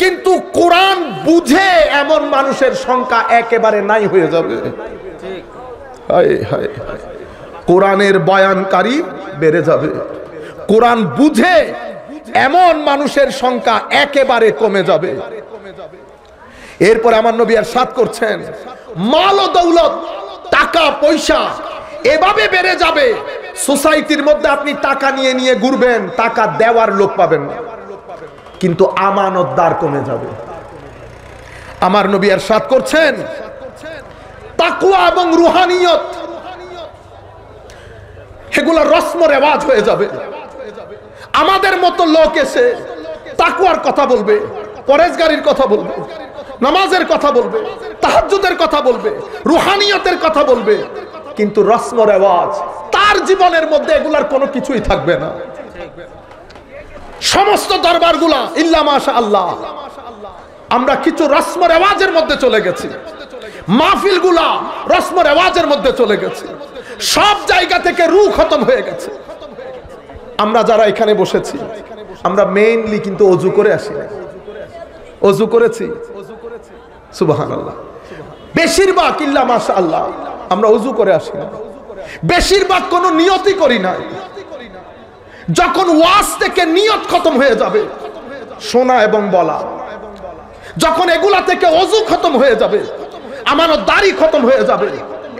কিন্তু কোরআন বুঝে এমন মানুষের সংখ্যা একেবারে নাই হয়ে যাবে। কোরআনের বয়ানকারী বেড়ে যাবে। কোরআন বুঝে এমন মানুষের সংখ্যা একেবারে কমে যাবে। এরপর আমার নবী আর সাত করছেন, মাল ও দৌলত, টাকা, পয়সা এভাবে বেড়ে যাবে। সোসাইটির মধ্যে আপনি টাকা নিয়ে নিয়ে ঘুরবেন, টাকা দেওয়ার লোক পাবেন না। কিন্তু আমানতদার কমে যাবে। আমার নবী আর সাত করছেন তাকুয়া এবং রুহানিয়ত, এগুলা রস্ম রেওয়াজ হয়ে যাবে। আমাদের মতো লোক এসে তাকুয়ার কথা বলবে পরেজগারির কথা বলবে। নামাজের কথা বলবে, তাহাজ্জুদের কথা বলবে, রুহানিয়তের কথা বলবে, কিন্তু রস্ম রেওয়াজ, তার জীবনের মধ্যে এগুলার কোনো কিছুই থাকবে না। সমস্ত দরবারগুলা ইল্লা মাশা আল্লাহ আমরা কিছু রস্ম রেওয়াজের মধ্যে চলে গেছি। মাহফিলগুলা রস্ম রেওয়াজের মধ্যে চলে গেছে। সব জায়গা থেকে রু খতম হয়ে গেছে। আমরা যারা এখানে বসেছি, আমরা মেইনলি কিন্তু অজু করে আসি অজু করেছি? সুবাহান আল্লাহ বেশিরভাগ ইল্লা মাশা আল্লাহ আমরা অজু করে আসি না। বেশিরভাগ কোনো নিয়তি করি না। যখন ওয়াজ থেকে নিয়ত খতম হয়ে যাবে, শোনা এবং বলা। যখন এগুলা থেকে অজু খতম হয়ে যাবে আমার দাড়ি খতম হয়ে যাবে,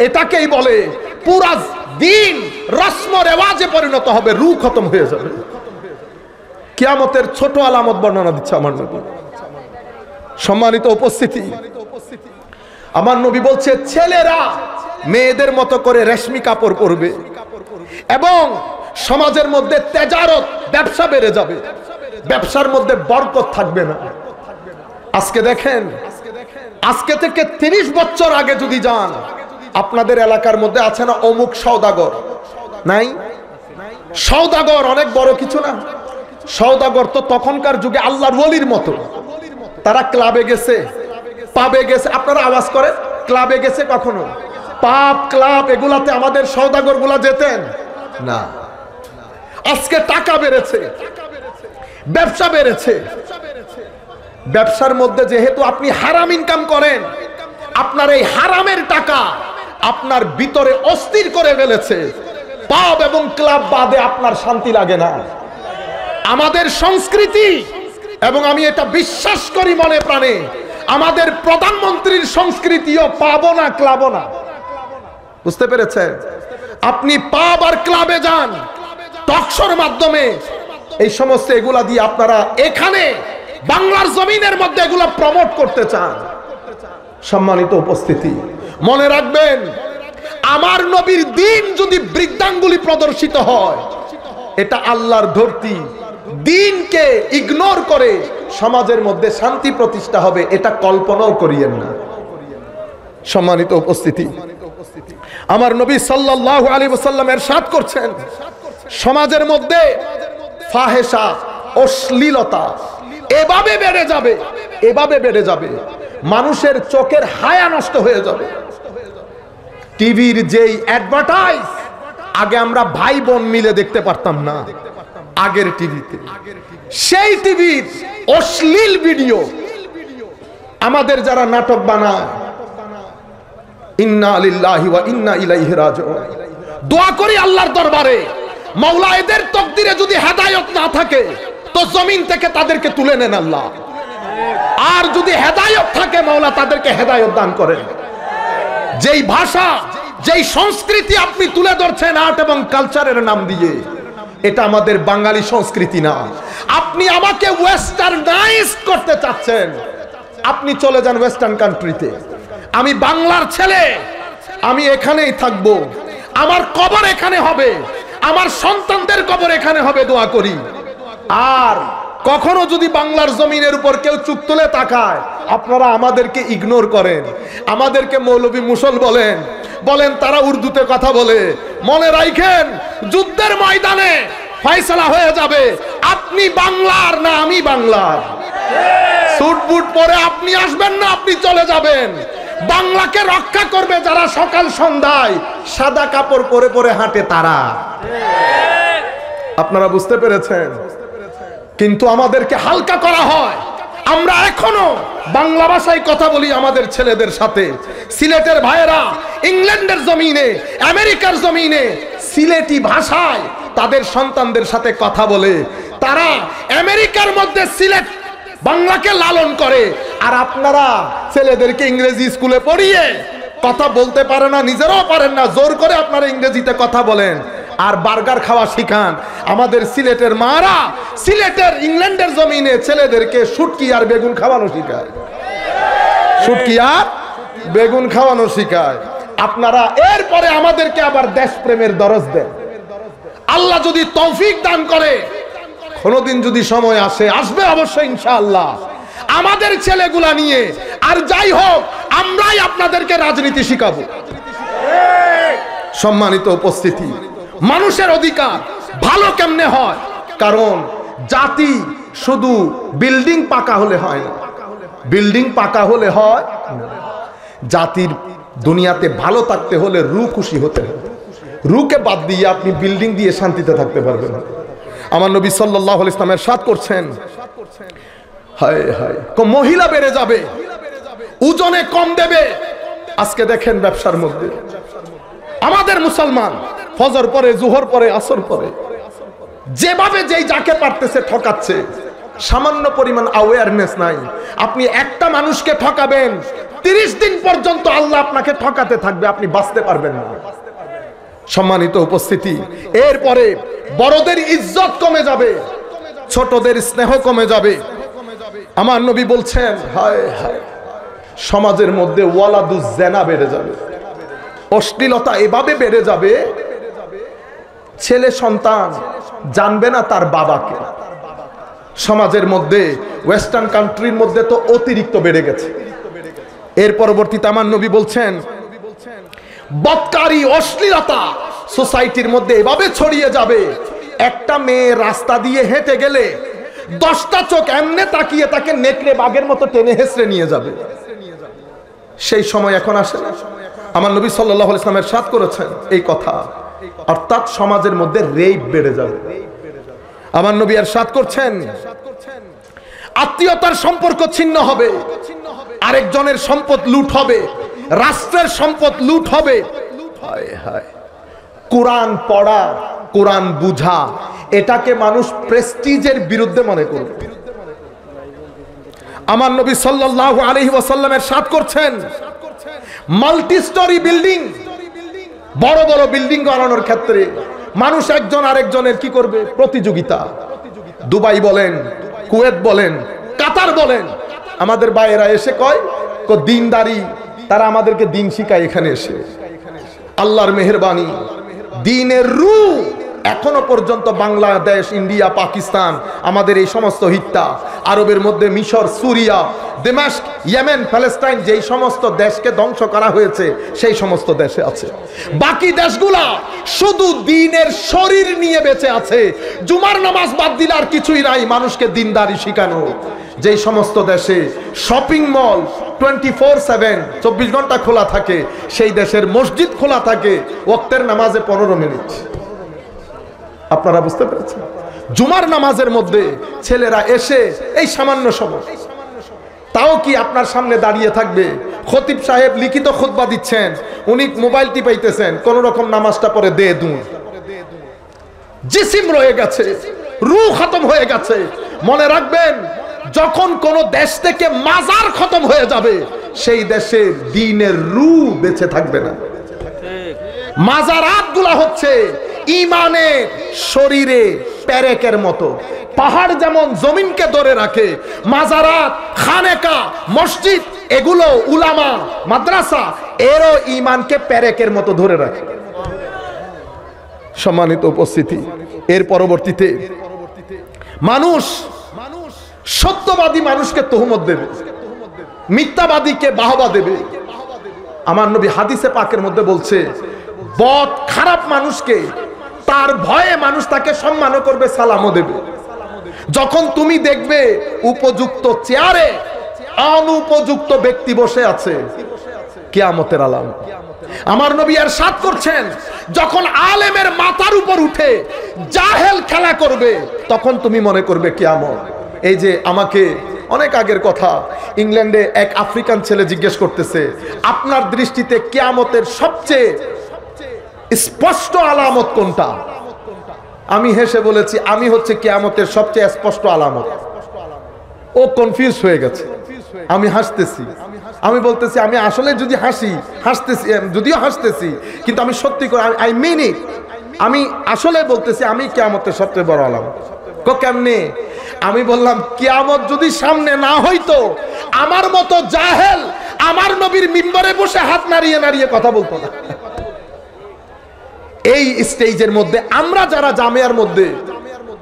এটাকেই বলে পুরা দিন রস্ম রেওয়াজে পরিণত হবে, রু খতম হয়ে যাবে। কিয়ামতের ছোট আলামত বর্ণনা দিচ্ছে আমার নবী। সম্মানিত উপস্থিতি। আমার নবী বলছে, ছেলেরা মেয়েদের মতো করে রেশমি কাপড় পরবে এবং সমাজের মধ্যে তেজারত ব্যবসা বেড়ে যাবে। ব্যবসার মধ্যে বরকত থাকবে না। আজকে দেখেন, আজকে থেকে তিরিশ বছর আগে যদি যান, আপনাদের এলাকার মধ্যে আছে না অমুক সৌদাগর নাই? সৌদাগর অনেক বড় কিছু না? সৌদাগর তো তখনকার যুগে আল্লাহর ওলির মতো। তারা ক্লাবে গেছে, পাবে গেছে। আপনারা আওয়াজ করে ক্লাবে গেছে কখনো? পাপ, ক্লাব, এগুলাতে আমাদের সৌদাগরগুলা যেতেন? না। আজকে টাকা বেড়েছে, ব্যবসা বেড়েছে। ব্যবসার মধ্যে যেহেতু আপনি হারাম ইনকাম করেন, আপনার এই হারামের টাকা আপনার ভিতরে অস্থির করে ফেলেছে। পাব এবং ক্লাব বাদে আপনার শান্তি লাগে না। আমাদের সংস্কৃতি এবং আমি এটা বিশ্বাস করি মনে প্রাণে, আমাদের প্রধানমন্ত্রীর সংস্কৃতিও পাবো না, ক্লাব না। বুঝতে পেরেছেন? আপনি পাব আর ক্লাবে যান টকশোর মাধ্যমে। এই সমস্ত এগুলা দিয়ে আপনারা এখানে বাংলার জমিনের মধ্যে এগুলা প্রমোট করতে চান। সম্মানিত উপস্থিতি, মনে রাখবেন, আমার নবীর দিন যদি বৃদ্ধাঙ্গুলি প্রদর্শিত হয়, এটা আল্লাহর ধরতি। দিনকে ইগনোর করে সমাজের মধ্যে শান্তি প্রতিষ্ঠা হবে, এটা কল্পনাও করিয়েন না। সম্মানিত উপস্থিতি। আমার নবী সাল্লাহ আলী ওসাল্লামের সাত করছেন, সমাজের মধ্যে ফাহেসা অশ্লীলতা এভাবে বেড়ে যাবে, এভাবে বেড়ে যাবে, মানুষের চোখের হায়া নষ্ট হয়ে যাবে। টিভির যেই অ্যাডভার্টাইজ আগে আমরা ভাই বোন মিলে দেখতে পারতাম না। আগের টিভিতে। সেই টিভির অশ্লীল ভিডিও আমাদের যারা নাটক বানায়, ইন্না দোয়া করি আল্লাহর দরবারে যদি না থাকে, তো জমিন থেকে তাদেরকে তুলে নেন আল্লাহ। আর যদি হেদায়েত থাকে, মাওলা তাদেরকে হেদায়েত দান করেন। যেই ভাষা, যেই সংস্কৃতি আপনি তুলে ধরছেন আর্ট এবং কালচারের নাম দিয়ে এটা আমাদের বাঙালি সংস্কৃতি না। আপনি আমাকে ওয়েস্টার্নাইজ করতে চাচ্ছেন। আপনি চলে যান ওয়েস্টার্ন কান্ট্রিতে আমি বাংলার ছেলে। আমি এখানেই থাকব। আমার কবর এখানে হবে। আমার সন্তানদের কবর এখানে হবে, দোয়া করি। আর কখনো যদি বাংলার জমিনের উপর কেউ চুপ তুলে তাকায়, আপনারা আমাদেরকে ইগনোর করেন। আমাদেরকে মৌলবী মুসল বলেন। বলেন, তারা উর্দুতে কথা বলে। মনে রাখেন যুদ্ধের ময়দানে ফয়সলা হয়ে যাবে। আপনি বাংলার না আমি বাংলার। সুট বুট পরে আপনি আসবেন না, আপনি চলে যাবেন। বাংলাকে রক্ষা করবে যারা সকাল সন্ধ্যায় সাদা কাপড় পরে পরে হাঁটে তারা। আপনারা বুঝতে পেরেছেন? কিন্তু আমাদেরকে হালকা করা হয়। আমরা এখনও বাংলা ভাষায় কথা বলি আমাদের ছেলেদের সাথে। সিলেটের ভাইয়েরা ইংল্যান্ডের জমিনে, আমেরিকার জমিনে সিলেটি ভাষায় তাদের সন্তানদের সাথে কথা বলে। তারা আমেরিকার মধ্যে সিলেট বাংলাকে লালন করে। আর আপনারা ছেলেদেরকে ইংরেজি স্কুলে পড়িয়ে কথা বলতে পারে না, নিজেরাও পারেন না, জোর করে আপনারা ইংরেজিতে কথা বলেন। আর বার্গার খাওয়া শিখান। আমাদের সিলেটের মারা সিলেটের ইংল্যান্ডের জমিনে ছেলেদেরকে শুটকি আর বেগুন খাওয়ানো শিখায়। শুটকি আর বেগুন খাওয়ানো শিখায়। আপনারা এরপরে আমাদেরকে আবার দেশপ্রেমের দরজ দেন। আল্লাহ যদি তৌফিক দান করে, কোনোদিন যদি সময় আসে, আসবে অবশ্যই ইনশাআল্লাহ। আমাদের ছেলেগুলা নিয়ে, আর যাই হোক, আমরাই আপনাদেরকে রাজনীতি শিখাবো। সম্মানিত উপস্থিতি। মানুষের অধিকার ভালো কেমনে হয়? কারণ জাতি শুধু বিল্ডিং পাকা হলে হয় না। বিল্ডিং পাকা হলে হয় জাতির দুনিয়াতে ভালো থাকতে হলে রু খুশি হতে হবে। রুকে বাদ দিয়ে আপনি বিল্ডিং দিয়ে শান্তিতে থাকতে পারবেন। আমার নবী সাল্লাহ ইসলামের সাথ করছেন মহিলা বেড়ে যাবে, ওজনে কম দেবে। আজকে দেখেন ব্যবসার মধ্যে। আমাদের মুসলমান ফজর পরে, জুহর পরে, আসর পরে। যেভাবে যেই যাকে পারতেছে ঠকাচ্ছে, সামান্য পরিমাণ অ্যাওয়ারনেস নাই। আপনি একটা মানুষকে ঠকাবেন, তিরিশ দিন পর্যন্ত আল্লাহ আপনাকে ঠকাতে থাকবে, আপনি বাঁচতে পারবেন না। সম্মানিত উপস্থিতি, এরপরে বড়দের ইজ্জত কমে যাবে, ছোটদের স্নেহ কমে যাবে। আমার নবী বলছেন, হায় হায়, সমাজের মধ্যে ওয়ালাদু জেনা বেড়ে যাবে। অশ্লীলতা এভাবে বেড়ে যাবে ছেলে সন্তান জানবে না তার বাবাকে। সমাজের মধ্যে ওয়েস্টার্ন কান্ট্রির মধ্যে তো অতিরিক্ত বেড়ে গেছে। এর পরবর্তীতে আমার নবী বলছেন, বৎকারী অশ্লীলতা সোসাইটির মধ্যে এভাবে ছড়িয়ে যাবে। একটা মেয়ে রাস্তা দিয়ে হেঁটে গেলে দশটা চোখ এমনে তাকিয়ে তাকে নেকড়ে বাঘের মতো টেনে হেসড়ে নিয়ে যাবে। সেই সময় এখন আসে না। আমার নবী সাল্লাহ ইসলামের সাথ করেছেন এই কথা। অর্থাৎ সমাজের মধ্যে রেপ বেড়ে যাবে। আমার নবী আর সাথ করছেন, আত্মীয়তার সম্পর্ক ছিন্ন হবে, আরেকজনের সম্পদ লুট হবে, রাষ্ট্রের সম্পদ লুট হবে। কোরআন পড়া, কোরআন বুঝা, এটাকে মানুষ প্রেস্টিজের বিরুদ্ধে মনে করবে। আমার নবী সাল্লাল্লাহু আলাইহি ওয়াসাল্লামের সাথ করছেন মাল্টি স্টোরি বিল্ডিং বড় বড় বিল্ডিং বানানোর ক্ষেত্রে মানুষ একজন আরেকজনের কি করবে? প্রতিযোগিতা। দুবাই বলেন, কুয়েত বলেন, কাতার বলেন। আমাদের বাইরা এসে কয় দিনদারি, তারা আমাদেরকে দিন শিখায় এখানে এসে। আল্লাহর মেহরবানি, দিনের রু এখনও পর্যন্ত বাংলাদেশ, ইন্ডিয়া, পাকিস্তান আমাদের এই সমস্ত হিত্তা আরবের মধ্যে মিশর, সুরিয়া, দেমাস্ক, ইয়েমেন প্যালেস্টাইন যেই সমস্ত দেশকে ধ্বংস করা হয়েছে, সেই সমস্ত দেশে আছে। বাকি দেশগুলা শুধু দিনের শরীর নিয়ে বেঁচে আছে। জুমার নামাজ বাদ দিলে আর কিছুই নাই, মানুষকে দিনদারি শিখানো। যেই সমস্ত দেশে shopping mall twenty four seven চব্বিশ ঘণ্টা খোলা থাকে, সেই দেশের মসজিদ খোলা থাকে ওক্তের নামাজে পনেরো মিনিট আপনারা বুঝতে পেরেছেন? জুমার নামাজের মধ্যে ছেলেরা এসে এই সামান্য সময়, তাও কি আপনার সামনে দাঁড়িয়ে থাকবে? খতিব সাহেব লিখিত খুতবা দিচ্ছেন, উনি মোবাইল টিপাইতেছেন, কোন রকম নামাজটা পরে দে দুন। জিসিম রয়ে গেছে, রু খতম হয়ে গেছে। মনে রাখবেন, যখন কোন দেশ থেকে মাজার খতম হয়ে যাবে, সেই দেশের দিনের রু বেঁচে থাকবে না। মাজারাতগুলা হচ্ছে ইমানে শরীরে প্যারেকের মতো। পাহাড় যেমন জমিনকে ধরে রাখে, মাজারাত, খানেকা, মসজিদ, এগুলো উলামা, মাদ্রাসা, এরও ইমানকে প্যারেকের মতো ধরে রাখে। সম্মানিত উপস্থিতি, এর পরবর্তীতে মানুষ সত্যবাদী মানুষকে তহমত দেবে, মিথ্যাবাদীকে বাহবা দেবে। আমার নবী হাদিসে পাকের মধ্যে বলছে বদ খারাপ মানুষকে, তার ভয়ে মানুষ তাকে সম্মানও করবে, সালামও দেবে। যখন তুমি দেখবে উপযুক্ত চেয়ারে অনুপযুক্ত ব্যক্তি বসে আছে, কেয়ামতের আলাম। আমার নবী আর সাত করছেন, যখন আলেমের মাথার উপর উঠে জাহেল খেলা করবে, তখন তুমি মনে করবে কেয়ামত। এই যে আমাকে অনেক আগের কথা, ইংল্যান্ডে এক আফ্রিকান ছেলে জিজ্ঞেস করতেছে, আপনার দৃষ্টিতে কেয়ামতের সবচেয়ে স্পষ্ট আলামত কোনটা? আমি হেসে বলেছি, আমি হচ্ছে কেয়ামতের সবচেয়ে স্পষ্ট আলামত। ও কনফিউজ হয়ে গেছে। আমি হাসতেছি। আমি বলতেছি, আমি আসলে যদি হাসি, হাসতেছি যদিও হাসতেছি, কিন্তু আমি সত্যি করে আই মিন ইট আমি আসলে বলতেছি, আমি কেয়ামতের সবচেয়ে বড় আলামত। কো কেমনে? আমি বললাম, কেয়ামত যদি সামনে না হইতো, আমার মতো জাহেল আমার নবীর মিম্বরে বসে হাত নাড়িয়ে নাড়িয়ে কথা বলতো না। এই স্টেজের মধ্যে আমরা যারা জামিয়ার মধ্যে,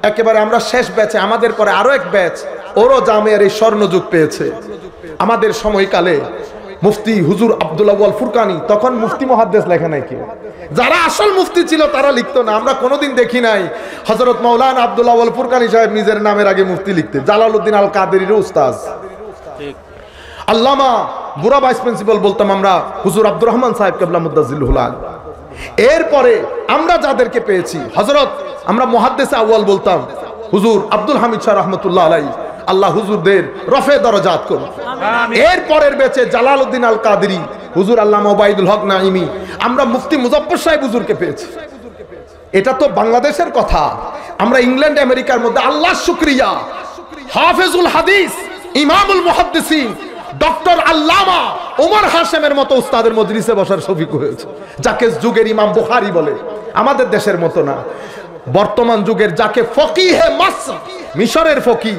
একেবারে আমরা শেষ ব্যাচে, আমাদের পরে আরও এক ব্যাচ, ওরও জামিয়ার এই স্বর্ণযুগ পেয়েছে। আমাদের সময়কালে মুফতি হুজুর আব্দুল্লাহ ফুরকানি, তখন মুফতি মহাদ্দেশ লেখা নাই কি? যারা আসল মুফতি ছিল, তারা লিখতো না। আমরা কোনোদিন দেখি নাই হজরত মৌলানা আব্দুল্লাহ ফুরকানি সাহেব নিজের নামের আগে মুফতি লিখতে জালালউদ্দিন আল কাদেরির উস্তাজ। আল্লামা বুড়া ভাইস প্রিন্সিপাল বলতাম আমরা, হুজুর আব্দুর রহমান সাহেব কেবলা মুদাজিল হুলাল। এরপরে আমরা যাদেরকে পেয়েছি হজরত আমরা মহাদ্দেসে আউয়াল বলতাম হুজুর আব্দুল হামিদ শাহ রহমতুল্লাহ আলাই আল্লাহ হুজুরদের রফে দরজাত করুন। এর পরের বেচে জালাল উদ্দিন আল কাদেরি হুজুর আল্লাহ ওবায়দুল হক নাইমি আমরা মুফতি মুজফর সাহেব হুজুরকে পেয়েছি। এটা তো বাংলাদেশের কথা। আমরা ইংল্যান্ড আমেরিকার মধ্যে আল্লাহ শুক্রিয়া। হাফেজুল হাদিস ইমামুল মুহাদ্দিসিন ডক্টর আল্লামা ওমর হাশেমের মতো উস্তাদের মজলিসে বসার সফিক হয়েছে। যাকে যুগের ইমাম বুখারী বলে। আমাদের দেশের মতো না। বর্তমান যুগের যাকে ফকিহে মাস মিশরের ফকি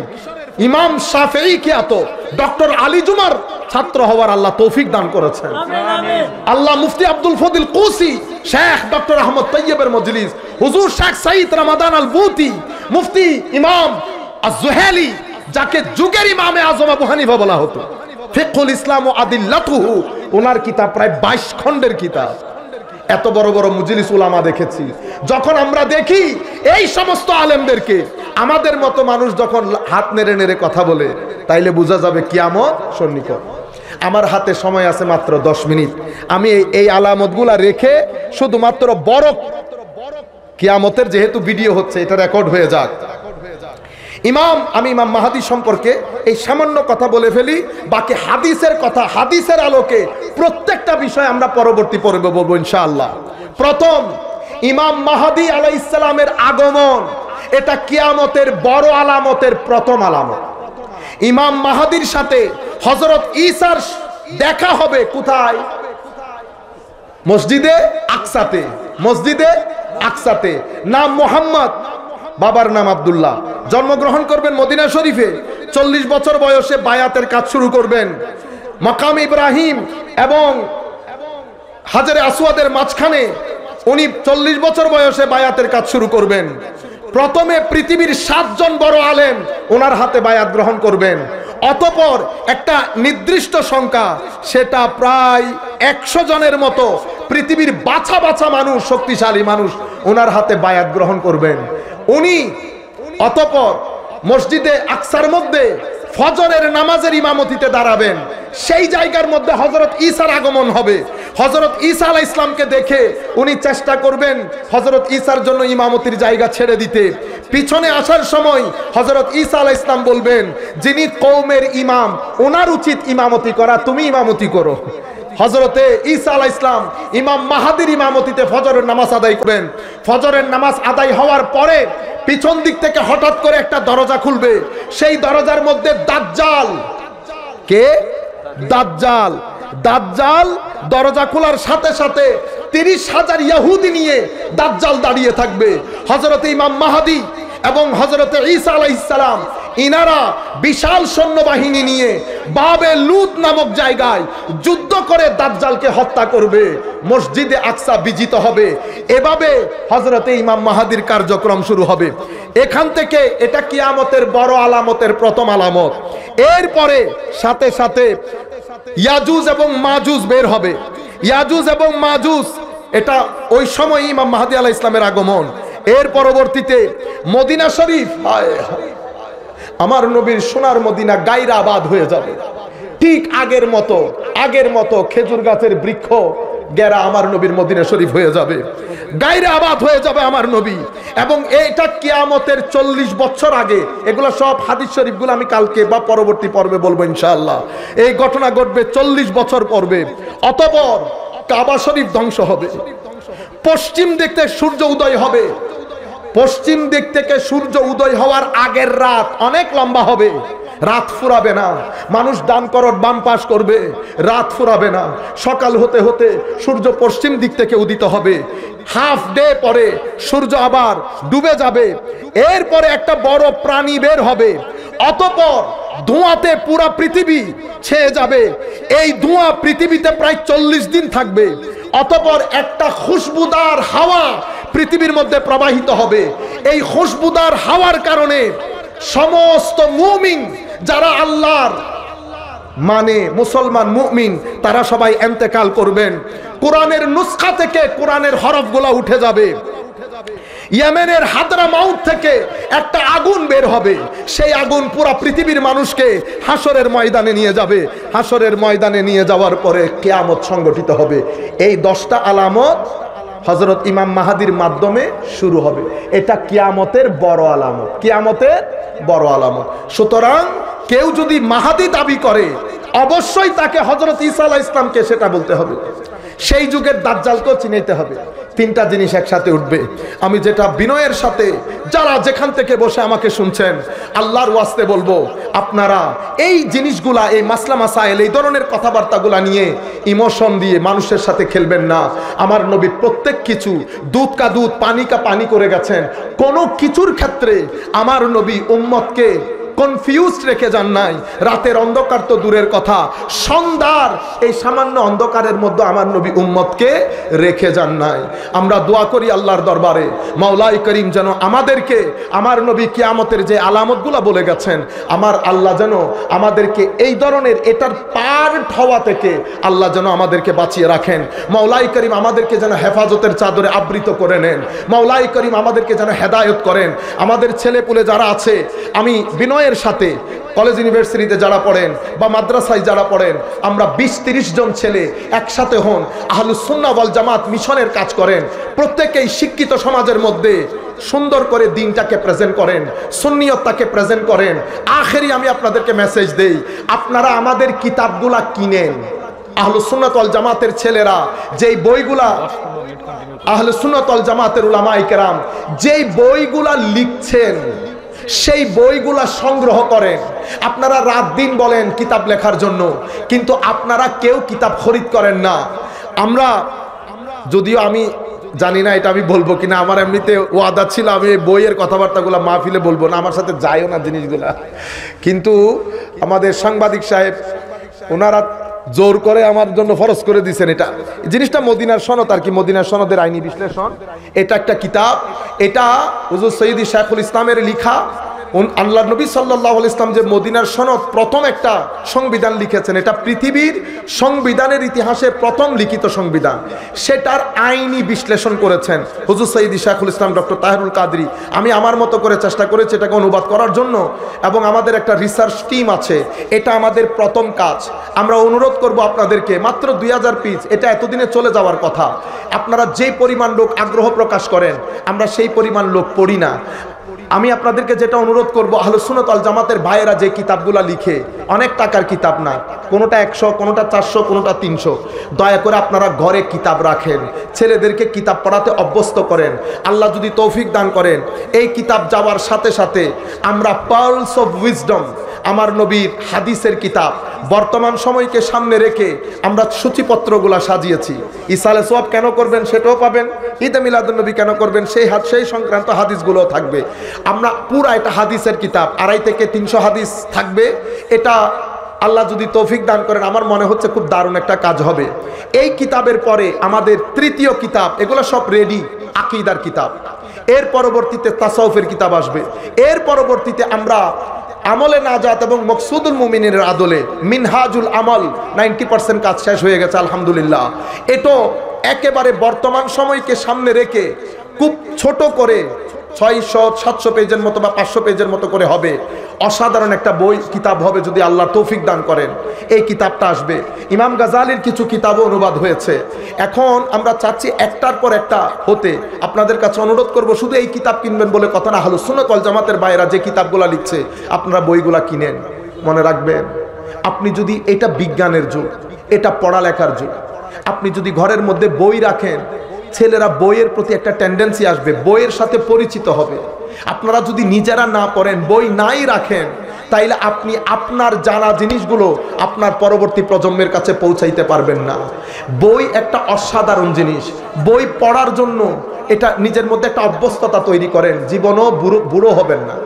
ইমাম শাফেই খ্যাত ডক্টর আলী জুমার ছাত্র হওয়ার আল্লাহ তৌফিক দান করেছেন। আল্লাহ মুফতি আব্দুল ফদিল কুসি শেখ ডক্টর আহমদ তৈয়বের মজলিস হুজুর শেখ সাইদ রমাদান আল বুতি মুফতি ইমাম আজ-জুহেলি যাকে যুগের ইমামে আজম আবু হানিফা বলা হতো। ফিকহুল ইসলাম ও আদিল্লাতুহু। ওনার কিতাব প্রায় 22 খণ্ডের কিতাব। এত বড় বড় মুজলিস উলামা দেখেছি। যখন আমরা দেখি, এই সমস্ত আলেমদেরকে, আমাদের মতো মানুষ যখন হাত নেড়ে নেড়ে কথা বলে, তাইলে বোঝা যাবে কিয়ামত সন্নিকট। আমার হাতে সময় আছে মাত্র দশ মিনিট। আমি এই- এই আলামতগুলা রেখে শুধুমাত্র বড় কিয়ামতের যেহেতু ভিডিও হচ্ছে, এটা রেকর্ড হয়ে যাক। ইমাম, আমি ইমাম মাহাদি সম্পর্কে এই সামান্য কথা বলে ফেলি, বাকি হাদিসের কথা, হাদিসের আলোকে প্রত্যেকটা বিষয় আমরা পরবর্তী পর্বে বলব ইনশাআল্লাহ। প্রথম, ইমাম মাহাদি আলাই ইসলামের আগমন, এটা কিয়ামতের বড় আলামতের প্রথম আলামত। ইমাম মাহাদির সাথে হজরত ঈসার দেখা হবে কোথায়? মসজিদে আকসাতে মসজিদে আকসাতে। নাম মোহাম্মদ বাবার নাম আবদুল্লাহ। জন্মগ্রহণ করবেন মদিনা শরীফে। চল্লিশ বছর বয়সে বায়াতের কাজ শুরু করবেন। মাকাম ইব্রাহিম এবং হাজারে আসওয়াদের মাঝখানে উনি চল্লিশ বছর বয়সে বায়াতের কাজ শুরু করবেন। প্রথমে পৃথিবীর সাতজন বড় আলেম ওনার হাতে বায়াত গ্রহণ করবেন। অতপর একটা নির্দিষ্ট সংখ্যা, সেটা প্রায় একশো জনের মতো পৃথিবীর বাছা বাছা মানুষ, শক্তিশালী মানুষ ওনার হাতে বায়াত গ্রহণ করবেন। উনি অতপর মসজিদে আকসার মধ্যে ফজরের নামাজের ইমামতিতে দাঁড়াবেন। সেই জায়গার মধ্যে হজরত ঈসার আগমন হবে। হজরত ঈসা আলাহ ইসলামকে দেখে উনি চেষ্টা করবেন হজরত ঈসার জন্য ইমামতির জায়গা ছেড়ে দিতে। পিছনে আসার সময় হজরত ঈসা আলাহ ইসলাম বলবেন, যিনি কৌমের ইমাম ওনার উচিত ইমামতি করা, তুমি ইমামতি করো। হজরতে ঈসা আলাহ ইসলাম ইমাম মাহাদির ইমামতিতে ফজরের নামাজ আদায় করবেন। ফজরের নামাজ আদায় হওয়ার পরে পিছন দিক থেকে হঠাৎ করে একটা দরজা খুলবে। সেই দরজার মধ্যে দাজ্জাল। কে? দাজ্জাল। দাজ্জাল দরজা খোলার সাথে সাথে তিরিশ হাজার ইয়াহুদি নিয়ে দাজ্জাল দাঁড়িয়ে থাকবে। হজরতে ইমাম মাহাদি এবং হজরতে ঈসা আলাইসালাম ইনারা বিশাল সৈন্যবাহিনী নিয়ে বাবে লুত নামক জায়গায় যুদ্ধ করে দাজ্জালকে হত্যা করবে। মসজিদে আকসা বিজিত হবে। এভাবে হজরতে ইমাম মাহাদির কার্যক্রম শুরু হবে। এখান থেকে এটা কিয়ামতের বড় আলামতের প্রথম আলামত। এরপরে সাথে সাথে ইয়াজুজ এবং মাজুজ বের হবে। ইয়াজুজ এবং মাজুজ, এটা ওই সময় ইমাম মাহাদি আলাহ ইসলামের আগমন। এর পরবর্তীতে মদিনা শরীফ। আমার নবীর সোনার মদিনা গাইরা আবাদ হয়ে যাবে। ঠিক আগের মতো আগের মতো খেজুর গাছের বৃক্ষ গেরা আমার নবীর মদিনা শরীফ হয়ে যাবে। গাইরা আবাদ হয়ে যাবে আমার নবী। এবং এটা কিয়ামতের চল্লিশ বছর আগে, এগুলো সব হাদিস শরীফগুলো আমি কালকে বা পরবর্তী পর্বে বলব ইনশাআল্লাহ। এই ঘটনা ঘটবে চল্লিশ বছর পর্বে। অতপর কাবা শরীফ ধ্বংস হবে। পশ্চিম দেখতে সূর্য উদয় হবে। পশ্চিম দিক থেকে সূর্য উদয় হওয়ার আগের রাত অনেক লম্বা হবে। রাত ফুরাবে না। মানুষ দান করট, বাম পাশ করবে। রাত ফুরাবে না। সকাল হতে হতে সূর্য পশ্চিম দিক থেকে উদিত হবে। হাফ ডে পরে সূর্য আবার ডুবে যাবে। এরপরে একটা বড় প্রাণী বের হবে। অতপর ধোঁয়াতে পুরা পৃথিবী ছেয়ে যাবে। এই ধোঁয়া পৃথিবীতে প্রায় চল্লিশ দিন থাকবে। অতপর একটা খুশবুদার হাওয়া পৃথিবীর মধ্যে প্রবাহিত হবে। এই খুশবুদার হাওয়ার কারণে সমস্ত মুমিন যারা আল্লাহর মানে মুসলমান মুমিন, তারা সবাই এন্তেকাল করবেন। কোরআনের নুসখা থেকে কোরআনের হরফগুলা উঠে যাবে। ইয়েমেনের হাদরা মাউথ থেকে একটা আগুন বের হবে। সেই আগুন পুরো পৃথিবীর মানুষকে হাসরের ময়দানে নিয়ে যাবে। হাসরের ময়দানে নিয়ে যাওয়ার পরে কেয়ামত সংগঠিত হবে। এই দশটা আলামত হজরত ইমাম মাহাদির মাধ্যমে শুরু হবে। এটা কিয়ামতের বড় আলামত। কিয়ামতের বড় আলামত। সুতরাং কেউ যদি মাহাদি দাবি করে, অবশ্যই তাকে হজরত ইসা আলাহ ইসলামকে সেটা বলতে হবে। সেই যুগের দাজ্জালকেও চিনাইতে হবে। তিনটা জিনিস একসাথে উঠবে। আমি যেটা বিনয়ের সাথে, যারা যেখান থেকে বসে আমাকে শুনছেন, আল্লাহর ওয়াস্তে বলব, আপনারা এই জিনিসগুলা, এই মাসলা মাসাইল, এই ধরনের কথাবার্তাগুলা নিয়ে ইমোশন দিয়ে মানুষের সাথে খেলবেন না। আমার নবী প্রত্যেক কিছু, দুধ কা দুধ, পানি কা পানি করে গেছেন। কোনো কিছুর ক্ষেত্রে আমার নবী উম্মতকে কনফিউজড রেখে যান নাই। রাতের অন্ধকার তো দূরের কথা। সন্ধ্যার এই সামান্য অন্ধকারের মধ্যে আমার নবী উম্মতকে রেখে যান নাই। আমরা দোয়া করি আল্লাহর দরবারে মাওলাই করিম যেন আমাদেরকে, আমার নবী কিয়ামতের যে আলামতগুলো বলে গেছেন, আমার আল্লাহ যেন আমাদেরকে এই ধরনের, এটার পার্ট হওয়া থেকে আল্লাহ যেন আমাদেরকে বাঁচিয়ে রাখেন। মাওলাই করিম আমাদেরকে যেন হেফাজতের চাদরে আবৃত করে নেন। মাওলাই করিম আমাদেরকে যেন হেদায়ত করেন। আমাদের ছেলে পুলে যারা আছে, আমি বিনয় সময়ের সাথে কলেজ ইউনিভার্সিটিতে যারা পড়েন বা মাদ্রাসায় যারা পড়েন, আমরা বিশ তিরিশ জন ছেলে একসাথে হন আহলুসুন্না ওয়াল জামাত মিশনের কাজ করেন। প্রত্যেকেই শিক্ষিত সমাজের মধ্যে সুন্দর করে দিনটাকে প্রেজেন্ট করেন, সুন্নিয়তটাকে প্রেজেন্ট করেন। আখেরি আমি আপনাদেরকে মেসেজ দেই, আপনারা আমাদের কিতাবগুলা কিনেন। আহলুসুন্নাতল জামাতের ছেলেরা, যেই বইগুলা আহলুসুন্নাতল জামাতের উলামাই কেরাম, যেই বইগুলা লিখছেন সেই বইগুলা সংগ্রহ করেন। আপনারা রাত দিন বলেন কিতাব লেখার জন্য, কিন্তু আপনারা কেউ কিতাব খরিদ করেন না। আমরা, যদিও আমি জানি না এটা আমি বলব কিনা, আমার এমনিতে ওয়াদা ছিল আমি বইয়ের কথাবার্তাগুলো মাহফিলে বলব না, আমার সাথে যায়ও না জিনিসগুলা। কিন্তু আমাদের সাংবাদিক সাহেব, ওনারা জোর করে আমার জন্য ফরজ করে দিয়েছেন এটা। জিনিসটা মদিনার সনদ আর কি, মদিনার সনদের আইনি বিশ্লেষণ। এটা একটা কিতাব। এটা হুজুর সৈয়দি শাইখুল ইসলামের লিখা। আল্লাহ নবী সাল্লাহ ইসলাম যে মদিনার সনদ প্রথম একটা সংবিধান লিখেছেন, এটা পৃথিবীর সংবিধানের ইতিহাসে প্রথম লিখিত সংবিধান। সেটার আইনি বিশ্লেষণ করেছেন হুজুর সঈদ ইশাকুল ইসলাম ডক্টর তাহেরুল কাদরি। আমি আমার মতো করে চেষ্টা করেছি এটাকে অনুবাদ করার জন্য এবং আমাদের একটা রিসার্চ টিম আছে, এটা আমাদের প্রথম কাজ। আমরা অনুরোধ করব আপনাদেরকে, মাত্র দুই হাজার পিস, এটা এতদিনে চলে যাওয়ার কথা। আপনারা যে পরিমাণ লোক আগ্রহ প্রকাশ করেন, আমরা সেই পরিমাণ লোক পড়ি না। আমি আপনাদেরকে যেটা অনুরোধ করব আহলসুনত তল জামাতের ভাইয়েরা যে কিতাবগুলো লিখে, অনেক টাকার কিতাব না কোনোটা একশো, কোনোটা চারশো, কোনোটা তিনশো। দয়া করে আপনারা ঘরে কিতাব রাখেন, ছেলেদেরকে কিতাব পড়াতে অভ্যস্ত করেন, আল্লাহ যদি তৌফিক দান করেন, এই কিতাব যাওয়ার সাথে সাথে আমরা পার্লস অফ উইজডম আমার নবীর হাদিসের কিতাব। বর্তমান সময়কে সামনে রেখে আমরা সূচিপত্রগুলা সাজিয়েছি। ইসালে সব কেন করবেন সেটাও পাবেন, ঈদে মিলাদুলনবী কেন করবেন সেই হাত সেই সংক্রান্ত হাদিসগুলোও থাকবে। আমরা পুরা এটা হাদিসের কিতাব, আড়াই থেকে তিনশো হাদিস থাকবে। এটা আল্লাহ যদি তৌফিক দান করেন, আমার মনে হচ্ছে খুব দারুণ একটা কাজ হবে। এই কিতাবের পরে আমাদের তৃতীয় কিতাব, এগুলো সব রেডি আকিদার কিতাব। এর পরবর্তীতে তাসাউফের কিতাব আসবে। এর পরবর্তীতে আমরা আমলে না নাজাত এবং মকসুদুল মুমিনের আদলে মিনহাজুল আমল নাইনটি পার্সেন্ট কাজ শেষ হয়ে গেছে, আলহামদুলিল্লাহ। এটো একেবারে বর্তমান সময়কে সামনে রেখে খুব ছোট করে ছয়শো, সাতশো পেজের মতো বা পাঁচশো পেজের মতো করে হবে। অসাধারণ একটা বই, কিতাব হবে যদি আল্লাহ তৌফিক দান করেন। এই কিতাবটা আসবে। ইমাম গাজালির কিছু কিতাবও অনুবাদ হয়েছে। এখন আমরা চাচ্ছি একটার পর একটা হতে। আপনাদের কাছে অনুরোধ করব, শুধু এই কিতাব কিনবেন বলে কথা না হলো সুনতল জামাতের বাইরা যে কিতাবগুলা লিখছে, আপনারা বইগুলা কিনেন। মনে রাখবেন, আপনি যদি এটা বিজ্ঞানের যুগ, এটা পড়ালেখার যুগ, আপনি যদি ঘরের মধ্যে বই রাখেন ছেলেরা বইয়ের প্রতি একটা টেন্ডেন্সি আসবে, বইয়ের সাথে পরিচিত হবে। আপনারা যদি নিজেরা না পড়েন, বই নাই রাখেন, তাইলে আপনি আপনার জানা জিনিসগুলো আপনার পরবর্তী প্রজন্মের কাছে পৌঁছাইতে পারবেন না। বই একটা অসাধারণ জিনিস। বই পড়ার জন্য এটা নিজের মধ্যে একটা অভ্যস্ততা তৈরি করেন, জীবনও বুড়ো বুড়ো হবেন না।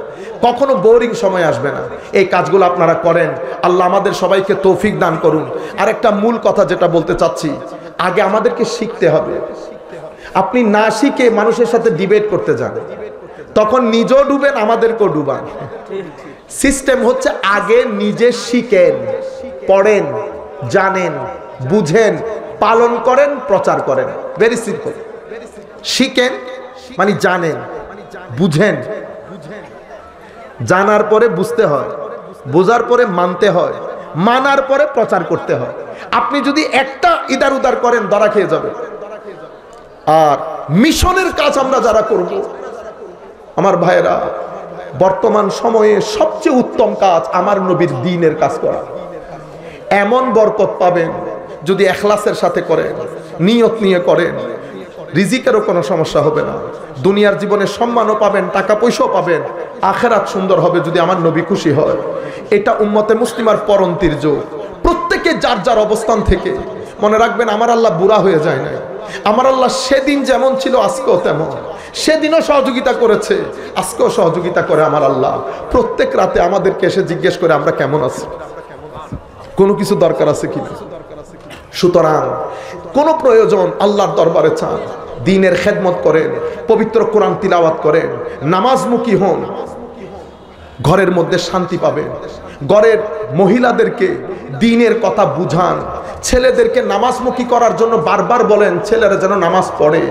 কখনো বোরিং সময় আসবে না। এই কাজগুলো আপনারা করেন। আল্লাহ আমাদের সবাইকে তৌফিক দান করুন। আর একটা মূল কথা যেটা বলতে চাচ্ছি, আগে আমাদেরকে শিখতে হবে। আপনি না শিখে মানুষের সাথে ডিবেট করতে যান। তখন নিজেও ডুবেন, আমাদেরকেও ডুবান। সিস্টেম হচ্ছে আগে নিজে শিখেন, পড়েন, জানেন, বুঝেন, পালন করেন, প্রচার করেন। ভেরি সিম্পল শিখেন মানে জানেন, বুঝেন। জানার পরে বুঝতে হয়, বোঝার পরে মানতে হয়, মানার পরে প্রচার করতে হয়। আপনি যদি একটা ইদার উদার করেন, ধরা খেয়ে যাবে। আর মিশনের কাজ আমরা যারা করব, আমার ভাইয়েরা, বর্তমান সময়ে সবচেয়ে উত্তম কাজ আমার নবীর দিনের কাজ করা। এমন বরকত পাবেন যদি এখলাসের সাথে করেন, নিয়ত নিয়ে করেন, রিজিকেরও কোনো সমস্যা হবে না। দুনিয়ার জীবনে সম্মানও পাবেন টাকা পয়সাও পাবেন, আখেরাত সুন্দর হবে যদি আমার নবী খুশি হয়। এটা উম্মতে মুসলিমার পরন্তির যোগ প্রত্যেকে যার যার অবস্থান থেকে, মনে রাখবেন আমার আল্লাহ বুড়া হয়ে যায় না আমার আল্লাহ সেদিন যেমন ছিল, আজকেও তেমন। সেদিনও সহযোগিতা করেছে, আজকেও সহযোগিতা করে আমার আল্লাহ। প্রত্যেক রাতে আমাদেরকে এসে জিজ্ঞেস করে, আমরা কেমন আছি? কোনো কিছু দরকার আছে কিনা সুতরাং কোন প্রয়োজন আল্লাহর দরবারে চান। দিনের খেদমত করেন, পবিত্র কোরআন তিলাওয়াত করেন, নামাজমুখী হন, ঘরের মধ্যে শান্তি পাবেন। ঘরের মহিলাদেরকে দিনের কথা বুঝান। ছেলেদেরকে নামাজমুখী করার জন্য বারবার বলেন, ছেলেরা যেন নামাজ পড়ে।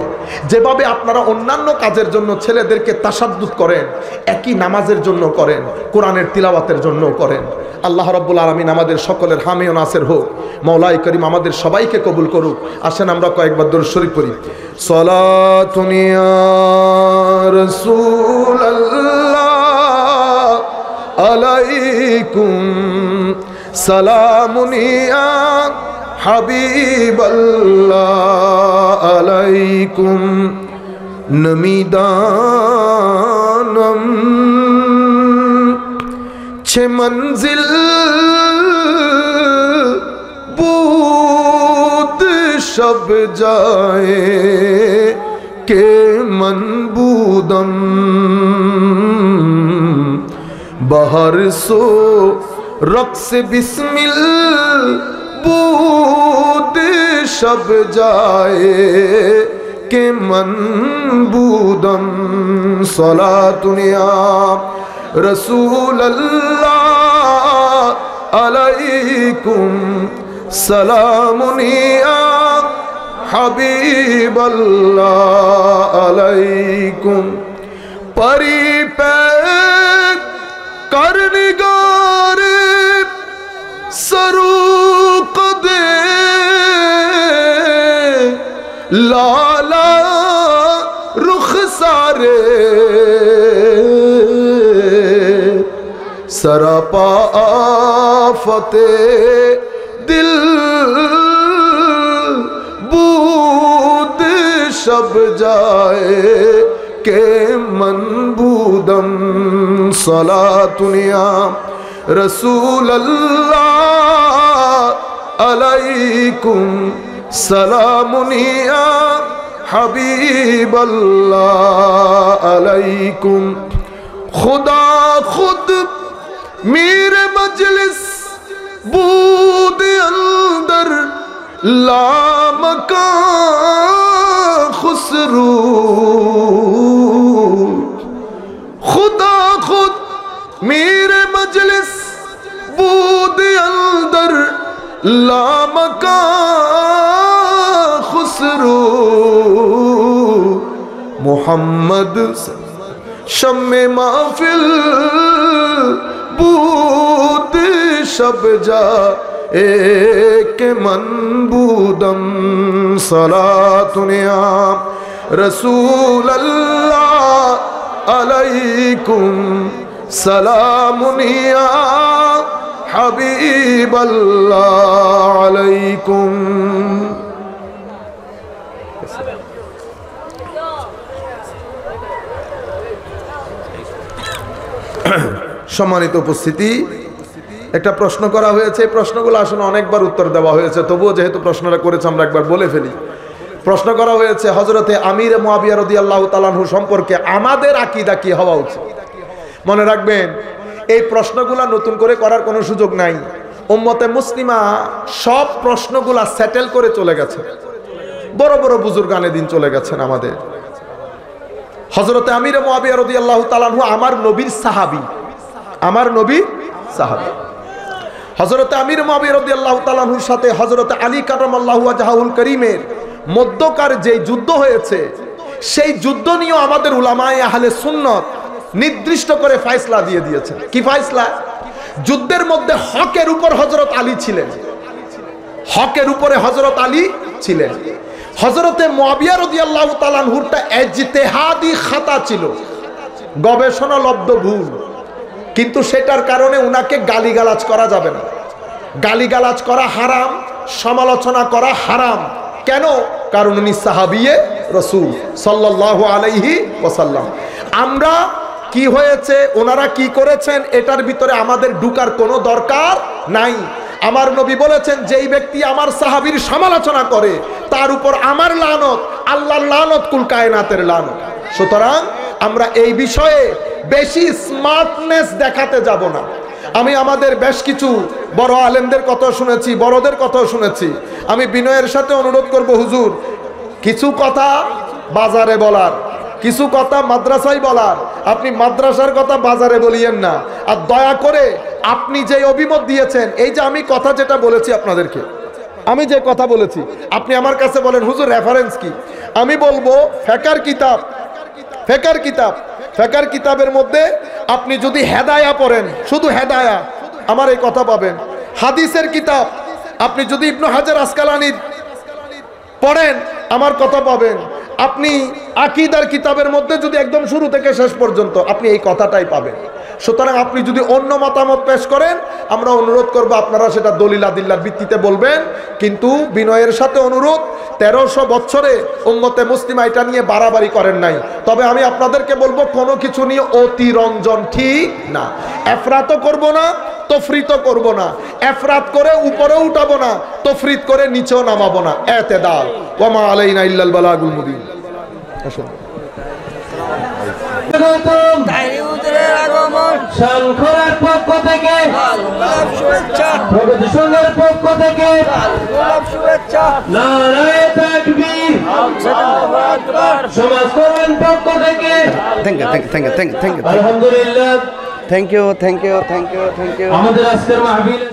যেভাবে আপনারা অন্যান্য কাজের জন্য ছেলেদেরকে তাসাদ্দুত করেন, একই নামাজের জন্য করেন, কোরআনের তিলাওয়াতের জন্য করেন। আল্লাহ রব্বুল আলমিন আমাদের সকলের হামে ও নাসের হোক। মৌলাই করিম আমাদের সবাইকে কবুল করুক। আসেন আমরা কয়েকবার দূর শরীফ করি সলাতুনিয়া রসুল علیکم سلام یا حبیب اللہ علیکم نمیدانم چھ منزل بود شب جائے کہ من بودم সব যায় কে মনবুদম বাহর সো রক্স বিসমিল বুদ সব যায় কে মনবুদম সলাতুনিয়া রসুল আল্লাহ আলাইকুম সালামুনিয়া হাবিব আল্লাহ আলাইকুম পরিপেক করনিগারে সরুক দে লালা রুখ সারে সরাপা আফতে کے من بودم صلاة دنیا رسول اللہ علیکم سلام سلامنیا حبیب اللہ علیکم خدا خود میرے مجلس بود اندر لا مکان خسرو. خدا خود میرے مجلس بود اندر لا مکان خسرو. محمد شم مافل بود شب جا. एक मनबूदम सलातुनिया रसूल अल्लाह अलैकुम सलामुनिया हबीब अल्लाह अलैकुम সম্মানিত উপস্থিতি একটা প্রশ্ন করা হয়েছে, এই প্রশ্নগুলো আসলে অনেকবার উত্তর দেওয়া হয়েছে, তবুও যেহেতু প্রশ্নটা করেছে, আমরা একবার বলে ফেলি। প্রশ্ন করা হয়েছে হজরতে আমির মোয়াবিয়া রদি আল্লাহ তালানহু সম্পর্কে আমাদের আকিদা কি হওয়া উচিত? মনে রাখবেন, এই প্রশ্নগুলা নতুন করে করার কোনো সুযোগ নাই। উম্মতে মুসলিমা সব প্রশ্নগুলা সেটেল করে চলে গেছে। বড় বড় বুজুর্গ আনে দিন চলে গেছেন আমাদের। হজরতে আমির মোয়াবিয়া রদি আল্লাহ তালানহু আমার নবীর সাহাবি। আমার নবীর সাহাবি। হজরতে আমির মোয়াবিয়া রদি আল্লাহ তালানহুর সাথে হজরতে আলী কারম আল্লাহ জাহাউল করিমের মধ্যকার যে যুদ্ধ হয়েছে, সেই যুদ্ধ নিয়েও আমাদের উলামায় আহলে সুন্নত নির্দিষ্ট করে ফাইসলা দিয়ে দিয়েছেন। কি ফাইসলা যুদ্ধের মধ্যে হকের উপর হজরত আলী ছিলেন। হকের উপরে হজরত আলী ছিলেন। হজরতে মবিয়া রদিয়াল্লাহ তালানহুরটা এজতেহাদি খাতা ছিল। গবেষণা লব্ধ ভুল। কিন্তু সেটার কারণে উনাকে গালিগালাজ করা যাবে না। গালিগালাজ করা হারাম, সমালোচনা করা হারাম। কেন? কারণ উনি সাহাবিয়ে রসুল সাল্লাহ আলাইহি ওসাল্লাম আমরা কি হয়েছে ওনারা কি করেছেন, এটার ভিতরে আমাদের ঢুকার কোনো দরকার নাই। আমার নবী বলেছেন, যেই ব্যক্তি আমার সাহাবীর সমালোচনা করে, তার উপর আমার লানত, আল্লাহর লানত কুল কায়নাতের লানত। সুতরাং আমরা এই বিষয়ে বেশি স্মার্টনেস দেখাতে যাব না। আমি আমাদের বেশ কিছু বড় আলেমদের কথা শুনেছি, বড়দের কথাও শুনেছি। আমি বিনয়ের সাথে অনুরোধ করব, হুজুর, কিছু কথা বাজারে বলার, কিছু কথা মাদ্রাসায় বলার। আপনি মাদ্রাসার কথা বাজারে বলিয়েন না। আর দয়া করে আপনি যে অভিমত দিয়েছেন, এই যে আমি কথা যেটা বলেছি আপনাদেরকে, আমি যে কথা বলেছি, আপনি আমার কাছে বলেন, হুজুর রেফারেন্স কি? আমি বলব, ফেকার কিতাব ফেকার কিতাব। ফেকার কিতাবের মধ্যে আপনি যদি হেদায়া পড়েন, শুধু হেদায়া, আমার এই কথা পাবেন হাদিসের কিতাব, আপনি যদি ইবনু হাজার আসকালানির পড়েন, আমার কথা পাবেন আপনি আকিদার কিতাবের মধ্যে যদি একদম শুরু থেকে শেষ পর্যন্ত আপনি এই কথাটাই পাবেন। সুতরাং আপনি যদি অন্য মতামত পেশ করেন, আমরা অনুরোধ করব আপনারা সেটা দলিল আদিল্লার ভিত্তিতে বলবেন। কিন্তু বিনয়ের সাথে অনুরোধ, তেরোশো বছরে উম্মতে মুসলিমা এটা নিয়ে বাড়াবাড়ি করেন নাই। তবে আমি আপনাদেরকে বলব, কোনো কিছু নিয়ে অতিরঞ্জন ঠিক না। এফরাতও করব না তফরিত করব না। এফরাত করে উপরে উঠাবো না, তফরিত করে নিচেও নামাবো না। এতে দাল ওমা আলাইনা ইল্লাল বালাগুল মুবিন। আসুন। শঙ্করের পক্ষ থেকে প্রগতি সংঘের পক্ষ থেকে আলহামদুলিল্লাহ। Thank you, thank you, thank you, thank you. আমাদের আজকের মাহফিল